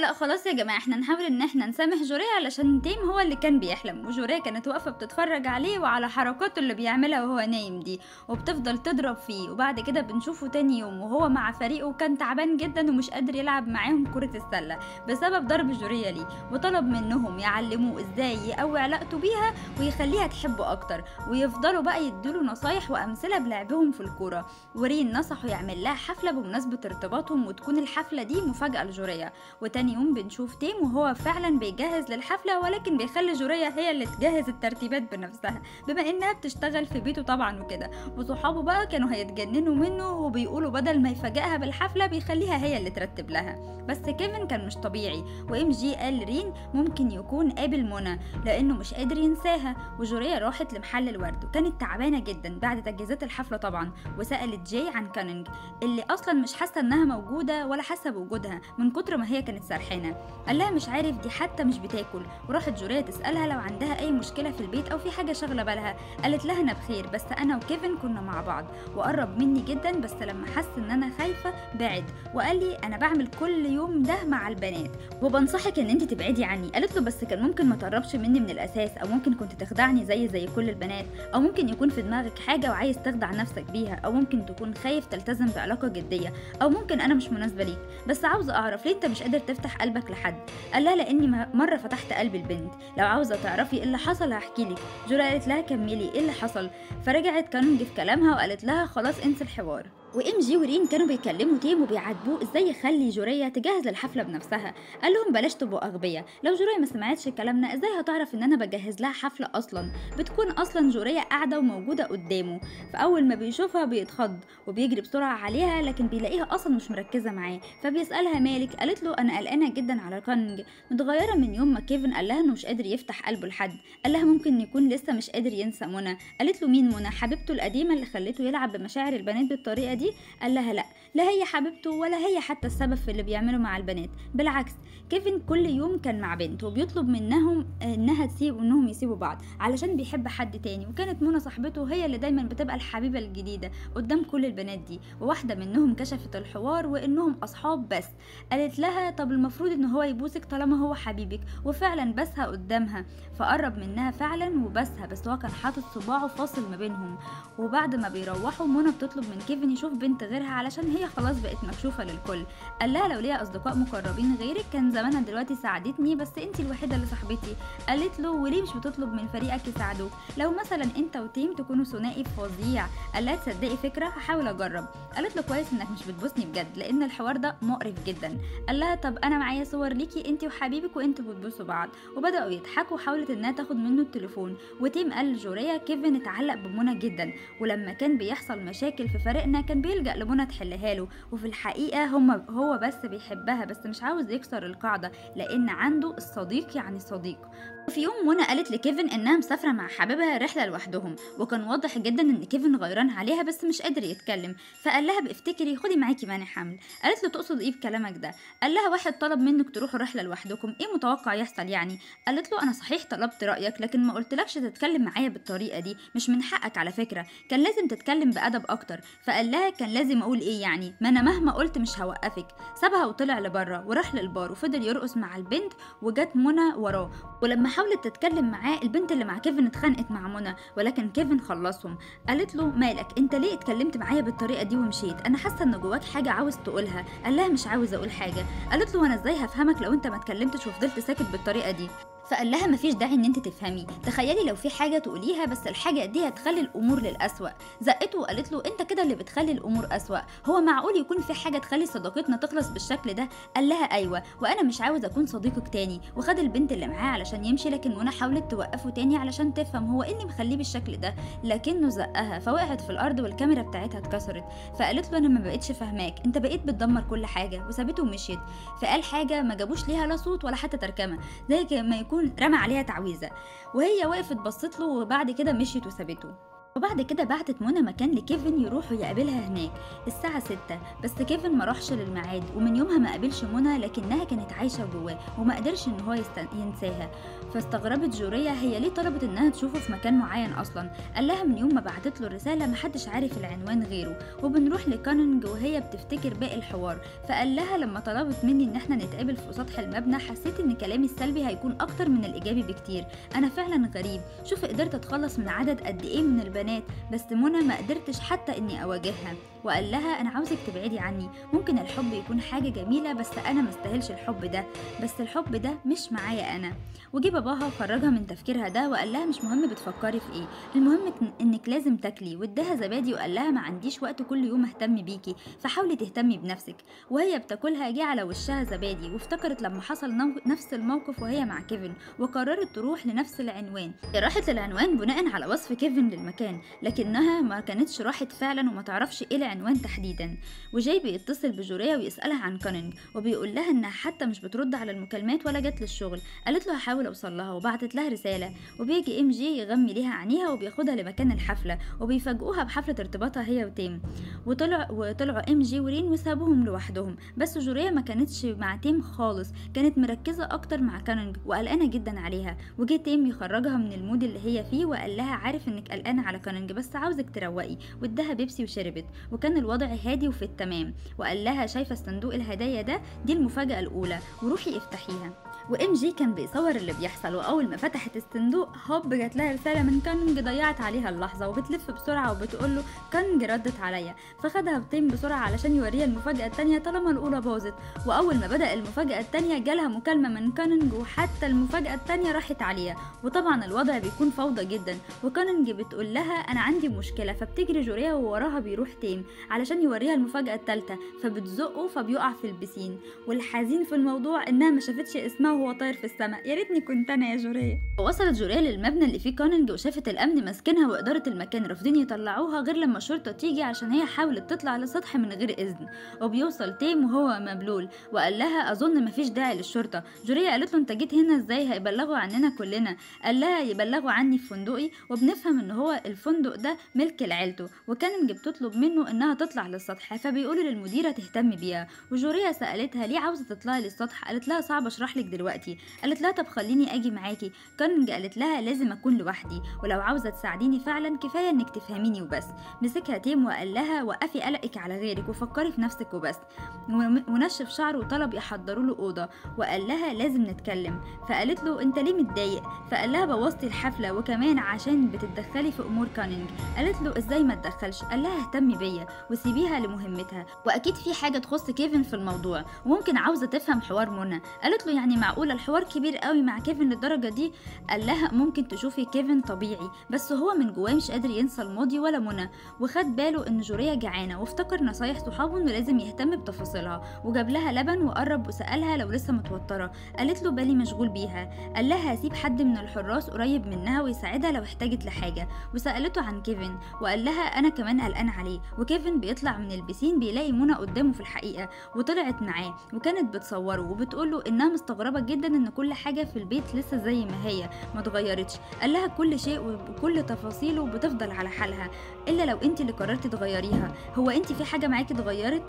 لا خلاص يا جماعة إحنا نحاول إن إحنا نسامح جوريا علشان تيم هو اللي كان بيحلم وجوريا كانت واقفة بتتفرج عليه وعلى حركاته اللي بيعملها وهو نايم دي وبتفضل تضرب فيه وبعد كده بنشوفه تاني يوم وهو مع فريقه كان تعبان جدا ومش قادر يلعب معاهم كرة السلة بسبب ضرب جوريا ليه وطلب منهم يعلموه إزاي يقوي علاقته بيها ويخليها تحبه أكتر ويفضلوا بقى يديله نصايح وأمثلة بلعبهم في الكورة. ورين نصحه يعمل لها حفلة بمناسبة ارتباطهم وتكون الحفلة دي مفاجأة لجوريا. وتاني يوم بنشوف تيم وهو فعلا بيجهز للحفلة ولكن بيخلي جوريا هي اللي تجهز الترتيبات بنفسها بما إنها بتشتغل في بيته طبعا وكده. وصحابه بقى كانوا هيتجننوا منه وبيقولوا بدل ما يفاجئها بالحفلة بيخليها هي اللي ترتب لها. بس كيفن كان مش طبيعي وإم جي قال رين ممكن يكون قابل منى لأنه مش قادر ينساها. وجوريا راحت لمحل الورد وكانت تعبانة جدا بعد تجهيزات الحفلة طبعا وسألت جاي عن كانينج اللي أصلا مش حاسة إنها موجودة ولا حاسة بوجودها من كتر ما هي كانت سرحانه قال لها مش عارف دي حتى مش بتاكل. وراحت جوريا تسألها لو عندها أي مشكلة في البيت أو في حاجة شاغلة بالها. قالت لها أنا بخير بس أنا وكيفن كنا مع بعض. وقرب مني جدا بس لما حس إن أنا خايفة بعد. وقال لي أنا بعمل كل يوم ده مع البنات. وبنصحك إن أنت تبعدي عني. قالت له بس كان ممكن ما تقربش مني من الأساس أو ممكن كنت تخدعني زي زي كل البنات. أو ممكن يكون في دماغك حاجة وعايز تخدع نفسك بيها. أو ممكن تكون خايف تلتزم بعلاقة جدية. أو ممكن أنا مش مناسبة ليك. بس عاوزة أعرف ليه أنت مش قادر تفتح قلبك لحد. قال لها لأني مرة فتحت قلبي لبنت. لو عاوزة تعرفي إيه اللي حصل هحكي لك جوريا قالت لها كملي إيه اللي حصل. فرجعت كانونج في كلامها وقالت لها خلاص انسي الحوار. وإم جي ورين كانوا بيكلموا تيم وبيعاتبوه إزاي يخلي جوريا تجهز للحفلة بنفسها. قال لهم بلاش تبقوا أغبياء. لو جوريا ما سمعتش كلامنا إزاي هتعرف إن أنا بجهز لها حفلة أصلا؟ بتكون أصلا جوريا قاعدة وموجودة قدامه. فأول ما بيشوفها بيتخض وبيجري بسرعة عليها لكن بيلاقيها أصلا مش مركزة معاه. فبيسألها مالك قالت له أنا قلقانة جدا على كانج. متغيرة من يوم ما كيفن قال لها إنه مش قادر يفتح قلبه لحد. قال لها ممكن يكون لسه مش قادر ينسى منى. قالت له مين منى؟ حبيبته القديمة اللي خلته يلعب بمشاعر البنات بالطريقة دي؟ قال لها لا. لا هي حبيبته ولا هي حتى السبب في اللي بيعمله مع البنات بالعكس كيفن كل يوم كان مع بنت وبيطلب منهم إنها تسيب إنهم يسيبوا بعض علشان بيحب حد تاني وكانت منى صاحبته هي اللي دايما بتبقى الحبيبة الجديدة قدام كل البنات دي وواحدة منهم كشفت الحوار وإنهم أصحاب بس قالت لها طب المفروض إن هو يبوسك طالما هو حبيبك وفعلا بسها قدامها فقرب منها فعلا وبسها بس هو كان حاطط صباعه فاصل ما بينهم وبعد ما بيروحوا منى بتطلب من كيفن يشوف بنت غيرها علشان هي خلاص بقت مكشوفة للكل. قال لها لو ليا أصدقاء مقربين غيرك كان زمانها دلوقتي ساعدتني بس انت الوحيدة اللي صاحبتي. قالت له وليه مش بتطلب من فريقك يساعدوك؟ لو مثلا أنت وتيم تكونوا ثنائي فظيع. قال لها تصدقي فكرة هحاول أجرب. قالت له كويس إنك مش بتبوسني بجد لأن الحوار ده مقرف جدا. قال لها طب أنا معايا صور ليكي انت وحبيبك وأنتوا بتبوسوا بعض. وبدأوا يضحكوا وحاولت إنها تاخد منه التليفون. وتيم قال لجوريا كيفن اتعلق بمنى جدا. ولما كان بيحصل مشاكل في فريقنا كان بيلجأ لمنى تحلها له. وفي الحقيقة هم هو بس بيحبها بس مش عاوز يكسر القاعدة لأن عنده الصديق يعني صديق. في يوم منى قالت لكيفن إنها مسافرة مع حبيبها رحلة لوحدهم وكان واضح جدا إن كيفن غيران عليها بس مش قادر يتكلم فقال لها بافتكري خدي معاكي مانع حمل. قالت له تقصد إيه بكلامك ده؟ قال لها واحد طلب منك تروحوا رحلة لوحدكم إيه متوقع يحصل يعني؟ قالت له أنا صحيح طلبت رأيك لكن ما قلتلكش تتكلم معايا بالطريقة دي مش من حقك على فكرة. كان لازم تتكلم بأدب أكتر. فقال لها كان لازم أقول إيه يعني؟ ما أنا مهما قلت مش هوقفك. سابها وطلع لبره وراح للبار وفضل يرقص مع البنت وجت منى وراه. ولما حاولت تتكلم معاه البنت اللي مع كيفن اتخانقت مع منى ولكن كيفن خلصهم. قالت له مالك؟ انت ليه اتكلمت معايا بالطريقة دي ومشيت؟ أنا حاسة إن جواك حاجة عاوز تقولها. قال لها مش عاوز أقول حاجة. قالت له وأنا إزاي هفهمك لو أنت ما اتكلمتش وفضلت ساكت بالطريقة دي؟ فقال لها مفيش داعي إن أنت تفهمي. تخيلي لو في حاجة تقوليها بس الحاجة دي هتخلي الأمور للأسوأ. زقته وقالت له أنت كده اللي بتخلي الأمور أسوأ. هو معقول يكون في حاجة تخلي صداقتنا تخلص بالشكل ده؟ قال لها أيوه. وأنا مش عاوز أكون صديقك تاني. وخد البنت اللي معاه علشان يمشي لكن منى حاولت توقفه تاني علشان تفهم هو إيه اللي مخليه بالشكل ده. لكنه زقها فوقعت في الأرض والكاميرا بتاعتها اتكسرت. فقالت له أنا ما بقتش فاهماك. أنت بقيت بتدمر كل حاجة. وسابته ومشيت. فقال حاجة ما جابوش ليها لا صوت ولا حتى تركمة. زي ما يكون رمى عليها تعويذة وهي وقفت بصت له وبعد كده مشيت وسابته. وبعد كده بعتت منى مكان لكيفن يروحوا يقابلها هناك الساعة 6 بس كيفن ما راحش للميعاد ومن يومها ما قابلش منى لكنها كانت عايشة جواه وما قدرش إن هو. ينساها. فاستغربت جوريا هي ليه طلبت إنها تشوفه في مكان معين أصلا؟ قال لها من يوم ما بعتت له الرسالة محدش عارف العنوان غيره. وبنروح لكانونج وهي بتفتكر باقي الحوار. فقال لها لما طلبت مني إن إحنا نتقابل في سطح المبنى حسيت إن كلامي السلبي هيكون أكتر من الإيجابي بكتير. أنا فعلا غريب. شوف قدرت أتخلص من عدد قد إيه من البنات البنات بس منى ما قدرتش حتى إني أواجهها. وقال لها أنا عاوزك تبعدي عني. ممكن الحب يكون حاجة جميلة بس أنا مستاهلش الحب ده. بس الحب ده مش معايا أنا. وجي باباها وخرجها من تفكيرها ده وقال لها مش مهم بتفكري في إيه. المهم انك لازم تاكلي. واداها زبادي وقال لها ما عنديش وقت كل يوم أهتم بيكي. فحاولي تهتمي بنفسك. وهي بتاكلها جه على وشها زبادي. وافتكرت لما حصل نفس الموقف وهي مع كيفن. وقررت تروح لنفس العنوان. راحت للعنوان بناء على وصف كيفن للمكان. لكنها ما كانتش راحت فعلا وما تعرفش إيه العنوان تحديدا وجاي بيتصل بجوريا ويسألها عن كونينج وبيقول لها إنها حتى مش بترد على المكالمات ولا جت للشغل. قالت له هحاول أوصل لها وبعتت لها رسالة. وبيجي إم جي يغمي ليها عينيها وبياخدها لمكان الحفلة وبيفاجئوها بحفلة ارتباطها هي وتيم. وطلع وطلعوا إم جي ورين وسابوهم لوحدهم. بس جوريا ما كانتش مع تيم خالص كانت مركزة أكتر مع كونينج وقلقانة جدا عليها. وجه تيم يخرجها من ال mood اللي هي فيه وقال لها عارف إنك قلقانة على كونينج بس عاوزك تروقي. واداها بيبسي وشربت. وكان الوضع هادي وفي التمام وقال لها شايفة صندوق الهدايا ده دي المفاجأة الأولى وروحي افتحيها. وإم جي كان بيصور اللي بيحصل وأول ما فتحت الصندوق هوب جات لها رسالة من كانج ضيعت عليها اللحظة وبتلف بسرعة وبتقول له كانج ردت عليا. فخدها تيم بسرعة علشان يوريها المفاجأة التانية طالما الأولى باظت. وأول ما بدأ المفاجأة التانية جالها مكالمة من كانج وحتى المفاجأة التانية راحت عليها. وطبعا الوضع بيكون فوضى جدا. وكانج بتقول لها أنا عندي مشكلة فبتجري جوريا ووراها بيروح تيم علشان يوريها المفاجأة التالتة. فبتزقه فبيقع في البسين. والحزين في الموضوع إنها ما شافتش اسمها وهو طاير في السماء. يا ريتني كنت أنا يا جوريا وصلت جوريا للمبنى اللي فيه كونينج وشافت الأمن ماسكينها وإدارة المكان رافضين يطلعوها غير لما الشرطه تيجي عشان هي حاولت تطلع للسطح من غير إذن. وبيوصل تيم وهو مبلول. وقال لها أظن مفيش داعي للشرطة. جوريا قالت له أنت جيت هنا إزاي؟ هيبلغوا عننا كلنا. قال لها يبلغوا عني في فندقي. وبنفهم إن هو الفندق ده ملك لعيلته. وكاننج بتطلب منه إنها تطلع للسطح فبيقولوا للمديرة تهتم بيها. وجوريا سألتها ليه عاوزة تطلعي للسطح؟ قالت لها صعب أشرح لك دلوقتي. قالت لها طب خليني أجي معاكي. كانج قالت لها لازم أكون لوحدي ولو عاوزة تساعديني فعلا كفاية إنك تفهميني وبس. مسكها تيم وقال لها وقفي قلقك على غيرك وفكري في نفسك وبس. ونشف شعره وطلب يحضروا له أوضة. وقال لها لازم نتكلم. فقالت له أنت ليه متضايق؟ فقال لها بوظتي الحفلة وكمان عشان بتتدخلي في أمور كانينج قالت له إزاي ما اتدخلش قال لها اهتمي بيا وسيبيها لمهمتها. وأكيد في حاجة تخص كيفن في الموضوع. وممكن عاوزة تفهم حوار منى. قالت له يعني معقولة الحوار كبير قوي مع كيفن للدرجة دي. قال لها ممكن تشوفي كيفن طبيعي بس هو من جواه مش قادر ينسى الماضي ولا منى. وخد باله إن جوريا جعانة وافتكر نصايح صحابه إنه لازم يهتم بتفاصيلها. وجاب لها لبن وقرب وسألها لو لسه متوترة. قالت له بالي مشغول بيها. قال لها هسيب حد من الحراس قريب منها ويساعدها لو احتاجت لحاجة. وسألته عن كيفن وقال لها أنا كمان قلقان عليه. وكيفن بيطلع من البسين بيلاقي منى قدامه في الحقيقة وطلعت معاه. وكانت بتصوره وبتقول له إنها مستغربة جدا إن كل حاجة في البيت لسه زي ما هي ما اتغيرتش. قال لها كل شيء وكل تفاصيله بتفضل على حالها. إلا لو انت اللي قررتي تغيريها. هو انت في حاجة معاكي اتغيرت؟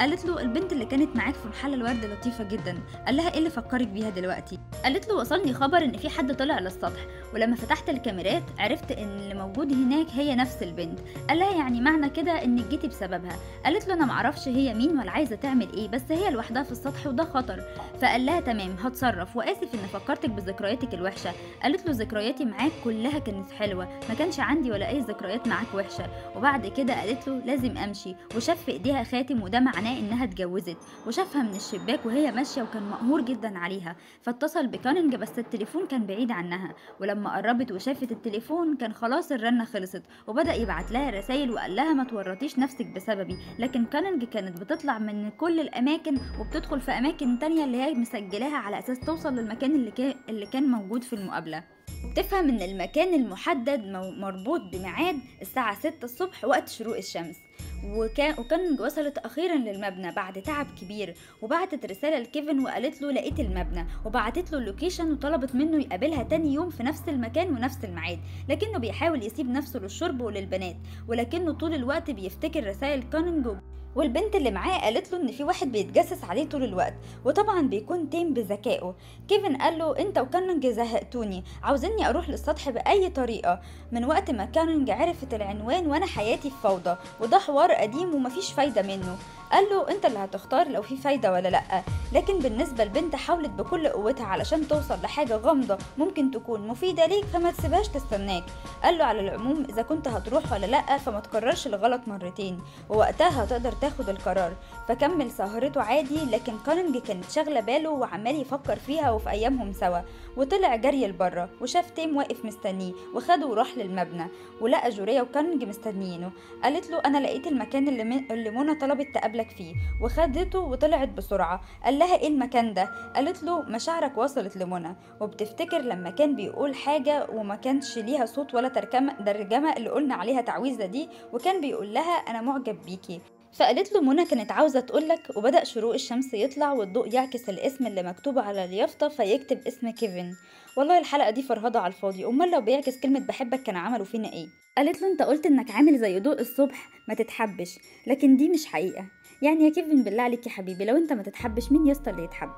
قالت له البنت اللي كانت معاك في محل الورد لطيفة جدا. قال لها إيه اللي فكرك بيها دلوقتي؟ قالت له وصلني خبر إن في حد طلع للسطح. ولما فتحت الكاميرات عرفت إن اللي موجود هناك هي نفس البنت. قال لها يعني معنى كده انك جيتي بسببها. قالت له أنا معرفش هي مين ولا عايزة تعمل إيه بس هي لوحدها في السطح وده خطر. فقال لها تمام هتصرف. وآسف إن فكرتك بذكرياتك الوحشة. قالت له ذكرياتي معاك كلها كانت حلوة. ما كانش عندي ولا أي ذكريات معاك وحشة. وبعد كده قالت له لازم أمشي. وشاف في إيديها خاتم وده معناه إنها اتجوزت. وشافها من الشباك وهي ماشية وكان مقهور جدا عليها. فاتصل بكاننج بس التليفون كان بعيد عنها. ولما قربت وشافت التليفون كان خلاص الرنة خلصت وبدأ يبعت لها رسائل وقال لها ما تورطيش نفسك بسببي. لكن كاننج كانت بتطلع من كل الأماكن وبتدخل في أماكن تانية اللي هي مسجلاها على أساس توصل للمكان اللي كان موجود في المقابلة. بتفهم إن المكان المحدد مربوط بميعاد الساعة 6 الصبح وقت شروق الشمس. وكان وصلت أخيرا للمبنى بعد تعب كبير. وبعتت رسالة لكيفن وقالت له لقيت المبنى. وبعتت له اللوكيشن وطلبت منه يقابلها تاني يوم في نفس المكان ونفس الميعاد. لكنه بيحاول يسيب نفسه للشرب وللبنات. ولكنه طول الوقت بيفتكر رسائل كاننج والبنت اللي معاه قالت له إن في واحد بيتجسس عليه طول الوقت وطبعا بيكون تيم بذكائه. كيفن قال له أنت وكاننج زهقتوني عاوزيني أروح للسطح بأي طريقة. من وقت ما كاننج عرفت العنوان وأنا حياتي في فوضى وده حوار قديم ومفيش فايدة منه. قال له انت اللي هتختار لو في فايدة ولا لأ. لكن بالنسبة لبنت حاولت بكل قوتها علشان توصل لحاجة غامضة ممكن تكون مفيدة ليك فما تسيبهاش تستناك. قال له على العموم إذا كنت هتروح ولا لأ فما تكررش الغلط مرتين ووقتها هتقدر تاخد القرار. فكمل سهرته عادي لكن كاننج كانت شاغلة باله وعمال يفكر فيها وفي أيامهم سوا. وطلع جري لبره وشاف تيم واقف مستنيه وخده وراح للمبنى ولقى جوريا وكاننج مستنيينه. قالت له أنا لقيت المكان اللي, من... اللي منى طلبت تقابلك فيه. وخدته وطلعت بسرعة. قال لها إيه المكان ده؟ قالت له مشاعرك وصلت لمنى. وبتفتكر لما كان بيقول حاجة وما كانش ليها صوت ولا ترجمة اللي قلنا عليها تعويذة دي وكان بيقول لها أنا معجب بيكي. فقالت له منى كانت عاوزة تقولك وبدأ شروق الشمس يطلع والضوء يعكس الاسم اللي مكتوب على اليافطة فيكتب اسم كيفن. والله الحلقة دي فرهضة على الفاضي. أمال لو بيعكس كلمة بحبك كان عملوا فينا إيه؟ قالت له أنت قلت إنك عامل زي ضوء الصبح ما تتحبش لكن دي مش حقيقة. يعني يا كيفن بالله عليك يا حبيبي لو أنت ما تتحبش مين يسطا اللي يتحب؟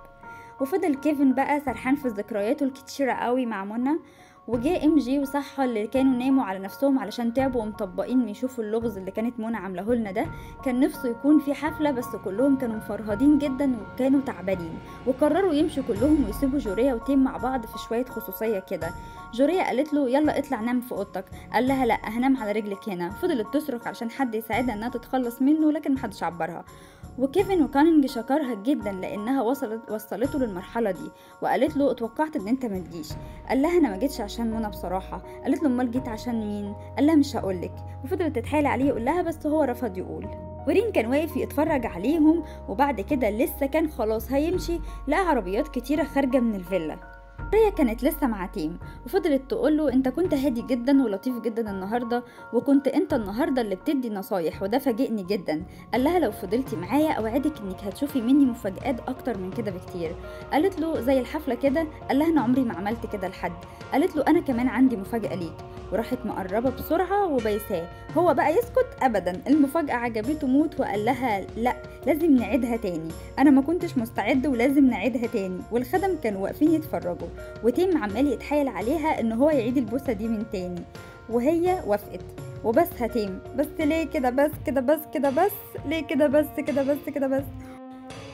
وفضل كيفن بقى سرحان في ذكرياته الكتيرة قوي مع منى. وجاء إم جي وصحى اللي كانوا ناموا على نفسهم علشان تعبوا ومطبقين يشوفوا اللغز اللي كانت منى عاملاه لنا ده. كان نفسه يكون في حفلة بس كلهم كانوا مفرهدين جدا وكانوا تعبانين. وقرروا يمشوا كلهم ويسيبوا جوريا وتيم مع بعض في شوية خصوصية كده. جوريا قالت له يلا اطلع نام في أوضتك. قال لها لا هنام على رجلك هنا. فضلت تصرخ علشان حد يساعدها إنها تتخلص منه لكن محدش عبرها. وكيفن وكاننج شكرها جدا لإنها وصلت وصلته للمرحلة دي وقالت له اتوقعت إن أنت ما تجيش. قال لها أنا ما جيتش عشان منى بصراحة. قالت له أمال جيت عشان مين؟ قال لها مش هقولك. وفضلت تتحايل عليه يقول لها بس هو رفض يقول. ورين كان واقف يتفرج عليهم وبعد كده لسه كان خلاص هيمشي لقى عربيات كتيرة خارجة من الفيلا. جوريا كانت لسه مع تيم وفضلت تقول له أنت كنت هادي جدا ولطيف جدا النهارده وكنت أنت النهارده اللي بتدي نصايح وده فاجئني جدا. قال لها لو فضلتي معايا أوعدك إنك هتشوفي مني مفاجآت أكتر من كده بكتير. قالت له زي الحفلة كده قال لها أنا عمري ما عملت كده لحد. قالت له أنا كمان عندي مفاجأة ليك. وراحت مقربة بسرعة وبيساه. هو بقى يسكت؟ ابدا. المفاجأة عجبته موت وقال لها لا لازم نعيدها تاني. أنا ما كنتش مستعد ولازم نعيدها تاني. والخدم كانوا واقفين يتفرجوا. وتيم عمال يتحايل عليها إن هو يعيد البوسة دي من تاني. وهي وافقت. وبس هتيم بس ليه كده؟ بس كده بس كده بس. ليه كده؟ بس كده بس كده بس.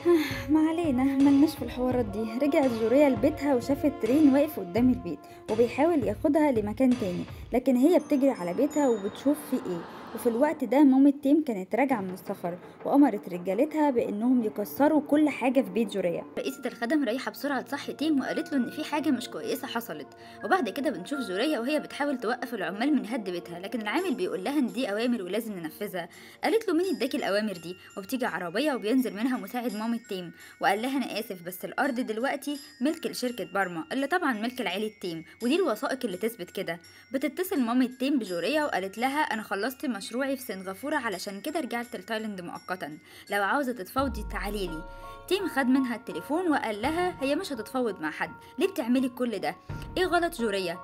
ما علينا. ملناش في الحوارات دي. رجعت جوريا لبيتها وشافت رين واقف قدام البيت وبيحاول ياخدها لمكان تاني لكن هي بتجري على بيتها وبتشوف في إيه. وفي الوقت ده مامة تيم كانت راجعة من السفر وأمرت رجالتها بإنهم يكسروا كل حاجة في بيت جوريا رئيسة الخدم رايحة بسرعة تصحي تيم وقالت له إن في حاجة مش كويسة حصلت. وبعد كده بنشوف جوريا وهي بتحاول توقف العمال من هد بيتها لكن العامل بيقول لها إن دي أوامر ولازم ننفذها. قالت له مين اداكي الأوامر دي؟ وبتيجي عربية وبينزل منها مساعد مامة تيم وقال لها أنا آسف بس الأرض دلوقتي ملك لشركة بارما اللي طبعا ملك لعيلة تيم ودي الوثائق اللي تثبت كده. بتتصل مامة تيم بجوريا وقالت لها أنا خلصت مشروعي في سنغافورة علشان كده رجعت لتايلاند مؤقتا. لو عاوزة تتفاوضي تعاليلي. تيم خد منها التليفون وقال لها هي مش هتتفاوض مع حد ليه بتعملي كل ده؟ إيه غلط جوريا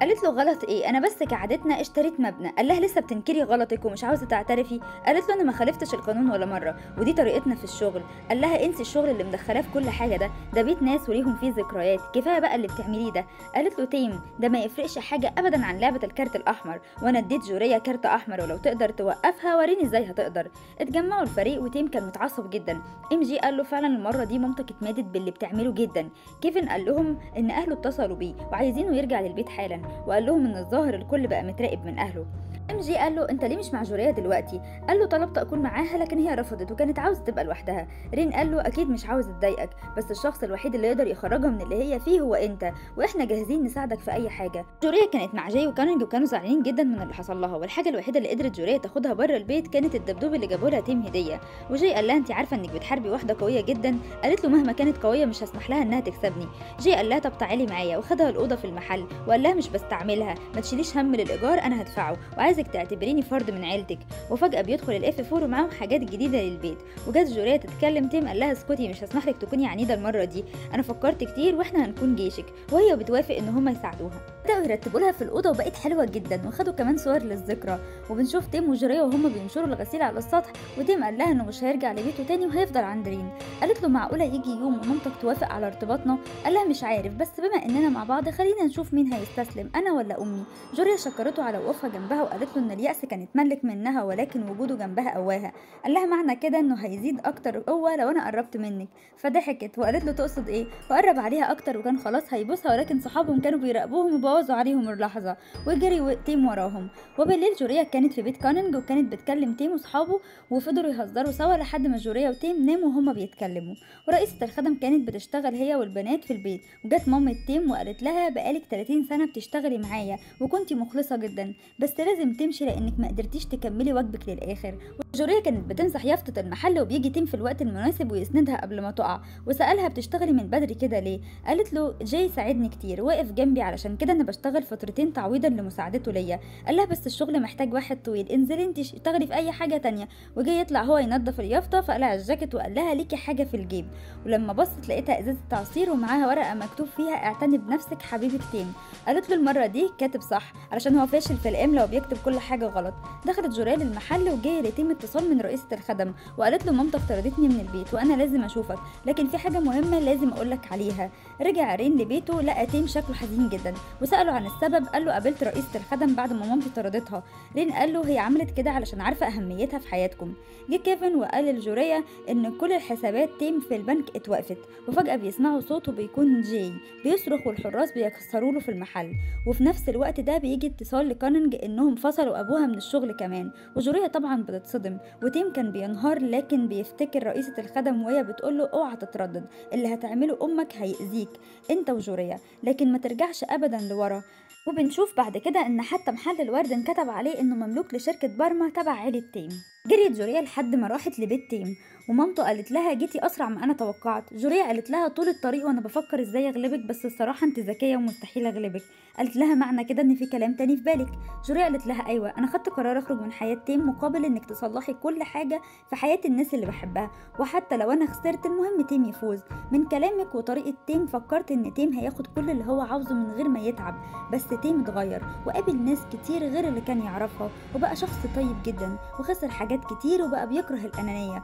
قالت له غلط إيه؟ أنا بس كعادتنا اشتريت مبنى قال لها لسه بتنكري غلطك ومش عاوزة تعترفي؟ قالت له أنا ما خالفتش القانون ولا مرة ودي طريقتنا في الشغل. قال لها أنسي الشغل اللي مدخلاه في كل حاجة ده ده بيت ناس وليهم فيه ذكريات كفاية بقى اللي بتعمليه ده. قالت له تيم ده ما يفرقش حاجة ابدا عن لعبة الكارت الأحمر وأنا اديت جوريا كارت أحمر ولو تقدر توقفها وريني إزاي هتقدر. اتجمعوا الفريق وتيم كان متعصب جدا. إم جي قال له فعلا المرة دي مامتك اتمادت باللي بتعمله جدا. كيفن قال لهم إن أهله اتصلوا بيه وعايزينه يرجع للبيت حالا وقال لهم إن الظاهر الكل بقى متراقب من أهله. ام جي قال له أنت ليه مش مع جوريا دلوقتي؟ قال له طلبت اكون معاها لكن هي رفضت وكانت عاوزة تبقى لوحدها. رين قال له أكيد مش عاوز تضايقك بس الشخص الوحيد اللي يقدر يخرجها من اللي هي فيه هو أنت وإحنا جاهزين نساعدك في أي حاجة. جوريا كانت مع جاي وكانج وكانوا زعلانين جدا من اللي حصل لها والحاجة الوحيدة اللي قدرت جوريا تاخدها بره البيت كانت الدبدوب اللي جابوا لها تيم هدية. وجاي قال لها أنت عارفة إنك بتحاربي واحدة قوية جدا. قالت له مهما كانت قوية مش هسمح لها إنها تكسبني. جاي قال لها طب تعالي معايا. وخدها الأوضة في المحل وقال لها مش بستعملها ما تشيليش هم للإيجار أنا هدفعه. وعايزك تعتبريني فرد من عيلتك. وفجأة بيدخل ال F4 ومعاهم حاجات جديدة للبيت. وجت جوريا تتكلم تيم قال لها اسكتي مش هسمح لك تكوني عنيدة المرة دي. أنا فكرت كتير وإحنا هنكون جيشك. وهي بتوافق إن هم يساعدوها. بدأوا يرتبوا لها في الأوضة وبقت حلوة جدا. وخدوا كمان صور للذكرى. وبنشوف تيم وجوريا وهما بينشروا الغسيل على السطح. وتيم قال لها إنه مش هيرجع لبيته تاني وهيفضل عند رين. قالت له معقولة يجي يوم ومامتك توافق على ارتباطنا؟ قال لها مش عارف. بس بما إننا مع بعض خلينا نشوف مين هيستسلم أنا ولا أمي. جوريا شكرته على وقوفه جنبها وقالت له إن اليأس كان اتملك منها ولكن وجوده جنبها قواها. قال لها معنى كده إنه هيزيد أكتر قوة لو أنا قربت منك. فضحكت وقالت له تقصد إيه؟ وقرب عليها أكتر وكان خلاص هيبوسها ولكن صحابهم كانوا بيراقبوهم وبوظوا عليهم اللحظة. وجري تيم وراهم. وبالليل جوريا كانت في بيت كاننج وكانت بتكلم تيم وصحابه وفضلوا يهزروا سوا لحد ما جوريا وتيم ناموا وهما بيتكلموا. ورئيسة الخدم كانت بتشتغل هي والبنات في البيت. وجت مامة تيم وقالت لها بقالك 30 سنة بتشتغلي معايا وكنتي مخلصة جدا بس لازم تمشي لأنك ما قدرتيش تكملي واجبك للآخر. جوريا كانت بتمسح يافطة المحل وبيجي تيم في الوقت المناسب ويسندها قبل ما تقع. وسألها بتشتغلي من بدري كده ليه؟ قالت له جاي ساعدني كتير واقف جنبي علشان كده أنا بشتغل فترتين تعويضا لمساعدته ليا. قال لها بس الشغل محتاج واحد طويل انزلي انت اشتغلي في أي حاجة تانية. وجاي يطلع هو ينظف اليافطة فقلع الجاكيت وقال لها ليكي حاجة في الجيب. ولما بصت لقيتها إزازة عصير ومعاها ورقة مكتوب فيها اعتني بنفسك حبيبك تيم قالت له المرة دي كاتب صح علشان هو فاشل في الاملا وبيكتب كل حاجة غلط. دخلت جوريا للمحل وجاي لتيم اتصال من رئيسة الخدم وقالت له مامتك طردتني من البيت وأنا لازم أشوفك لكن في حاجة مهمة لازم أقولك عليها. رجع رين لبيته لقى تيم شكله حزين جدا. وسأله عن السبب قال له قابلت رئيسة الخدم بعد ما مامتي طردتها. رين قال له هي عملت كده علشان عارفة أهميتها في حياتكم. جه كيفن وقال لجوريا إن كل الحسابات تيم في البنك اتوقفت. وفجأة بيسمعوا صوته بيكون جاي بيصرخ والحراس بيكسروا له في المحل. وفي نفس الوقت ده بيجي اتصال لكاننج إنهم فصلوا أبوها من الشغل كمان. وجوريا طبعا بتتصدم وتيم كان بينهار لكن بيفتكر رئيسة الخدم وهي بتقول له أوعى تتردد اللي هتعمله أمك هيأذيك أنت وجوريا. لكن ما ترجعش أبدا لورا. وبنشوف بعد كده إن حتى محل الورد انكتب عليه إنه مملوك لشركة بارما تبع عيلة تيم. جريت جوريا لحد ما راحت لبيت تيم. ومامته قالت لها جيتي أسرع ما أنا توقعت. جوريا قالت لها طول الطريق وأنا بفكر إزاي أغلبك بس الصراحة أنت ذكية ومستحيل أغلبك. قالت لها معنى كده إن في كلام تاني في بالك. جوريا قالت لها أيوه أنا خدت قرار أخرج من حياه تيم مقابل إنك تصلحي كل حاجة في حياة الناس اللي بحبها وحتى لو أنا خسرت المهم تيم يفوز. من كلامك وطريقة تيم فكرت إن تيم هياخد كل اللي هو عاوزه من غير ما يتعب بس تيم اتغير وقابل ناس كتير غير اللي كان يعرفها وبقى شخص طيب جدا وخسر حاجات كتير وبقى بيكره الأنانية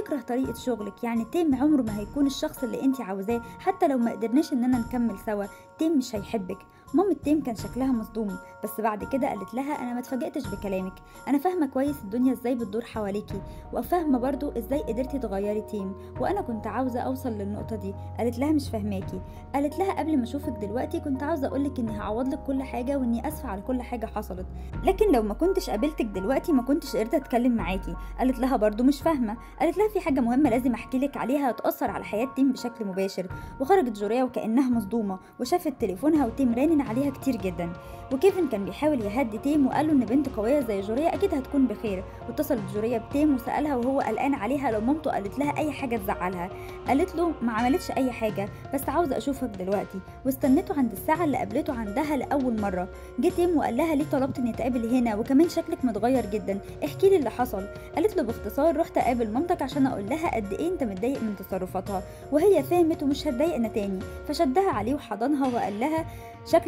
وبيكره طريقة شغلك. يعني تيم عمره ما هيكون الشخص اللي انت عاوزاه. حتى لو ما قدرناش إننا نكمل سوا تيم مش هيحبك. مامة تيم كان شكلها مصدوم بس بعد كده قالت لها أنا ما اتفاجئتش بكلامك. أنا فاهمة كويس الدنيا إزاي بتدور حواليكي وفاهمة برضو إزاي قدرتي تغيري تيم وأنا كنت عاوزة أوصل للنقطة دي. قالت لها مش فاهماكي. قالت لها قبل ما أشوفك دلوقتي كنت عاوزة أقولك إني هعوض لك كل حاجة وإني أسفة على كل حاجة حصلت. لكن لو ما كنتش قابلتك دلوقتي ما كنتش قدرت أتكلم معاكي. قالت لها برضو مش فاهمة. قالت لها في حاجة مهمة لازم أحكي لك عليها هتأثر على حياة تيم بشكل مباشر. وخرجت جوريا وكأنها مصدومة وشافت تليفونها وتيم رانن عليها كتير جدا. وكيفن كان بيحاول يهدي تيم وقال له إن بنت قوية زي جوريا أكيد هتكون بخير. واتصلت جوريا بتيم وسألها وهو قلقان عليها لو مامته قالت لها أي حاجة تزعلها. قالت له ما عملتش أي حاجة بس عاوزة أشوفك دلوقتي. واستنته عند الساعة اللي قابلته عندها لأول مرة. جه تيم وقال لها ليه طلبت نتقابل هنا؟ وكمان شكلك متغير جدا. احكي لي اللي حصل. قالت له باختصار رحت أقابل مامتك عشان أقول لها قد إيه أنت متضايق من تصرفاتها. وهي فهمت ومش هتضايقنا تاني. فشدها عليه وحضنها وقال لها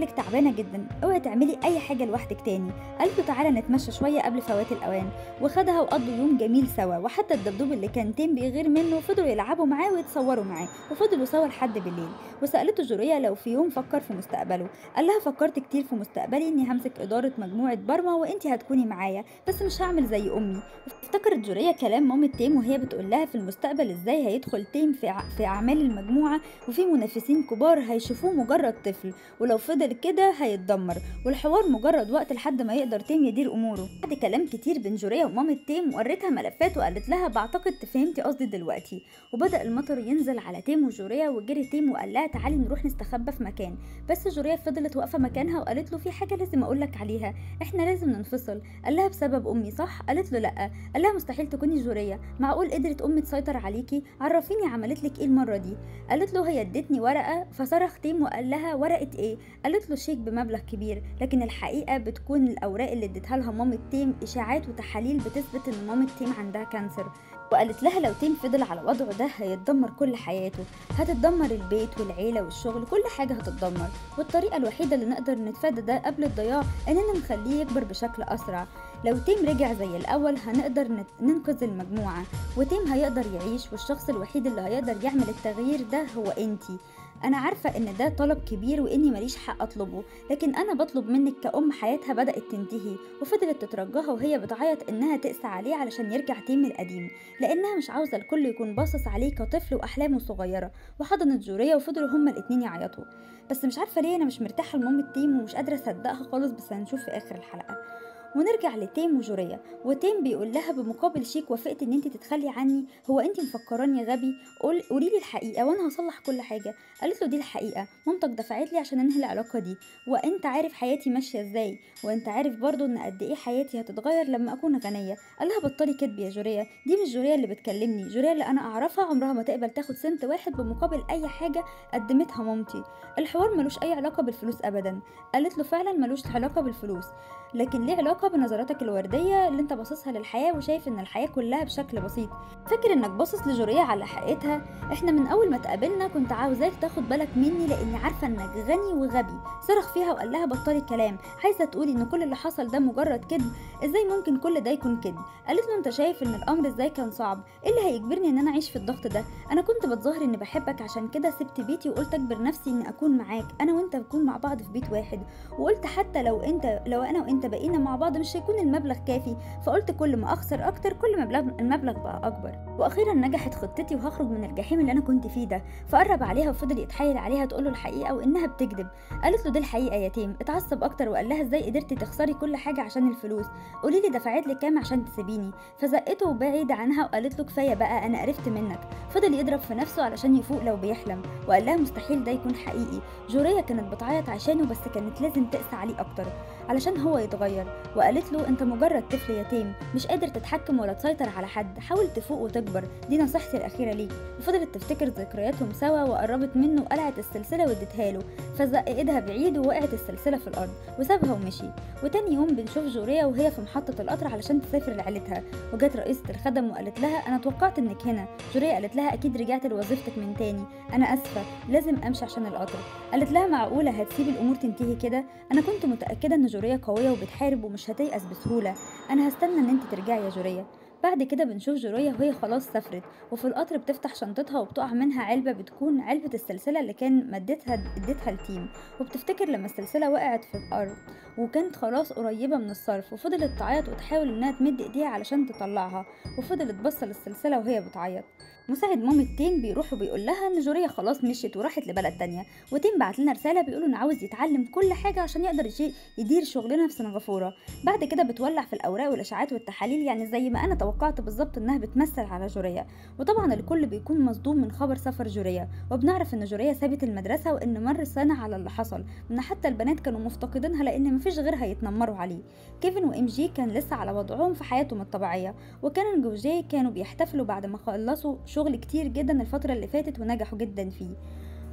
شكلك تعبانة جدا. اوعي تعملي أي حاجة لوحدك تاني. قالت له تعالى نتمشى شوية قبل فوات الأوان. وخدها وقضوا يوم جميل سوا. وحتى الدبدوب اللي كان تيم بيغير منه فضلوا يلعبوا معاه ويتصوروا معاه. وفضلوا سوا لحد بالليل. وسألته جوريا لو في يوم فكر في مستقبله. قال لها فكرت كتير في مستقبلي إني همسك إدارة مجموعة برما وإنتي هتكوني معايا. بس مش هعمل زي أمي. افتكرت جوريا كلام مامة تيم وهي بتقول لها في المستقبل إزاي هيدخل تيم في, ع... في أعمال المجموعة. وفي منافسين كبار هيشوفوه مجرد طفل. ولو فضل كده هيتدمر والحوار مجرد وقت لحد ما يقدر تيم يدير أموره. بعد كلام كتير بين جوريا ومامة تيم وريتها ملفات وقالت لها بعتقد فهمتي قصدي دلوقتي. وبدأ المطر ينزل على تيم وجوريا وجري تيم وقال لها تعالي نروح نستخبى في مكان. بس جوريا فضلت واقفة مكانها وقالت له في حاجة لازم أقول لك عليها إحنا لازم ننفصل. قال لها بسبب أمي صح؟ قالت له لأ. قال لها مستحيل تكوني جوريا معقول قدرت أمي تسيطر عليكي؟ عرفيني عملت لك إيه المرة دي. قالت له هي ادتني ورقة فصرخ تيم وقال لها ورقة إيه؟ قالت له شيك بمبلغ كبير لكن الحقيقة بتكون الأوراق اللي اديتها لها مامة تيم إشاعات وتحاليل بتثبت إن مامة تيم عندها cancer. وقالت لها لو تيم فضل على وضعه ده هيتدمر كل حياته. هتتدمر البيت والعيلة والشغل كل حاجة هتتدمر. والطريقة الوحيدة اللي نقدر نتفادى ده قبل الضياع اننا نخليه يكبر بشكل أسرع. لو تيم رجع زي الأول هنقدر ننقذ المجموعة. وتيم هيقدر يعيش والشخص الوحيد اللي هيقدر يعمل التغيير ده هو أنتي. أنا عارفة إن ده طلب كبير وإني ماليش حق أطلبه لكن أنا بطلب منك كأم حياتها بدأت تنتهي وفضلت تترجاها وهي بتعيط إنها تقسى عليه علشان يرجع تيم القديم لأنها مش عاوزة الكل يكون باصص عليه كطفل وأحلامه صغيرة وحضنت جوريا وفضلوا هما الاتنين يعيطوا. بس مش عارفة ليه أنا مش مرتاحة لمامة تيم ومش قادرة أصدقها خالص بس هنشوف في آخر الحلقة. ونرجع لتيم وجوريا. وتيم بيقول لها بمقابل شيك وافقت إن انت تتخلي عني هو انت مفكراني غبي؟ قول قولي لي الحقيقة وأنا هصلح كل حاجة. قالت له دي الحقيقة. مامتك دفعت لي عشان أنهي العلاقة دي. وأنت عارف حياتي ماشية إزاي؟ وأنت عارف برضو إن قد إيه حياتي هتتغير لما أكون غنية. قال لها بطلي كدب يا جوريا. دي مش جوريا اللي بتكلمني. جوريا اللي أنا أعرفها عمرها ما تقبل تاخد سنت واحد بمقابل أي حاجة قدمتها مامتي. الحوار ملوش أي علاقة بالفلوس ابدا. قالت له فعلا ملوش علاقة بالفلوس. لكن ليه علاقة بنظراتك الوردية اللي انت باصصها للحياة وشايف ان الحياة كلها بشكل بسيط؟ فاكر انك باصص لجوريا على حقيقتها؟ إحنا من أول ما اتقابلنا كنت عاوزاك تاخد بالك مني لأني عارفة انك غني وغبي. صرخ فيها وقال لها بطلي كلام عايزة تقولي إن كل اللي حصل ده مجرد كذب؟ إزاي ممكن كل ده يكون كذب؟ قالت له أنت شايف إن الأمر إزاي كان صعب؟ إيه اللي هيجبرني إن أنا أعيش في الضغط ده؟ أنا كنت بتظاهر إني بحبك عشان كده سبت بيتي وقلت أجبر نفسي إني أكون معاك أنا وأنت نكون مع بعض في بيت واحد. وقلت حتى لو أنت لو أنا وأنت بقينا مع بعض مش هيكون المبلغ كافي فقلت كل ما أخسر أكتر كل ما المبلغ, بقى أكبر. وأخيرا نجحت خطتي وهخرج من الجحيم اللي أنا كنت فيه ده. فقرب عليها وفضل يتحايل عليها تقول له الحقيقة وإنها بتكذب. قالت له دي الحقيقة يا تيم اتعصب أكتر وقال لها إزاي قدرتي تخسري كل حاجة عشان الفلوس؟ قولي لي دفعت لي كام عشان تسيبيني؟ فزقته بعيد عنها وقالت له كفاية بقى أنا قرفت منك. فضل يضرب في نفسه علشان يفوق لو بيحلم. وقال لها مستحيل ده يكون حقيقي. جوريا كانت بتعيط عشانه بس كانت لازم تقسى عليه أكتر. علشان هو يتغير وقالت له أنت مجرد طفل يتيم مش قادر تتحكم ولا تسيطر على حد حاول تفوق وتكبر دي نصيحتي الأخيرة ليك. وفضلت تفتكر ذكرياتهم سوا وقربت منه وقلعت السلسلة واديتها له فزق إيدها بعيد ووقعت السلسلة في الأرض وسابها ومشي. وتاني يوم بنشوف جوريا وهي في محطة القطر علشان تسافر لعيلتها. وجت رئيسة الخدم وقالت لها أنا توقعت إنك هنا. جوريا قالت لها أكيد رجعت لوظيفتك من تاني. أنا آسفة لازم أمشي عشان القطر. قالت لها معقولة هتسيب الأمور تنتهي كده؟ أنا كنت متأكدة إن جوريا قوية وبتحارب ومش هتيأس بسهولة. أنا هستنى إن انت ترجعي يا جوريا بعد كده بنشوف جوريا وهي خلاص سافرت وفي القطر بتفتح شنطتها وبتقع منها علبة بتكون علبة السلسلة اللي كان مدتها اديتها التيم وبتفتكر لما السلسلة وقعت في الأرض وكانت خلاص قريبة من الصرف وفضلت تعيط وتحاول إنها تمد إيديها علشان تطلعها وفضلت بصة للسلسلة وهي بتعيط. مساعد مامة تين بيروح وبيقول لها إن جوريا خلاص مشيت وراحت لبلد تانية. وتين بعت لنا رسالة بيقول إنه عاوز يتعلم كل حاجة عشان يقدر يدير شغلنا في سنغافورة. بعد كده بتولع في الأوراق والإشاعات والتحاليل يعني زي ما أنا توقعت بالظبط إنها بتمثل على جوريا وطبعا الكل بيكون مصدوم من خبر سفر جوريا وبنعرف إن جوريا سابت المدرسة وإن مر سنة على اللي حصل إن حتى البنات كانوا مفتقدينها لأن مفيش غيرها يتنمروا عليه. كيفن وإم جي كان لسه على وضعهم في حياتهم الطبيعية. وكينج وجي كانوا بيحتفلوا بعد ما خلصوا شغل كتير جدا الفترة اللي فاتت ونجحوا جدا فيه.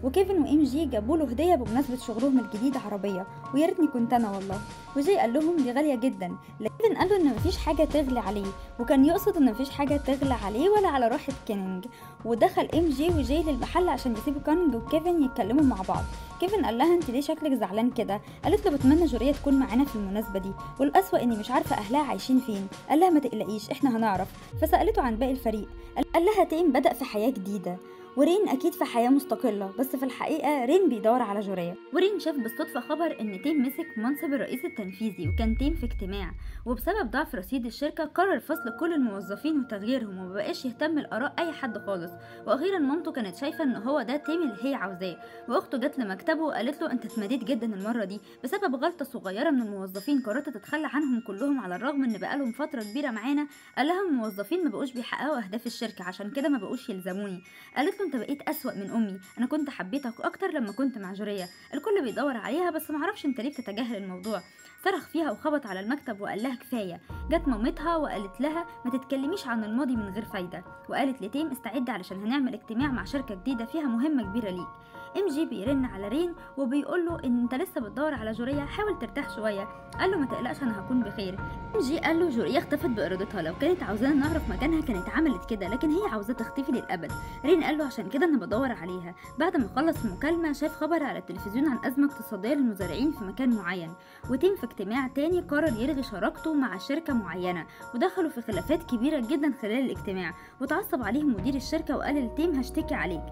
وكيفن وام جي جابوا له هدية بمناسبة شغلهم الجديد عربية ويا ريتني كنت أنا والله. وجي قال لهم دي غالية جدا. لكن قال له إن مفيش حاجة تغلى عليه وكان يقصد إن مفيش حاجة تغلى عليه ولا على راحة كينج ودخل ام جي وجي للمحل عشان يسيبوا كينج وكيفن يتكلموا مع بعض. كيفن قال لها أنت ليه شكلك زعلان كده؟ قالت له بتمنى جوريا تكون معانا في المناسبة دي والأسوأ إني مش عارفة أهلها عايشين فين. قال لها ما تقلقيش إحنا هنعرف. فسألته عن باقي الفريق. قال لها تيم بدأ في حياة جديدة. ورين أكيد في حياة مستقلة بس في الحقيقة رين بيدور على جوريا ورين شاف بالصدفة خبر إن تيم مسك منصب الرئيس التنفيذي وكان تيم في اجتماع وبسبب ضعف رصيد الشركة قرر فصل كل الموظفين وتغييرهم ومبقاش يهتم لآراء أي حد خالص. وأخيرا مامته كانت شايفة إن هو ده تيم اللي هي عاوزاه. وأخته جت لمكتبه وقالت له أنت اتمديت جدا المرة دي بسبب غلطة صغيرة من الموظفين قررت تتخلى عنهم كلهم على الرغم إن بقالهم فترة كبيرة معانا. قال لها الموظفين ما بقوش بيحققوا أهداف الشركة عشان كده ما بقوش يلزموني. قالت أنت بقيت أسوأ من أمي. أنا كنت حبيتك أكتر لما كنت مع جوريا. الكل بيدور عليها بس معرفش أنت ليه بتتجاهل الموضوع. صرخ فيها وخبط على المكتب وقال لها كفاية. جت مامتها وقالت لها ما تتكلميش عن الماضي من غير فايدة. وقالت لتيم استعد علشان هنعمل اجتماع مع شركة جديدة فيها مهمة كبيرة ليك. ام جي بيرن على رين وبيقول له إن أنت لسه بتدور على جوريا حاول ترتاح شوية. قال له ما تقلقش أنا هكون بخير. ام جي قال له جوريا اختفت بإرادتها. لو كانت عاوزانا نعرف مكانها كانت عملت كده لكن هي عاوزاه تختفي للأبد. رين قال له عشان كده أنا بدور عليها. بعد ما خلص المكالمه شاف خبر على التلفزيون عن أزمة اقتصادية للمزارعين في مكان معين. وتيم في اجتماع تاني قرر يلغي شراكته مع شركة معينة. ودخلوا في خلافات كبيرة جدا خلال الاجتماع. وتعصب عليهم مدير الشركة وقال لتيم هشتكي عليك.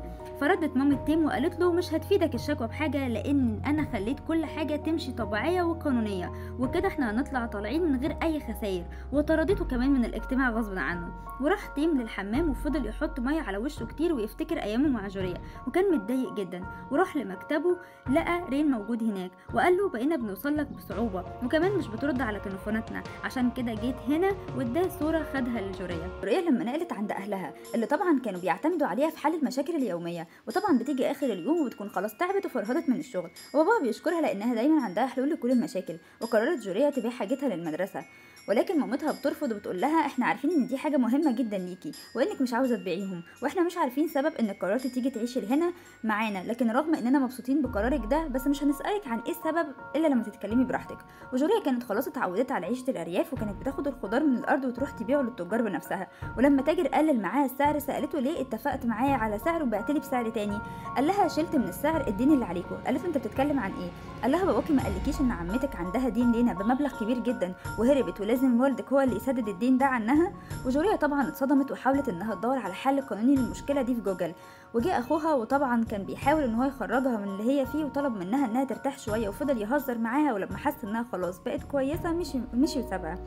فردت مامة تيم وقالت له مش هتفيدك الشكوى بحاجة لأن أنا خليت كل حاجة تمشي طبيعية وقانونية وكده إحنا هنطلع طالعين من غير أي خسائر وطردته كمان من الاجتماع غصب عنه. وراح تيم للحمام وفضل يحط مية على وشه كتير ويفتكر أيامه مع جوريا وكان متضايق جدا. وراح لمكتبه لقى رين موجود هناك وقال له بقينا بنوصل لك بصعوبة وكمان مش بترد على تليفوناتنا. عشان كده جيت هنا واداه صورة خدها لجوريا جوريا لما نقلت عند أهلها اللي طبعا كانوا بيعتمدوا عليها في حل المشاكل اليومية وطبعا بتيجي آخر اليوم وبتكون خلاص تعبت وفرهدت من الشغل. وباباها بيشكرها لأنها دايما عندها حلول لكل المشاكل وقررت جوريا تبيع حاجتها للمدرسة. ولكن مامتها بترفض وبتقول لها إحنا عارفين إن دي حاجة مهمة جدا ليكي وإنك مش عاوزة تبيعيهم وإحنا مش عارفين سبب انك قررتي تيجي تعيشي هنا معانا لكن رغم إننا مبسوطين بقرارك ده بس مش هنسألك عن إيه السبب إلا لما تتكلمي براحتك. وجوريا كانت خلاص اتعودت على عيشة الأرياف وكانت بتاخد الخضار من الأرض وتروح تبيعه للتجار بنفسها. ولما تاجر قلل معاها السعر سألته ليه اتفقت معايا على سعر وبعتلي بسعر تاني. قال لها شلت من السعر اديني اللي عليكم قالت أنت بتتكلم عن إيه؟ قال لها باباكي ما قالكيش إن عمتك عندها دين لينا بمبلغ كبير جدا وهربت ولازم والدك هو اللي يسدد الدين ده عنها. وجوريا طبعا اتصدمت وحاولت إنها تدور على حل قانوني للمشكلة دي في جوجل. وجه أخوها وطبعا كان بيحاول إن هو يخرجها من اللي هي فيه وطلب منها إنها ترتاح شوية وفضل يهزر معاها ولما حس إنها خلاص بقت كويسة مشي مشي وسابها.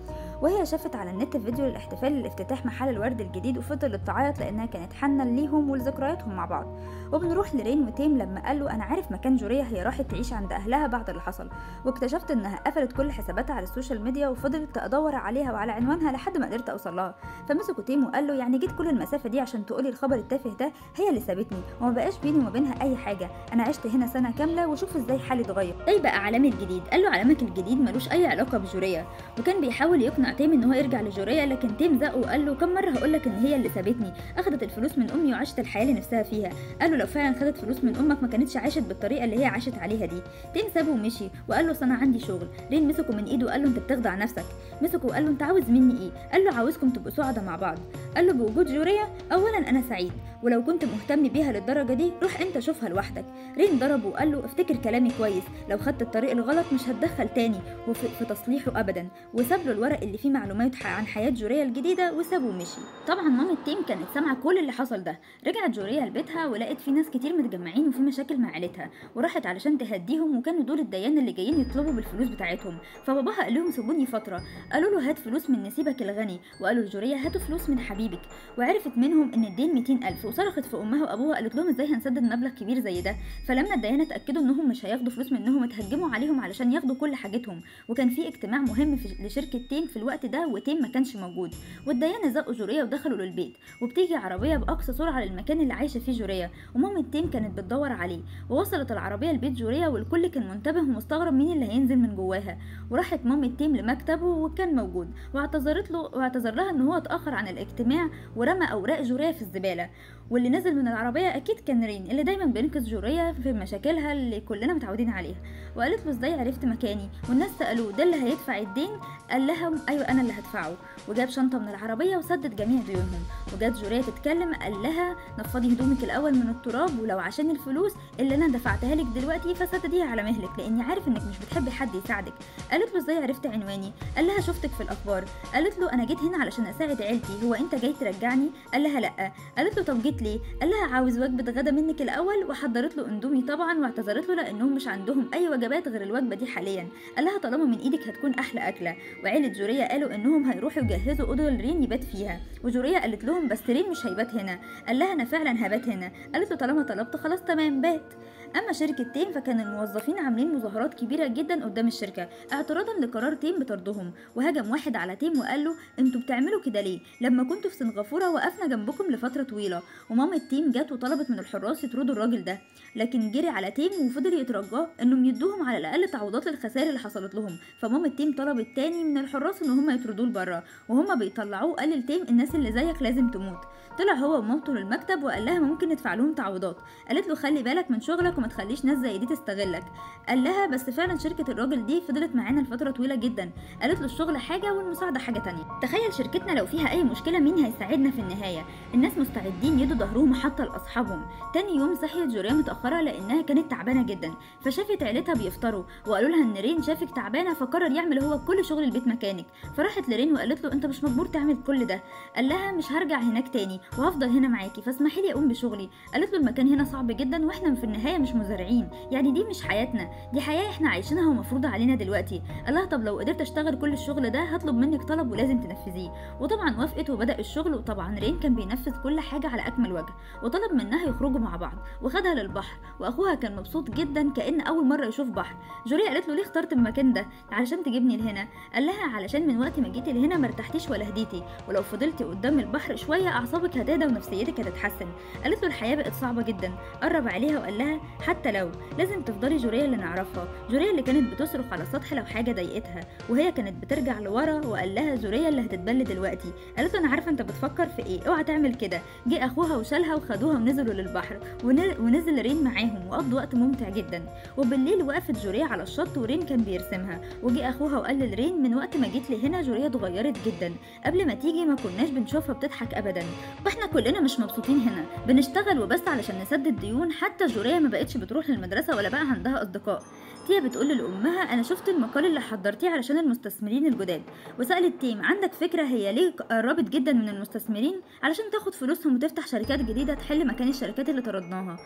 وهي شافت على النت فيديو للاحتفال لافتتاح محل الورد الجديد وفضلت تعيط لإنها كانت حانة ليهم ولذكرياتهم مع بعض. وبنروح لرين وتيم لما قال له أنا عارف مكان جوريا هي راحت تعيش عند أهلها بعد اللي حصل. واكتشفت إنها قفلت كل حساباتها على السوشيال ميديا وفضلت ادور عليها وعلى عنوانها لحد ما قدرت أوصل لها. فمسكه تيم وقال له يعني جيت كل المسافة دي عشان تقولي الخبر التافه ده هي اللي سابتني. وما بقاش بيني وما بينها أي حاجة. أنا عشت هنا سنة كاملة وشوف إزاي حالي اتغير. اي بقى عالمي الجديد؟ قال له عالمك الجديد ملوش أي علاقة بجوريا. وكان بيحاول يقنع تيم إن هو يرجع لجوريا لكن تيم زقه وقال له كم مرة هقول لك إن هي اللي سابتني؟ أخدت الفلوس من أمي وعاشت الحياة اللي نفسها فيها. قال له لو فعلا خدت فلوس من أمك ما كانتش عاشت بالطريقة اللي هي عاشت عليها دي. تيم سابه ومشي وقال له أنا عندي شغل. رين مسكه من إيده وقال له أنت بتخدع نفسك. مسكه وقال له أنت عاوز مني إيه؟ قال له عاوزكم تبقوا سعداء مع بعض. قال له بوجود جوريا أو لأ أنا سعيد. ولو كنت مهتم بيها للدرجة دي؟ روح انت شوفها لوحدك. رين ضربه وقال له افتكر كلامي كويس. لو خدت الطريق الغلط مش هتدخل تاني. وفي في تصليحه ابدا. وساب له الورق اللي فيه معلومات عن حياة جوريا الجديدة وسابه ومشي. طبعا مامة تيم كانت سامعة كل اللي حصل ده. رجعت جوريا لبيتها ولقت في ناس كتير متجمعين وفي مشاكل مع عيلتها. وراحت علشان تهديهم وكانوا دول الديان اللي جايين يطلبوا بالفلوس بتاعتهم. فباباها قال لهم سيبوني فترة. قالوا له هات فلوس من نسيبك الغني. وقالوا لجوريا هاتوا فلوس من حبيبك. وعرفت منهم إن الدين 200 ألف وصرخت في أمها وابوها قالت لهم إزاي هنسدد مبلغ كبير زي ده؟ فلما الديانه اتاكدوا انهم مش هياخدوا فلوس منهم اتهجموا عليهم علشان ياخدوا كل حاجتهم. وكان في اجتماع مهم في لشركة تيم في الوقت ده وتيم ما كانش موجود. والديانه زقوا جوريا ودخلوا للبيت. وبتيجي عربية بأقصى سرعة للمكان اللي عايشة فيه جوريا ومامة تيم كانت بتدور عليه. ووصلت العربية لبيت جوريا والكل كان منتبه ومستغرب مين اللي هينزل من جواها. وراحت مامة تيم لمكتبه وكان موجود. واعتذرت له واعتذر لها ان هو اتأخر عن الاجتماع ورمى أوراق جوريا في الزبالة. واللي نزل من العربية أكيد كان رين اللي دايما بينقذ جوريا في مشاكلها اللي كلنا متعودين عليها. وقالت له إزاي عرفت مكاني؟ والناس سألوه ده اللي هيدفع الدين؟ قال لها أيوه أنا اللي هدفعه. وجاب شنطة من العربية وسدد جميع ديونهم. وجات جوريا تتكلم قال لها نفضي هدومك الأول من التراب ولو عشان الفلوس اللي أنا دفعتها لك دلوقتي فسدديها على مهلك لأني عارف إنك مش بتحبي حد يساعدك. قالت له إزاي عرفت عنواني؟ قال لها شفتك في الأخبار. قالت له أنا جيت هنا علشان أساعد عيلتي هو أنت جاي ترجعني؟ قال لها لأ. قالت له طب جيت ليه قال لها عاوز وجبة غدا منك الأول. وحضرت له أندومي طبعا واعتذرت له لأنهم مش عندهم أي وجبات غير الوجبة دي حاليا. قال لها طالما من إيدك هتكون أحلى أكلة. وعيلة جوريا قالوا إنهم هيروحوا يجهزوا أوضة لرين يبات فيها. وجوريا قالت لهم بس رين مش هيبات هنا. قال لها أنا فعلا هبات هنا. قالت له طالما طلبت خلاص تمام بات. أما شركة تيم فكان الموظفين عاملين مظاهرات كبيرة جدا قدام الشركة اعتراضا لقرار تيم بطردهم. وهجم واحد على تيم وقال له أنتوا بتعملوا كده ليه؟ لما كنتوا في سنغافورة وقفنا جنبكم لفترة طويلة. ومامة تيم جت وطلبت من الحراس يطردوا الراجل ده. لكن جري على تيم وفضل يترجاه إنهم يدوهم على الأقل تعويضات للخسائر اللي حصلت لهم. فمامة تيم طلبت تاني من الحراس إن هم يطردوه لبره وهم بيطلعوه قال لتيم الناس اللي زيك لازم تموت. طلع هو ومامته للمكتب وقال لها ممكن ندفع لهم تعويضات. قالت له خلي بالك من شغلك وما تخليش ناس زي دي تستغلك. قال لها بس فعلا شركة الراجل دي فضلت معانا لفترة طويلة جدا. قالت له الشغل حاجة والمساعدة حاجة تانية. تخيل شركتنا لو فيها أي مشكلة مين هيساعدنا في النهاية؟ الناس مستعدين يدوا ظهرهم حتى لأصحابهم. تاني يوم صحيت جوريا لأنها كانت تعبانة جدا فشافت عيلتها بيفطروا وقالوا لها إن رين شافك تعبانة فقرر يعمل هو كل شغل البيت مكانك. فراحت لرين وقالت له أنت مش مجبور تعمل كل ده. قال لها مش هرجع هناك تاني وهفضل هنا معاكي فاسمحي لي أقوم بشغلي. قالت له المكان هنا صعب جدا وإحنا في النهاية مش مزارعين. يعني دي مش حياتنا دي حياة إحنا عايشينها ومفروضة علينا دلوقتي. قال لها طب لو قدرت أشتغل كل الشغل ده هطلب منك طلب ولازم تنفذيه. وطبعا وافقت وبدأ الشغل وطبعا رين كان بينفذ كل حاجة على أكمل وجه. وطلب منها يخرجوا مع بعض وخدها للبحر. وأخوها كان مبسوط جدا كأن أول مرة يشوف بحر. جوريا قالت له ليه اخترت المكان ده؟ علشان تجيبني لهنا. قال لها علشان من وقت ما جيتي لهنا ما ارتحتيش ولا هديتي. ولو فضلتي قدام البحر شوية أعصابك هتهدى ونفسيتك هتتحسن. قالت له الحياة بقت صعبة جدا. قرب عليها وقال لها حتى لو. لازم تفضلي جوريا اللي نعرفها. جوريا اللي كانت بتصرخ على السطح لو حاجة ضايقتها. وهي كانت بترجع لورا وقال لها جوريا اللي هتتبل دلوقتي. قالت له أنا عارفة أنت بتفكر في إيه. أوعى تعمل كده. جه أخوها وشالها وخدوها ونزلوا للبحر. ون- ونزل رين معاهم وقضوا وقت ممتع جدا. وبالليل وقفت جوريا على الشط ورين كان بيرسمها. وجه أخوها وقال لرين من وقت ما جيت لهنا جوريا اتغيرت جدا. قبل ما تيجي ما كناش بنشوفها بتضحك ابدا. وإحنا كلنا مش مبسوطين هنا. بنشتغل وبس علشان نسدد ديون. حتى جوريا ما بقتش بتروح للمدرسة ولا بقى عندها أصدقاء. تيا بتقول لامها أنا شفت المقال اللي حضرتيه علشان المستثمرين الجداد. وسالت تيم عندك فكرة هي ليه قربت جدا من المستثمرين علشان تاخد فلوسهم وتفتح شركات جديدة تحل مكان الشركات اللي طردناها؟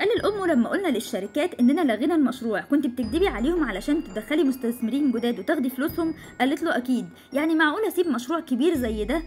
قال الأم لما قلنا للشركات إننا لغينا المشروع كنت بتكدبي عليهم علشان تدخلي مستثمرين جداد وتاخدي فلوسهم؟ قالت له أكيد. يعني معقول أسيب مشروع كبير زي ده؟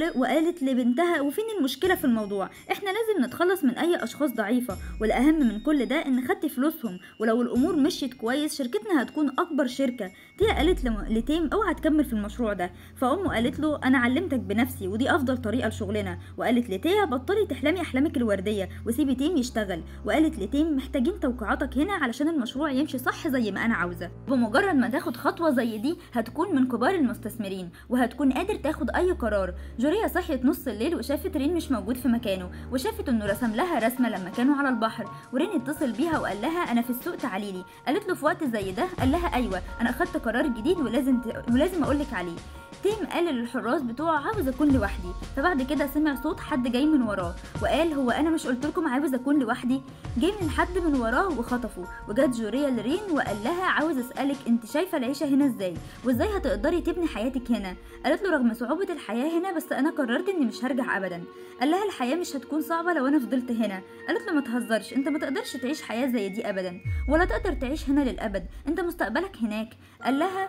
وقالت لبنتها وفين المشكلة في الموضوع؟ إحنا لازم نتخلص من أي أشخاص ضعيفة والأهم من كل ده إن خدتي فلوسهم ولو الأمور مشيت كويس شركتنا هتكون أكبر شركة. تيا قالت. لتيم اوعى تكمل في المشروع ده فأمه قالت له أنا علمتك بنفسي ودي أفضل طريقة لشغلنا. وقالت لتيا بطلي تحلمي أحلامك الوردية وسيبي تيم يشتغل. وقالت لتيم محتاجين توقعاتك هنا علشان المشروع يمشي صح زي ما أنا عاوزة. بمجرد ما تاخد خطوة زي دي هتكون من كبار المستثمرين وهتكون قادر تاخد أي قرار. جوريا صحيت نص الليل وشافت رين مش موجود في مكانه وشافت إنه رسم لها رسمة لما كانوا على البحر. ورين اتصل بيها وقال لها أنا في السوق تعالي لي. قالت له في وقت زي ده؟ قال لها أيوه أنا أخدت قرار جديد ولازم ت... ولازم أقول لك عليه. تيم قال للحراس بتوعه عاوز أكون لوحدي فبعد كده سمع صوت حد جاي من وراه وقال هو أنا مش قلت لكم عاوز أكون لوحدي؟ جه من حد من وراه وخطفه وجت جوريا لرين وقال لها عاوز أسألك أنت شايفة العيشة هنا إزاي؟ وإزاي هتقدري تبني حياتك هنا؟ قالت له رغم صعوبة الحياة هنا بس أنا قررت إني مش هرجع ابدا. قال لها الحياة مش هتكون صعبة لو أنا فضلت هنا. قالت له ما تهزرش أنت ما تقدرش تعيش حياة زي دي ابدا ولا تقدر تعيش هنا للأبد أنت مستقبلك هناك. قال لها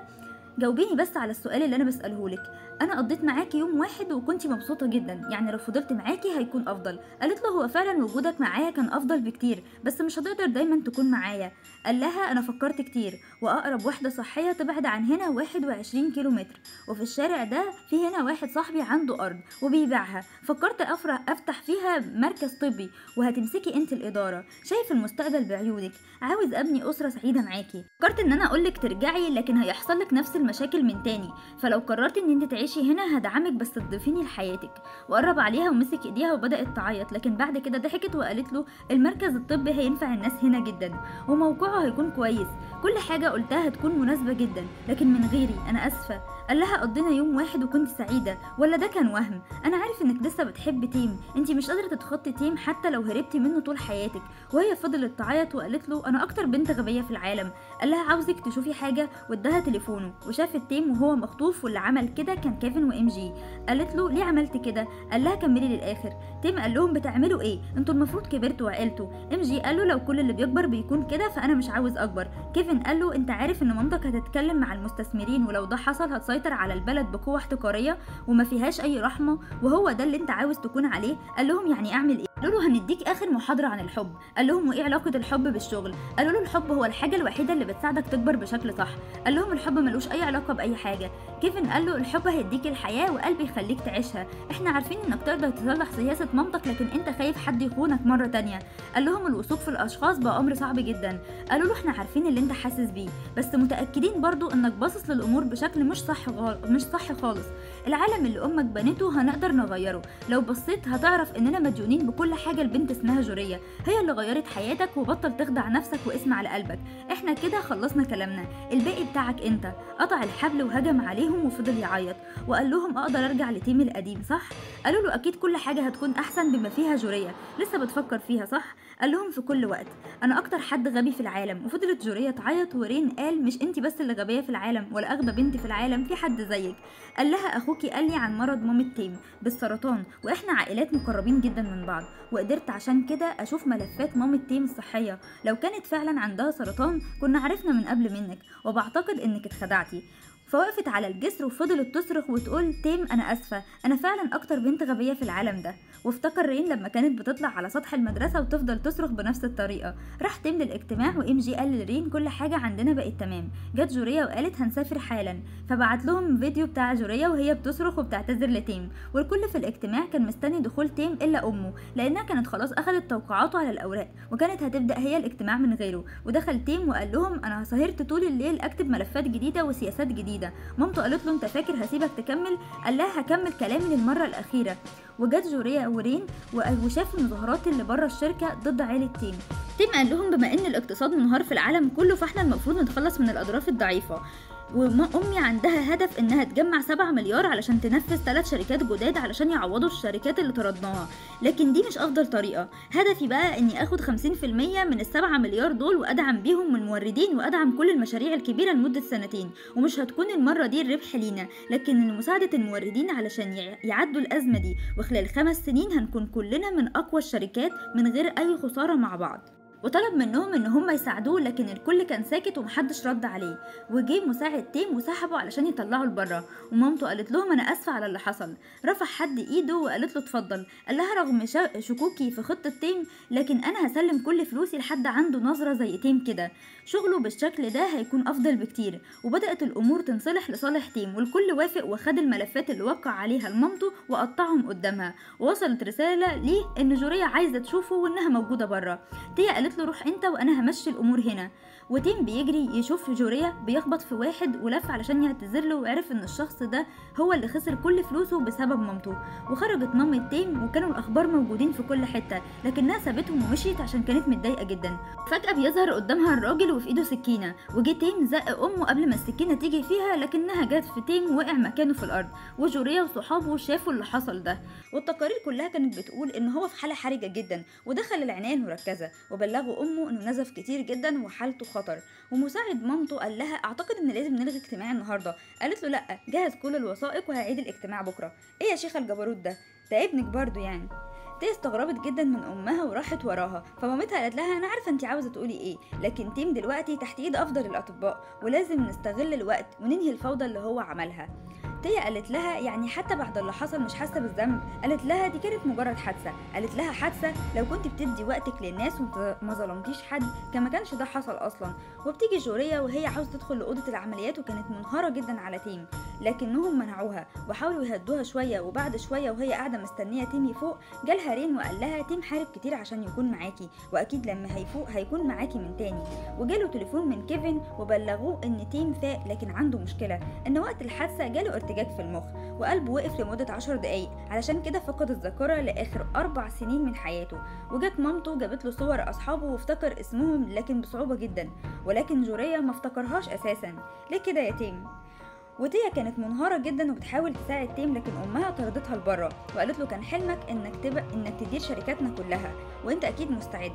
جاوبيني بس على السؤال اللي أنا بسأله لك. أنا قضيت معاكي يوم واحد وكنتي مبسوطة جدا. يعني لو فضلت معاكي هيكون أفضل. قالت له هو فعلا وجودك معايا كان أفضل بكتير بس مش هتقدر دايما تكون معايا. قال لها أنا فكرت كتير وأقرب وحده صحية تبعد عن هنا 21 كيلو متر وفي الشارع ده في هنا واحد صاحبي عنده أرض وبيبيعها. فكرت أفرح أفتح فيها مركز طبي. وهتمسكي أنت الإدارة. شايف المستقبل بعيونك. عاوز أبني أسرة سعيدة معاكي. فكرت إن أنا أقولك ترجعي لكن هيحصل لك نفس المشاكل من تاني. فلو قررت إن أنت تعيشي هنا هدعمك بس تضيفيني لحياتك. وقرب عليها ومسك ايديها وبدأت تعيط لكن بعد كده ضحكت وقالت له المركز الطبي هينفع الناس هنا جدا وموقعه هيكون كويس. كل حاجة قلتها هتكون مناسبة جدا لكن من غيري أنا آسفة. قال لها قضينا يوم واحد وكنت سعيدة. ولا ده كان وهم؟ أنا عارف إنك لسه بتحب تيم. أنتي مش قادرة تتخطي تيم حتى لو هربتي منه طول حياتك. وهي فضلت تعيط وقالت له أنا أكتر بنت غبية في العالم. قال لها عاوزك تشوفي حاجة؟ واداها تليفونه. وشافت تيم وهو مخطوف واللي عمل كده كان كيفن وام جي قالت له ليه عملت كده؟ قال لها كملي للآخر. تيم قال لهم بتعملوا إيه؟ أنتوا المفروض كبرتوا وعقلتوا. ام جي قال له لو كل اللي بيكبر بيكون كده فأنا مش عاوز أكبر. كيفن قال له أنت عارف إن مامتك هتتكلم مع المستثمرين ولو ده حصل هتسيطر على البلد بقوة احتكارية وما فيهاش أي رحمة وهو ده اللي أنت عاوز تكون عليه؟ قال لهم يعني أعمل إيه؟ قالوا له هنديك آخر محاضرة عن الحب. قال لهم وإيه علاقة الحب بالشغل؟ قالوا له الحب هو الحاجة الوحيدة اللي بتساعدك تكبر بشكل صح. قال لهم الحب ملوش أي علاقة بأي حاجة. كيفن قال له الحب هيديك الحياة وقلب يخليك تعيشها. إحنا عارفين إنك تقدر تصلح سياسة مامتك لكن إنت خايف حد يخونك مرة تانية. قال لهم الوثوق في الأشخاص بقى أمر صعب جدا. قالوا له إحنا عارفين اللي إنت حاسس بيه بس متأكدين برضو إنك باصص للأمور بشكل مش صح غال... مش صح خالص. العالم اللي أمك بنته هنقدر نغيره. لو بصيت هتعرف إننا مديونين بكل حاجة البنت اسمها جورية. هي اللي غيرت حياتك وبطل تخدع نفسك واسمع لقلبك. إحنا كده خلصنا كلامنا. الباقي بتاعك أنت. قطع الحبل وهجم عليهم وفضل يعيط. وقال لهم أقدر أرجع لتيمي القديم صح؟ قالوا له أكيد كل حاجة هتكون أحسن بما فيها جورية. لسه بتفكر فيها صح؟ قال لهم في كل وقت أنا أكتر حد غبي في العالم وفضلت جورية تعيط ورين قال مش انت بس اللي غبية في العالم ولا أغبى بنت في العالم في حد زيك. قال لها أخوكي قال لي عن مرض مامة تيم بالسرطان وإحنا عائلات مقربين جدا من بعض وقدرت عشان كده أشوف ملفات مامة تيم الصحية لو كانت فعلا عندها سرطان كنا عرفنا من قبل منك وبعتقد إنك اتخدعتي. فوقفت على الجسر وفضلت تصرخ وتقول تيم أنا آسفة أنا فعلا أكتر بنت غبية في العالم ده. وافتكر رين لما كانت بتطلع على سطح المدرسة وتفضل تصرخ بنفس الطريقة. راح تيم للاجتماع وام جي قال لرين كل حاجة عندنا بقت تمام. جت جوريا وقالت هنسافر حالا. فبعت لهم فيديو بتاع جوريا وهي بتصرخ وبتعتذر لتيم. والكل في الاجتماع كان مستني دخول تيم إلا أمه لأنها كانت خلاص أخذت توقيعاته على الأوراق وكانت هتبدأ هي الاجتماع من غيره. ودخل تيم وقال لهم أنا سهرت طول الليل أكتب ملفات جديدة وسياسات جديدة. مامته قالت له أنت فاكر هسيبك تكمل؟ قال لها هكمل كلامي للمرة الأخيرة. وجت جوريا ورين وشاف المظاهرات اللي بره الشركة ضد عيله تيم تيم قال لهم بما إن الاقتصاد منهار في العالم كله فإحنا المفروض نتخلص من الاضراف الضعيفة. وامي عندها هدف إنها تجمع 7 مليار علشان تنفذ ثلاث شركات جداد علشان يعوضوا الشركات اللي طردناها. لكن دي مش أفضل طريقة. هدفي بقى إني آخد 50% من السبعة مليار دول وأدعم بيهم الموردين وأدعم كل المشاريع الكبيرة لمدة سنتين. ومش هتكون المرة دي الربح لينا لكن لمساعده الموردين علشان يعدوا الأزمة دي. وخلال خمس سنين هنكون كلنا من أقوى الشركات من غير أي خسارة مع بعض. وطلب منهم إن هم يساعدوه لكن الكل كان ساكت ومحدش رد عليه. وجه مساعد تيم وسحبه علشان يطلعه لبره. ومامته قالت لهم أنا آسفة على اللي حصل. رفع حد إيده وقالت له اتفضل. قال لها رغم شكوكي في خطة تيم لكن أنا هسلم كل فلوسي لحد عنده نظرة زي تيم كده. شغله بالشكل ده هيكون أفضل بكتير. وبدأت الأمور تنصلح لصالح تيم. والكل وافق وخد الملفات اللي وقع عليها لمامته وقطعهم قدامها. ووصلت رسالة ليه إن جوريا عايزة تشوفه وإنها موجودة بره. تيا قالت له روح انت وأنا همشي الأمور هنا وتيم بيجري يشوف جوريا بيخبط في واحد ولف علشان يعتذر له وعرف إن الشخص ده هو اللي خسر كل فلوسه بسبب مامته. وخرجت مامة تيم وكانوا الأخبار موجودين في كل حتة لكنها سابتهم ومشيت عشان كانت متضايقة جدا. فجأة بيظهر قدامها الراجل وفي إيده سكينة وجه تيم زق أمه قبل ما السكينة تيجي فيها لكنها جت في تيم وقع مكانه في الأرض وجوريا وصحابه شافوا اللي حصل ده. والتقارير كلها كانت بتقول إن هو في حالة حرجة جدا ودخل العنايه المركزه وبلغوا أمه إنه نزف كتير جدا وحالته خطر. ومساعد مامته قال لها أعتقد إن لازم نلغي اجتماع النهارده. قالت له لأ جهز كل الوثائق وهعيد الاجتماع بكرة. إيه يا شيخة الجبروت ده؟ ده ابنك برضه يعني. تيا استغربت جدا من أمها وراحت وراها. فمامتها قالت لها أنا عارفة انت عاوزة تقولي إيه لكن تيم دلوقتي تحت إيد أفضل الأطباء ولازم نستغل الوقت وننهي الفوضى اللي هو عملها. تيا قالت لها يعني حتى بعد اللي حصل مش حاسة بالذنب؟ قالت لها دي كانت مجرد حادثة. قالت لها حادثة؟ لو كنت بتدي وقتك للناس وما ظلمتيش حد ما كانش ده حصل أصلا. وبتيجي جوريا وهي عاوزة تدخل لأوضة العمليات وكانت منهارة جدا على تيم. لكنهم منعوها وحاولوا يهدوها شوية وبعد شوية وهي قاعدة مستنية تيم يفوق جالها رين وقال لها تيم حارب كتير عشان يكون معاكي وأكيد لما هيفوق هيكون معاكي من تاني. وجاله تليفون من كيفن وبلغوه إن تيم فاق لكن عنده مشكلة إن وقت الحادثة جاله ارتجاج في المخ وقلبه وقف لمدة عشر دقايق علشان كده فقد الذاكرة لآخر أربع سنين من حياته. وجت مامته جابت له صور أصحابه وافتكر اسمهم لكن بصعوبة جدا ولكن جوريا ما افتكرهاش أساسا. ليه كده يا تيم؟ وتيا كانت منهارة جدا وبتحاول تساعد تيم لكن أمها طردتها لبره وقالت له كان حلمك إنك تبقى إنك تدير شركاتنا كلها وأنت أكيد مستعد.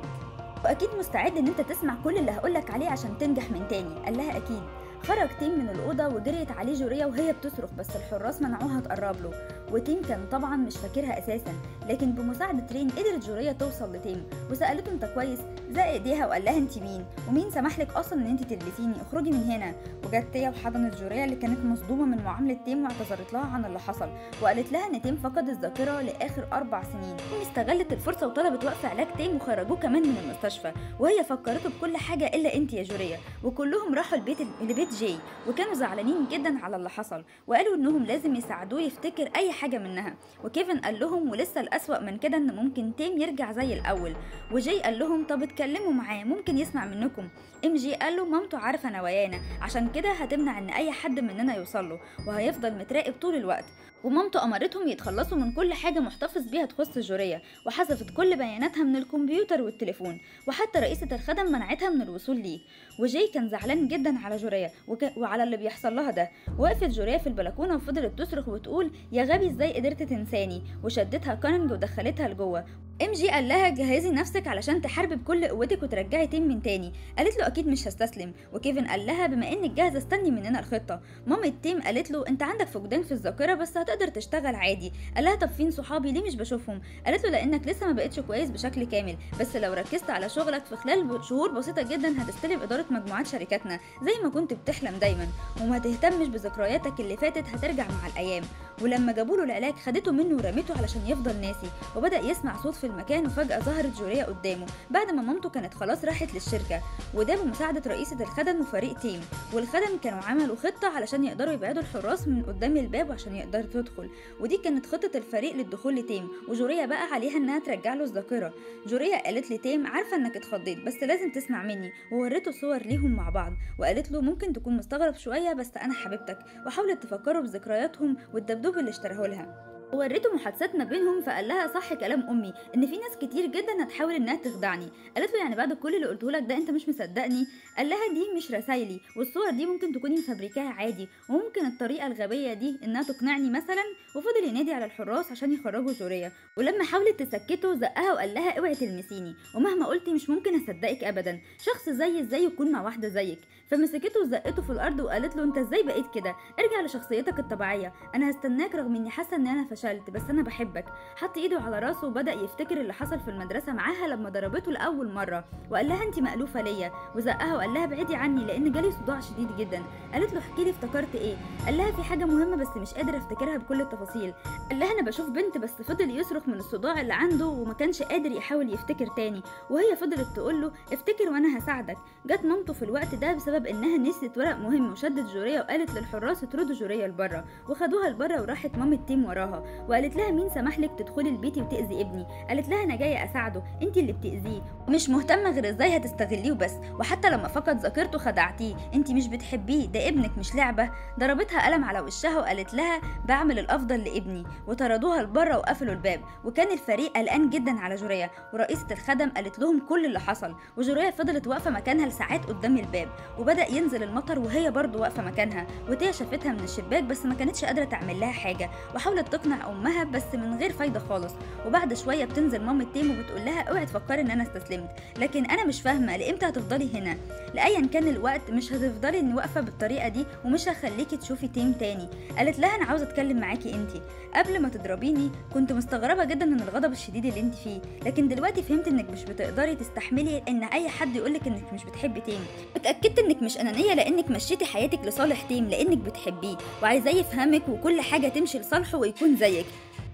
وأكيد مستعد إن أنت تسمع كل اللي هقولك عليه عشان تنجح من تاني. قال لها أكيد. خرج تيم من الأوضة وجريت عليه جوريا وهي بتصرخ بس الحراس منعوها تقرب له. وتيم كان طبعا مش فاكرها أساسا لكن بمساعدة رين قدرت جوريا توصل لتيم. وسألته أنت كويس؟ زق إيديها وقال لها أنت مين؟ ومين سمح لك أصلا إن أنت تلمسيني؟ اخرجي من هنا. وجت تيا وحضنت جوريا اللي كانت مصدومة من معاملة تيم واعتذرت لها عن اللي حصل. وقالت لها إن تيم فقد الذاكرة لآخر أربع سنين. تيم استغلت الفرصة وطلبت وقف علاج تيم وخرجوه كمان من المستشفى. وهي فكرته بكل حاجة إلا أنت يا جوريا وكلهم راحوا البيت لبيت جاي وكانوا زعلانين جدا على اللي حصل وقالوا إنهم لازم يساعدوه يفتكر أي حاجة منها. وكيفن قال لهم ولسه الأسوأ من كده إن ممكن تيم يرجع زي الأول. وجاي قال لهم طب اتكلموا معاه ممكن يسمع منكم. إم جي قال له مامته عارفة نوايانا عشان كده هتمنع إن أي حد مننا يوصل له وهيفضل متراقب طول الوقت. ومامته أمرتهم يتخلصوا من كل حاجة محتفظ بيها تخص جوريا وحذفت كل بياناتها من الكمبيوتر والتليفون وحتى رئيسة الخدم منعتها من الوصول ليه. وجاي كان زعلان جدا على جوريا وك... وعلى اللي بيحصل لها ده. وقفت جوريا في البلكونة وفضلت تصرخ وتقول يا غبي إزاي قدرت تنساني؟ وشدتها كاننج ودخلتها لجوه. ام جي قال لها جهزي نفسك علشان تحاربي بكل قوتك وترجعي تيم من تاني. قالت له أكيد مش هستسلم. وكيفن قال لها بما إنك جاهزة استني مننا الخطة. مامة تيم قالت له أنت عندك فقدان في الذاكرة بس هتقدر تشتغل عادي. قال لها طب فين صحابي؟ ليه مش بشوفهم؟ قالت له لأنك لسه ما بقتش كويس بشكل كامل. بس لو ركزت على شغلك في خلال شهور بسيطة جدا هتستلم إدارة مجموعات شركاتنا زي ما كنت بتحلم دايما. وما تهتمش بذكرياتك اللي فاتت هترجع مع الأيام. ولما جابوا له العلاج خدته منه ورمته علشان يفضل ناسي. وبدأ يسمع صوت في المكان وفجأة ظهرت جوريا قدامه. بعد ما مامته كانت خلاص راحت للشركة. وده بمساعدة رئيسه الخدم وفريق تيم. والخدم كانوا عملوا خطة علشان يقدروا يبعدوا الحراس من قدام الباب عشان يقدر تدخل. ودي كانت خطة الفريق للدخول لتيم وجوريا بقى عليها إنها ترجع له الذاكرة. جوريا قالت لتيم عارفة إنك اتخضيت بس لازم تسمع مني. ووريته صور ليهم مع بعض وقالت له ممكن تكون مستغرب شوية بس أنا حبيبتك. وحاولت تفكروا بذكرياتهم والدبدوب اللي اشتراه لها. ووريته محادثات ما بينهم فقال لها صح كلام أمي إن في ناس كتير جدا هتحاول إنها تخدعني. قالت له يعني بعد كل اللي قلته لك ده أنت مش مصدقني؟ قال لها دي مش رسايلي والصور دي ممكن تكوني مفبركاها عادي وممكن الطريقة الغبية دي إنها تقنعني مثلا وفضل ينادي على الحراس عشان يخرجوا جوريا ولما حاولت تسكته زقها وقال لها اوعي تلمسيني ومهما قلتي مش ممكن أصدقك ابدا. شخص زي إزاي يكون مع واحدة زيك. فمسكته وزقته في الأرض وقالت له أنت إزاي بقيت كده؟ ارجع لشخصيتك الطبيعية. أنا هستناك رغم إني حاسة إن أنا فشلت بس أنا بحبك. حط إيده على راسه وبدأ يفتكر اللي حصل في المدرسة معاها لما ضربته لأول مرة. وقال لها انت مألوفة ليا. وزقها وقال لها ابعدي عني لأن جالي صداع شديد جدا. قالت له احكي لي افتكرت إيه قال لها في حاجة مهمة بس مش قادر أفتكرها بكل التفاصيل. قال لها أنا بشوف بنت بس فضل يصرخ من الصداع اللي عنده وما كانش قادر يحاول يفتكر تاني. وهي فضلت تقول له افتكر وأنا هساعدك. جت مامته في الوقت ده بسبب إنها نسيت ورق مهم وشدت جوريا وقالت للحراس اطردوا جوريا لبره وخدوها لبره وراحت مامة تيم وراها وقالت لها مين سمح لك تدخلي البيت وتأذي ابني؟ قالت لها أنا جاية أساعده انت اللي بتأذيه. مش مهتمة غير إزاي هتستغليه وبس وحتى لما فقد ذاكرته خدعتيه. انت مش بتحبيه ده ابنك مش لعبة. ضربتها قلم على وشها وقالت لها بعمل الأفضل لابني. وطردوها لبره وقفلوا الباب. وكان الفريق قلقان جدا على جوريا ورئيسة الخدم قالت لهم كل اللي حصل. وجوريا فضلت واقفة مكانها لساعات قدام الباب. وبدأ ينزل المطر وهي برضه واقفة مكانها وتيا شافتها من الشباك بس ما كانتش قادرة تعمل لها حاجة وحاولت تقنع أمها بس من غير فايدة خالص. وبعد شوية بتنزل مامة تيم وبتقول لها اوعي تفكري إن أنا استسلمت لكن أنا مش فاهمة لإمتى هتفضلي هنا؟ أيا كان الوقت مش هتفضلي إنتي واقفة بالطريقة دي ومش هخليكي تشوفي تيم تاني. قالت لها أنا عاوزة أتكلم معاكي انت قبل ما تضربيني كنت مستغربة جدا من الغضب الشديد اللي انت فيه لكن دلوقتي فهمت إنك مش بتقدري تستحملي إن أي حد يقولك إنك مش بتحبي تيم. اتأكدت انك مش أنانية لأنك مشيتي حياتك لصالح تيم لأنك بتحبيه وعايزاه يفهمك وكل حاجة تمشي لصالحه ويكون زيك.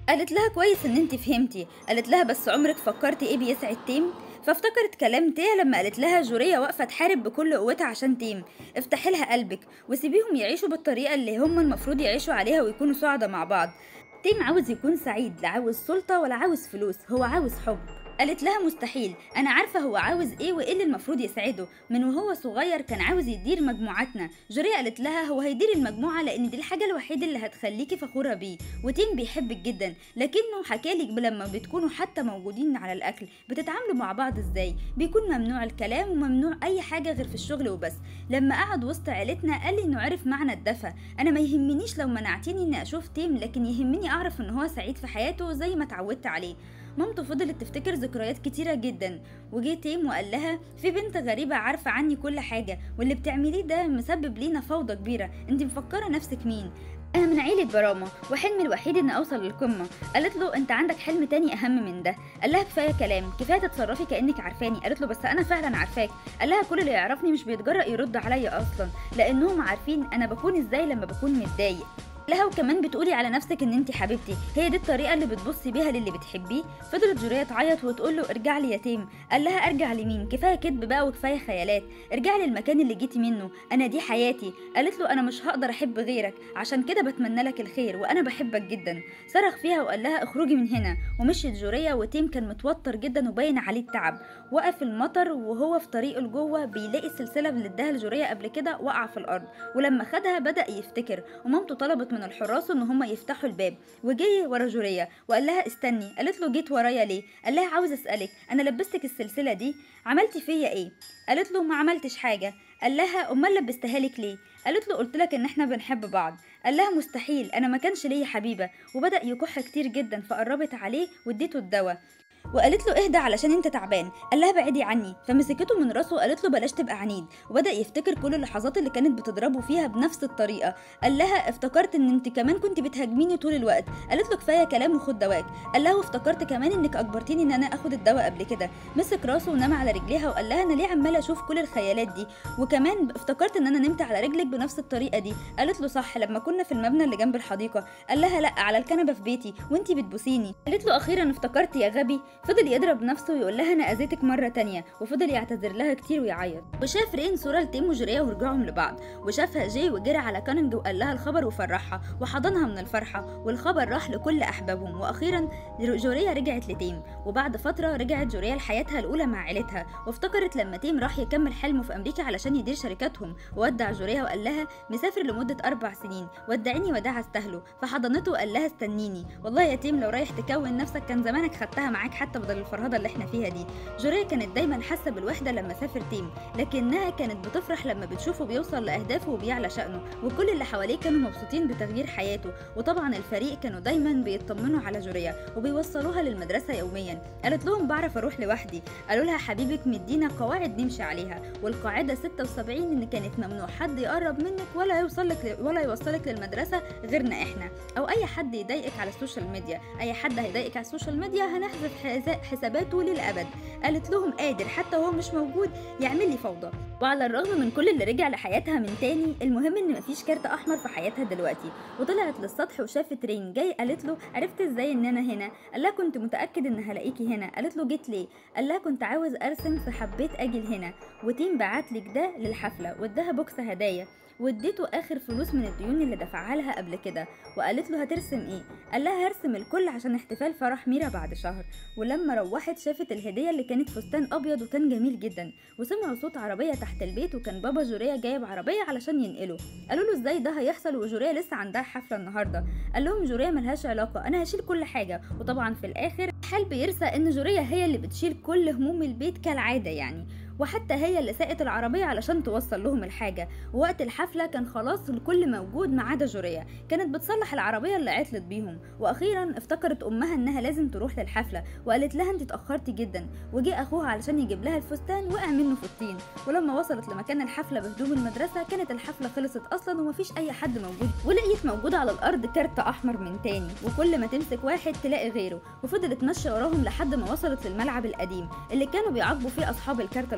قالت لها كويس إن أنت فهمتي. قالت لها بس عمرك فكرتي إيه بيسعد تيم فافتكرت كلام تيا لما قالت لها جوريا واقفة تحارب بكل قوتها عشان تيم. افتحي لها قلبك وسيبيهم يعيشوا بالطريقة اللي هم المفروض يعيشوا عليها ويكونوا سعداء مع بعض. تيم عاوز يكون سعيد لا عاوز سلطة ولا عاوز فلوس هو عاوز حب. قالت لها مستحيل أنا عارفة هو عاوز إيه وإيه اللي المفروض يسعده من وهو صغير كان عاوز يدير مجموعتنا. جوريا قالت لها هو هيدير المجموعة لأن دي الحاجة الوحيدة اللي هتخليكي فخورة بيه وتيم بيحبك جدا لكنه حكالك لما بتكونوا حتى موجودين على الأكل بتتعاملوا مع بعض إزاي؟ بيكون ممنوع الكلام وممنوع أي حاجة غير في الشغل وبس. لما قعد وسط عيلتنا قال لي إنه عرف معنى الدفى. أنا ما يهمنيش لو منعتيني إني أشوف تيم لكن يهمني أعرف إن هو سعيد في حياته زي ما اتعودت عليه. مامته فضلت تفتكر ذكريات كتيرة جدا وجه تيم وقال لها في بنت غريبة عارفة عني كل حاجة واللي بتعمليه ده مسبب لينا فوضى كبيرة. انت مفكرة نفسك مين؟ أنا من عيلة برامة وحلمي الوحيد إني أوصل للقمة. قالت له أنت عندك حلم تاني أهم من ده. قال لها كفاية كلام كفاية تتصرفي كأنك عارفاني. قالت له بس أنا فعلا عارفاك. قال لها كل اللي يعرفني مش بيتجرأ يرد عليا أصلا لأنهم عارفين أنا بكون إزاي لما بكون متضايق. لها وكمان بتقولي على نفسك إن انت حبيبتي. هي دي الطريقة اللي بتبصي بيها للي بتحبيه. فضلت جوريا تعيط وتقول له ارجع لي يتيم قال لها ارجع لمين؟ كفاية كدب بقى وكفاية خيالات. ارجع لي المكان اللي جيتي منه. أنا دي حياتي. قالت له أنا مش هقدر أحب غيرك. عشان كده بتمنى لك الخير وأنا بحبك جدا. صرخ فيها وقال لها اخرجي من هنا. ومشيت جوريا وتيم كان متوتر جدا وباين عليه التعب. وقف المطر وهو في طريقه لجوه بيلاقي السلسله اللي اداها لجوريا قبل كده وقع في الأرض. ولما خدها بدأ يفتكر. ومامته طلبت من الحراس إن هم يفتحوا الباب. وجي ورا جوريا وقال لها استني. قالت له جيت ورايا ليه؟ قال لها عاوز أسألك. أنا لبستك السلسلة دي. عملتي فيا إيه؟ قالت له ما عملتش حاجة. قال لها أمال لبستها لك ليه؟ قالت له قلت لك إن إحنا بنحب بعض. قال لها مستحيل. أنا ما كانش ليا حبيبة. وبدأ يكح كتير جدا فقربت عليه واديته الدواء. وقالت له اهدى علشان انت تعبان. قال لها بعدي عني. فمسكته من راسه وقالت له بلاش تبقى عنيد. وبدأ يفتكر كل اللحظات اللي كانت بتضربه فيها بنفس الطريقة. قال لها افتكرت إن انت كمان كنت بتهاجميني طول الوقت. قالت له كفاية كلام وخد دواك. قال لها وافتكرت كمان إنك أجبرتيني إن أنا آخد الدواء قبل كده. مسك راسه ونام على رجليها وقال لها أنا ليه عمالة أشوف كل الخيالات دي؟ وكمان افتكرت إن أنا نمت على رجلك بنفس الطريقة دي. قالت له صح لما كنا في المبنى اللي جنب الحديقة. قال لها لأ على الكنبة في بيتي. وإنتي بتبوسيني. قالت له أخيرا افتكرت يا غبي. فضل يضرب نفسه ويقول لها أنا أذيتك مرة تانية وفضل يعتذر لها كتير ويعيط. وشاف رين صورة لتيم وجوريا ورجعهم لبعض. وشافها جاي وجرى على كاننج وقال لها الخبر وفرحها وحضنها من الفرحة والخبر راح لكل أحبابهم. وأخيرا جوريا رجعت لتيم وبعد فترة رجعت جوريا لحياتها الأولى مع عيلتها. وافتكرت لما تيم راح يكمل حلمه في أمريكا علشان يدير شركاتهم. وودع جوريا وقال لها مسافر لمدة أربع سنين. ودعيني وداع أستاهله. فحضنته وقال لها استنيني. والله يا تيم لو رايح تكون نفسك كان زمانك خدتها معاك حتى بدل الفرهدة اللي إحنا فيها دي. جوريا كانت دايما حاسة بالوحدة لما سافر تيم لكنها كانت بتفرح لما بتشوفه بيوصل لأهدافه وبيعلى شأنه وكل اللي حواليه كانوا مبسوطين بتغيير حياته. وطبعا الفريق كانوا دايما بيطمنوا على جوريا وبيوصلوها للمدرسة يوميا. قالت لهم بعرف أروح لوحدي. قالوا لها حبيبك مدينا قواعد نمشي عليها والقاعدة 76 إن كانت ممنوع. حد يقرب منك ولا يوصل لك ولا يوصلك للمدرسة غيرنا إحنا. أو أي حد يضايقك على ال social media. أي حد هيضايقك على ال social media هنحذف حساباته للأبد. قالت لهم قادر حتى وهو مش موجود يعمل لي فوضى. وعلى الرغم من كل اللي رجع لحياتها من تاني المهم إن مفيش كارت أحمر في حياتها دلوقتي. وطلعت للسطح وشافت رين جاي قالت له عرفت إزاي إن أنا هنا؟ قال لها كنت متأكد إن هلاقيكي هنا. قالت له جيت ليه؟ قال لها كنت عاوز أرسم فحبيت أجي هنا وتيم بعت لك ده للحفلة واداها box هدايا. واديته آخر فلوس من الديون اللي دفعها لها قبل كده وقالت له هترسم إيه؟ قال لها هرسم الكل عشان احتفال فرح ميرا بعد شهر. ولما روحت شافت الهدية اللي كانت فستان أبيض وكان جميل جدا وسمعوا صوت عربية تحت البيت وكان بابا جوريا جايب عربية علشان ينقله قالوا له إزاي ده هيحصل وجوريا لسه عندها حفلة النهارده؟ قال لهم جوريا ملهاش علاقة أنا هشيل كل حاجة. وطبعا في الآخر حال بيرسى إن جوريا هي اللي بتشيل كل هموم البيت كالعادة يعني. وحتى هي اللي ساقت العربية علشان توصل لهم الحاجة. ووقت الحفلة كان خلاص الكل موجود ما عدا جوريا. كانت بتصلح العربية اللي عطلت بيهم. وأخيرا افتكرت أمها إنها لازم تروح للحفلة وقالت لها أنت اتأخرتي جدا. وجه أخوها علشان يجيب لها الفستان وقع منه في الطين. ولما وصلت لمكان الحفلة بهدوم المدرسة كانت الحفلة خلصت أصلا ومفيش أي حد موجود. ولقيت موجود على الأرض كارت أحمر من تاني. وكل ما تمسك واحد تلاقي غيره. وفضلت ماشية وراهم لحد ما وصلت للملعب القديم اللي كانوا بيعاقبوا فيه أصحاب الكارت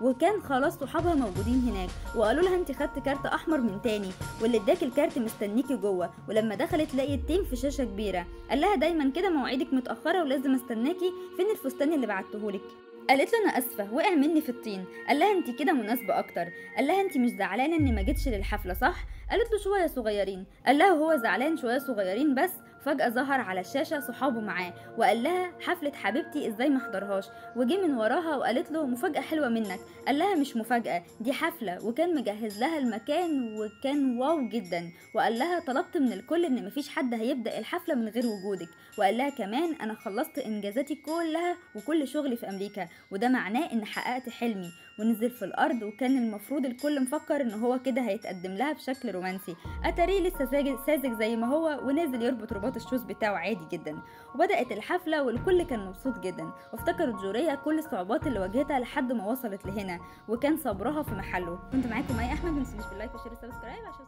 وكان خلاص صحابها موجودين هناك وقالوا لها انت خدت كارت أحمر من تاني واللي اداك الكارت مستنيكي جوه. ولما دخلت لقيت تيم في شاشة كبيرة. قال لها دايما كده مواعيدك متأخرة ولازم استناكي فين الفستان اللي بعتهولك. قالت له أنا آسفة وقع مني في الطين. قال لها انت كده مناسبة أكتر. قال لها انت مش زعلانة إني ما جيتش للحفلة صح؟ قالت له شوية صغيرين. قال لها هو زعلان شوية صغيرين بس فجأة ظهر على الشاشة صحابه معاه وقال لها حفلة حبيبتي إزاي ما أحضرهاش؟ وجه من وراها وقالت له مفاجأة حلوة منك. قال لها مش مفاجأة دي حفلة. وكان مجهز لها المكان وكان واو جدا. وقال لها طلبت من الكل إن مفيش حد هيبدأ الحفلة من غير وجودك. وقال لها كمان أنا خلصت إنجازاتي كلها وكل شغلي في أمريكا وده معناه إن حققت حلمي. ونزل في الأرض وكان المفروض الكل مفكر إن هو كده هيتقدم لها بشكل رومانسي. أتاريه لسه ساذج زي ما هو ونازل يربط رباط ال shoes بتاعه عادي جدا. وبدأت الحفلة والكل كان مبسوط جدا. وافتكرت جوريا كل الصعوبات اللي واجهتها لحد ما وصلت لهنا وكان صبرها في محله. كنت معاكم مي أحمد ما تنسونيش بال like وال share وال subscribe عشان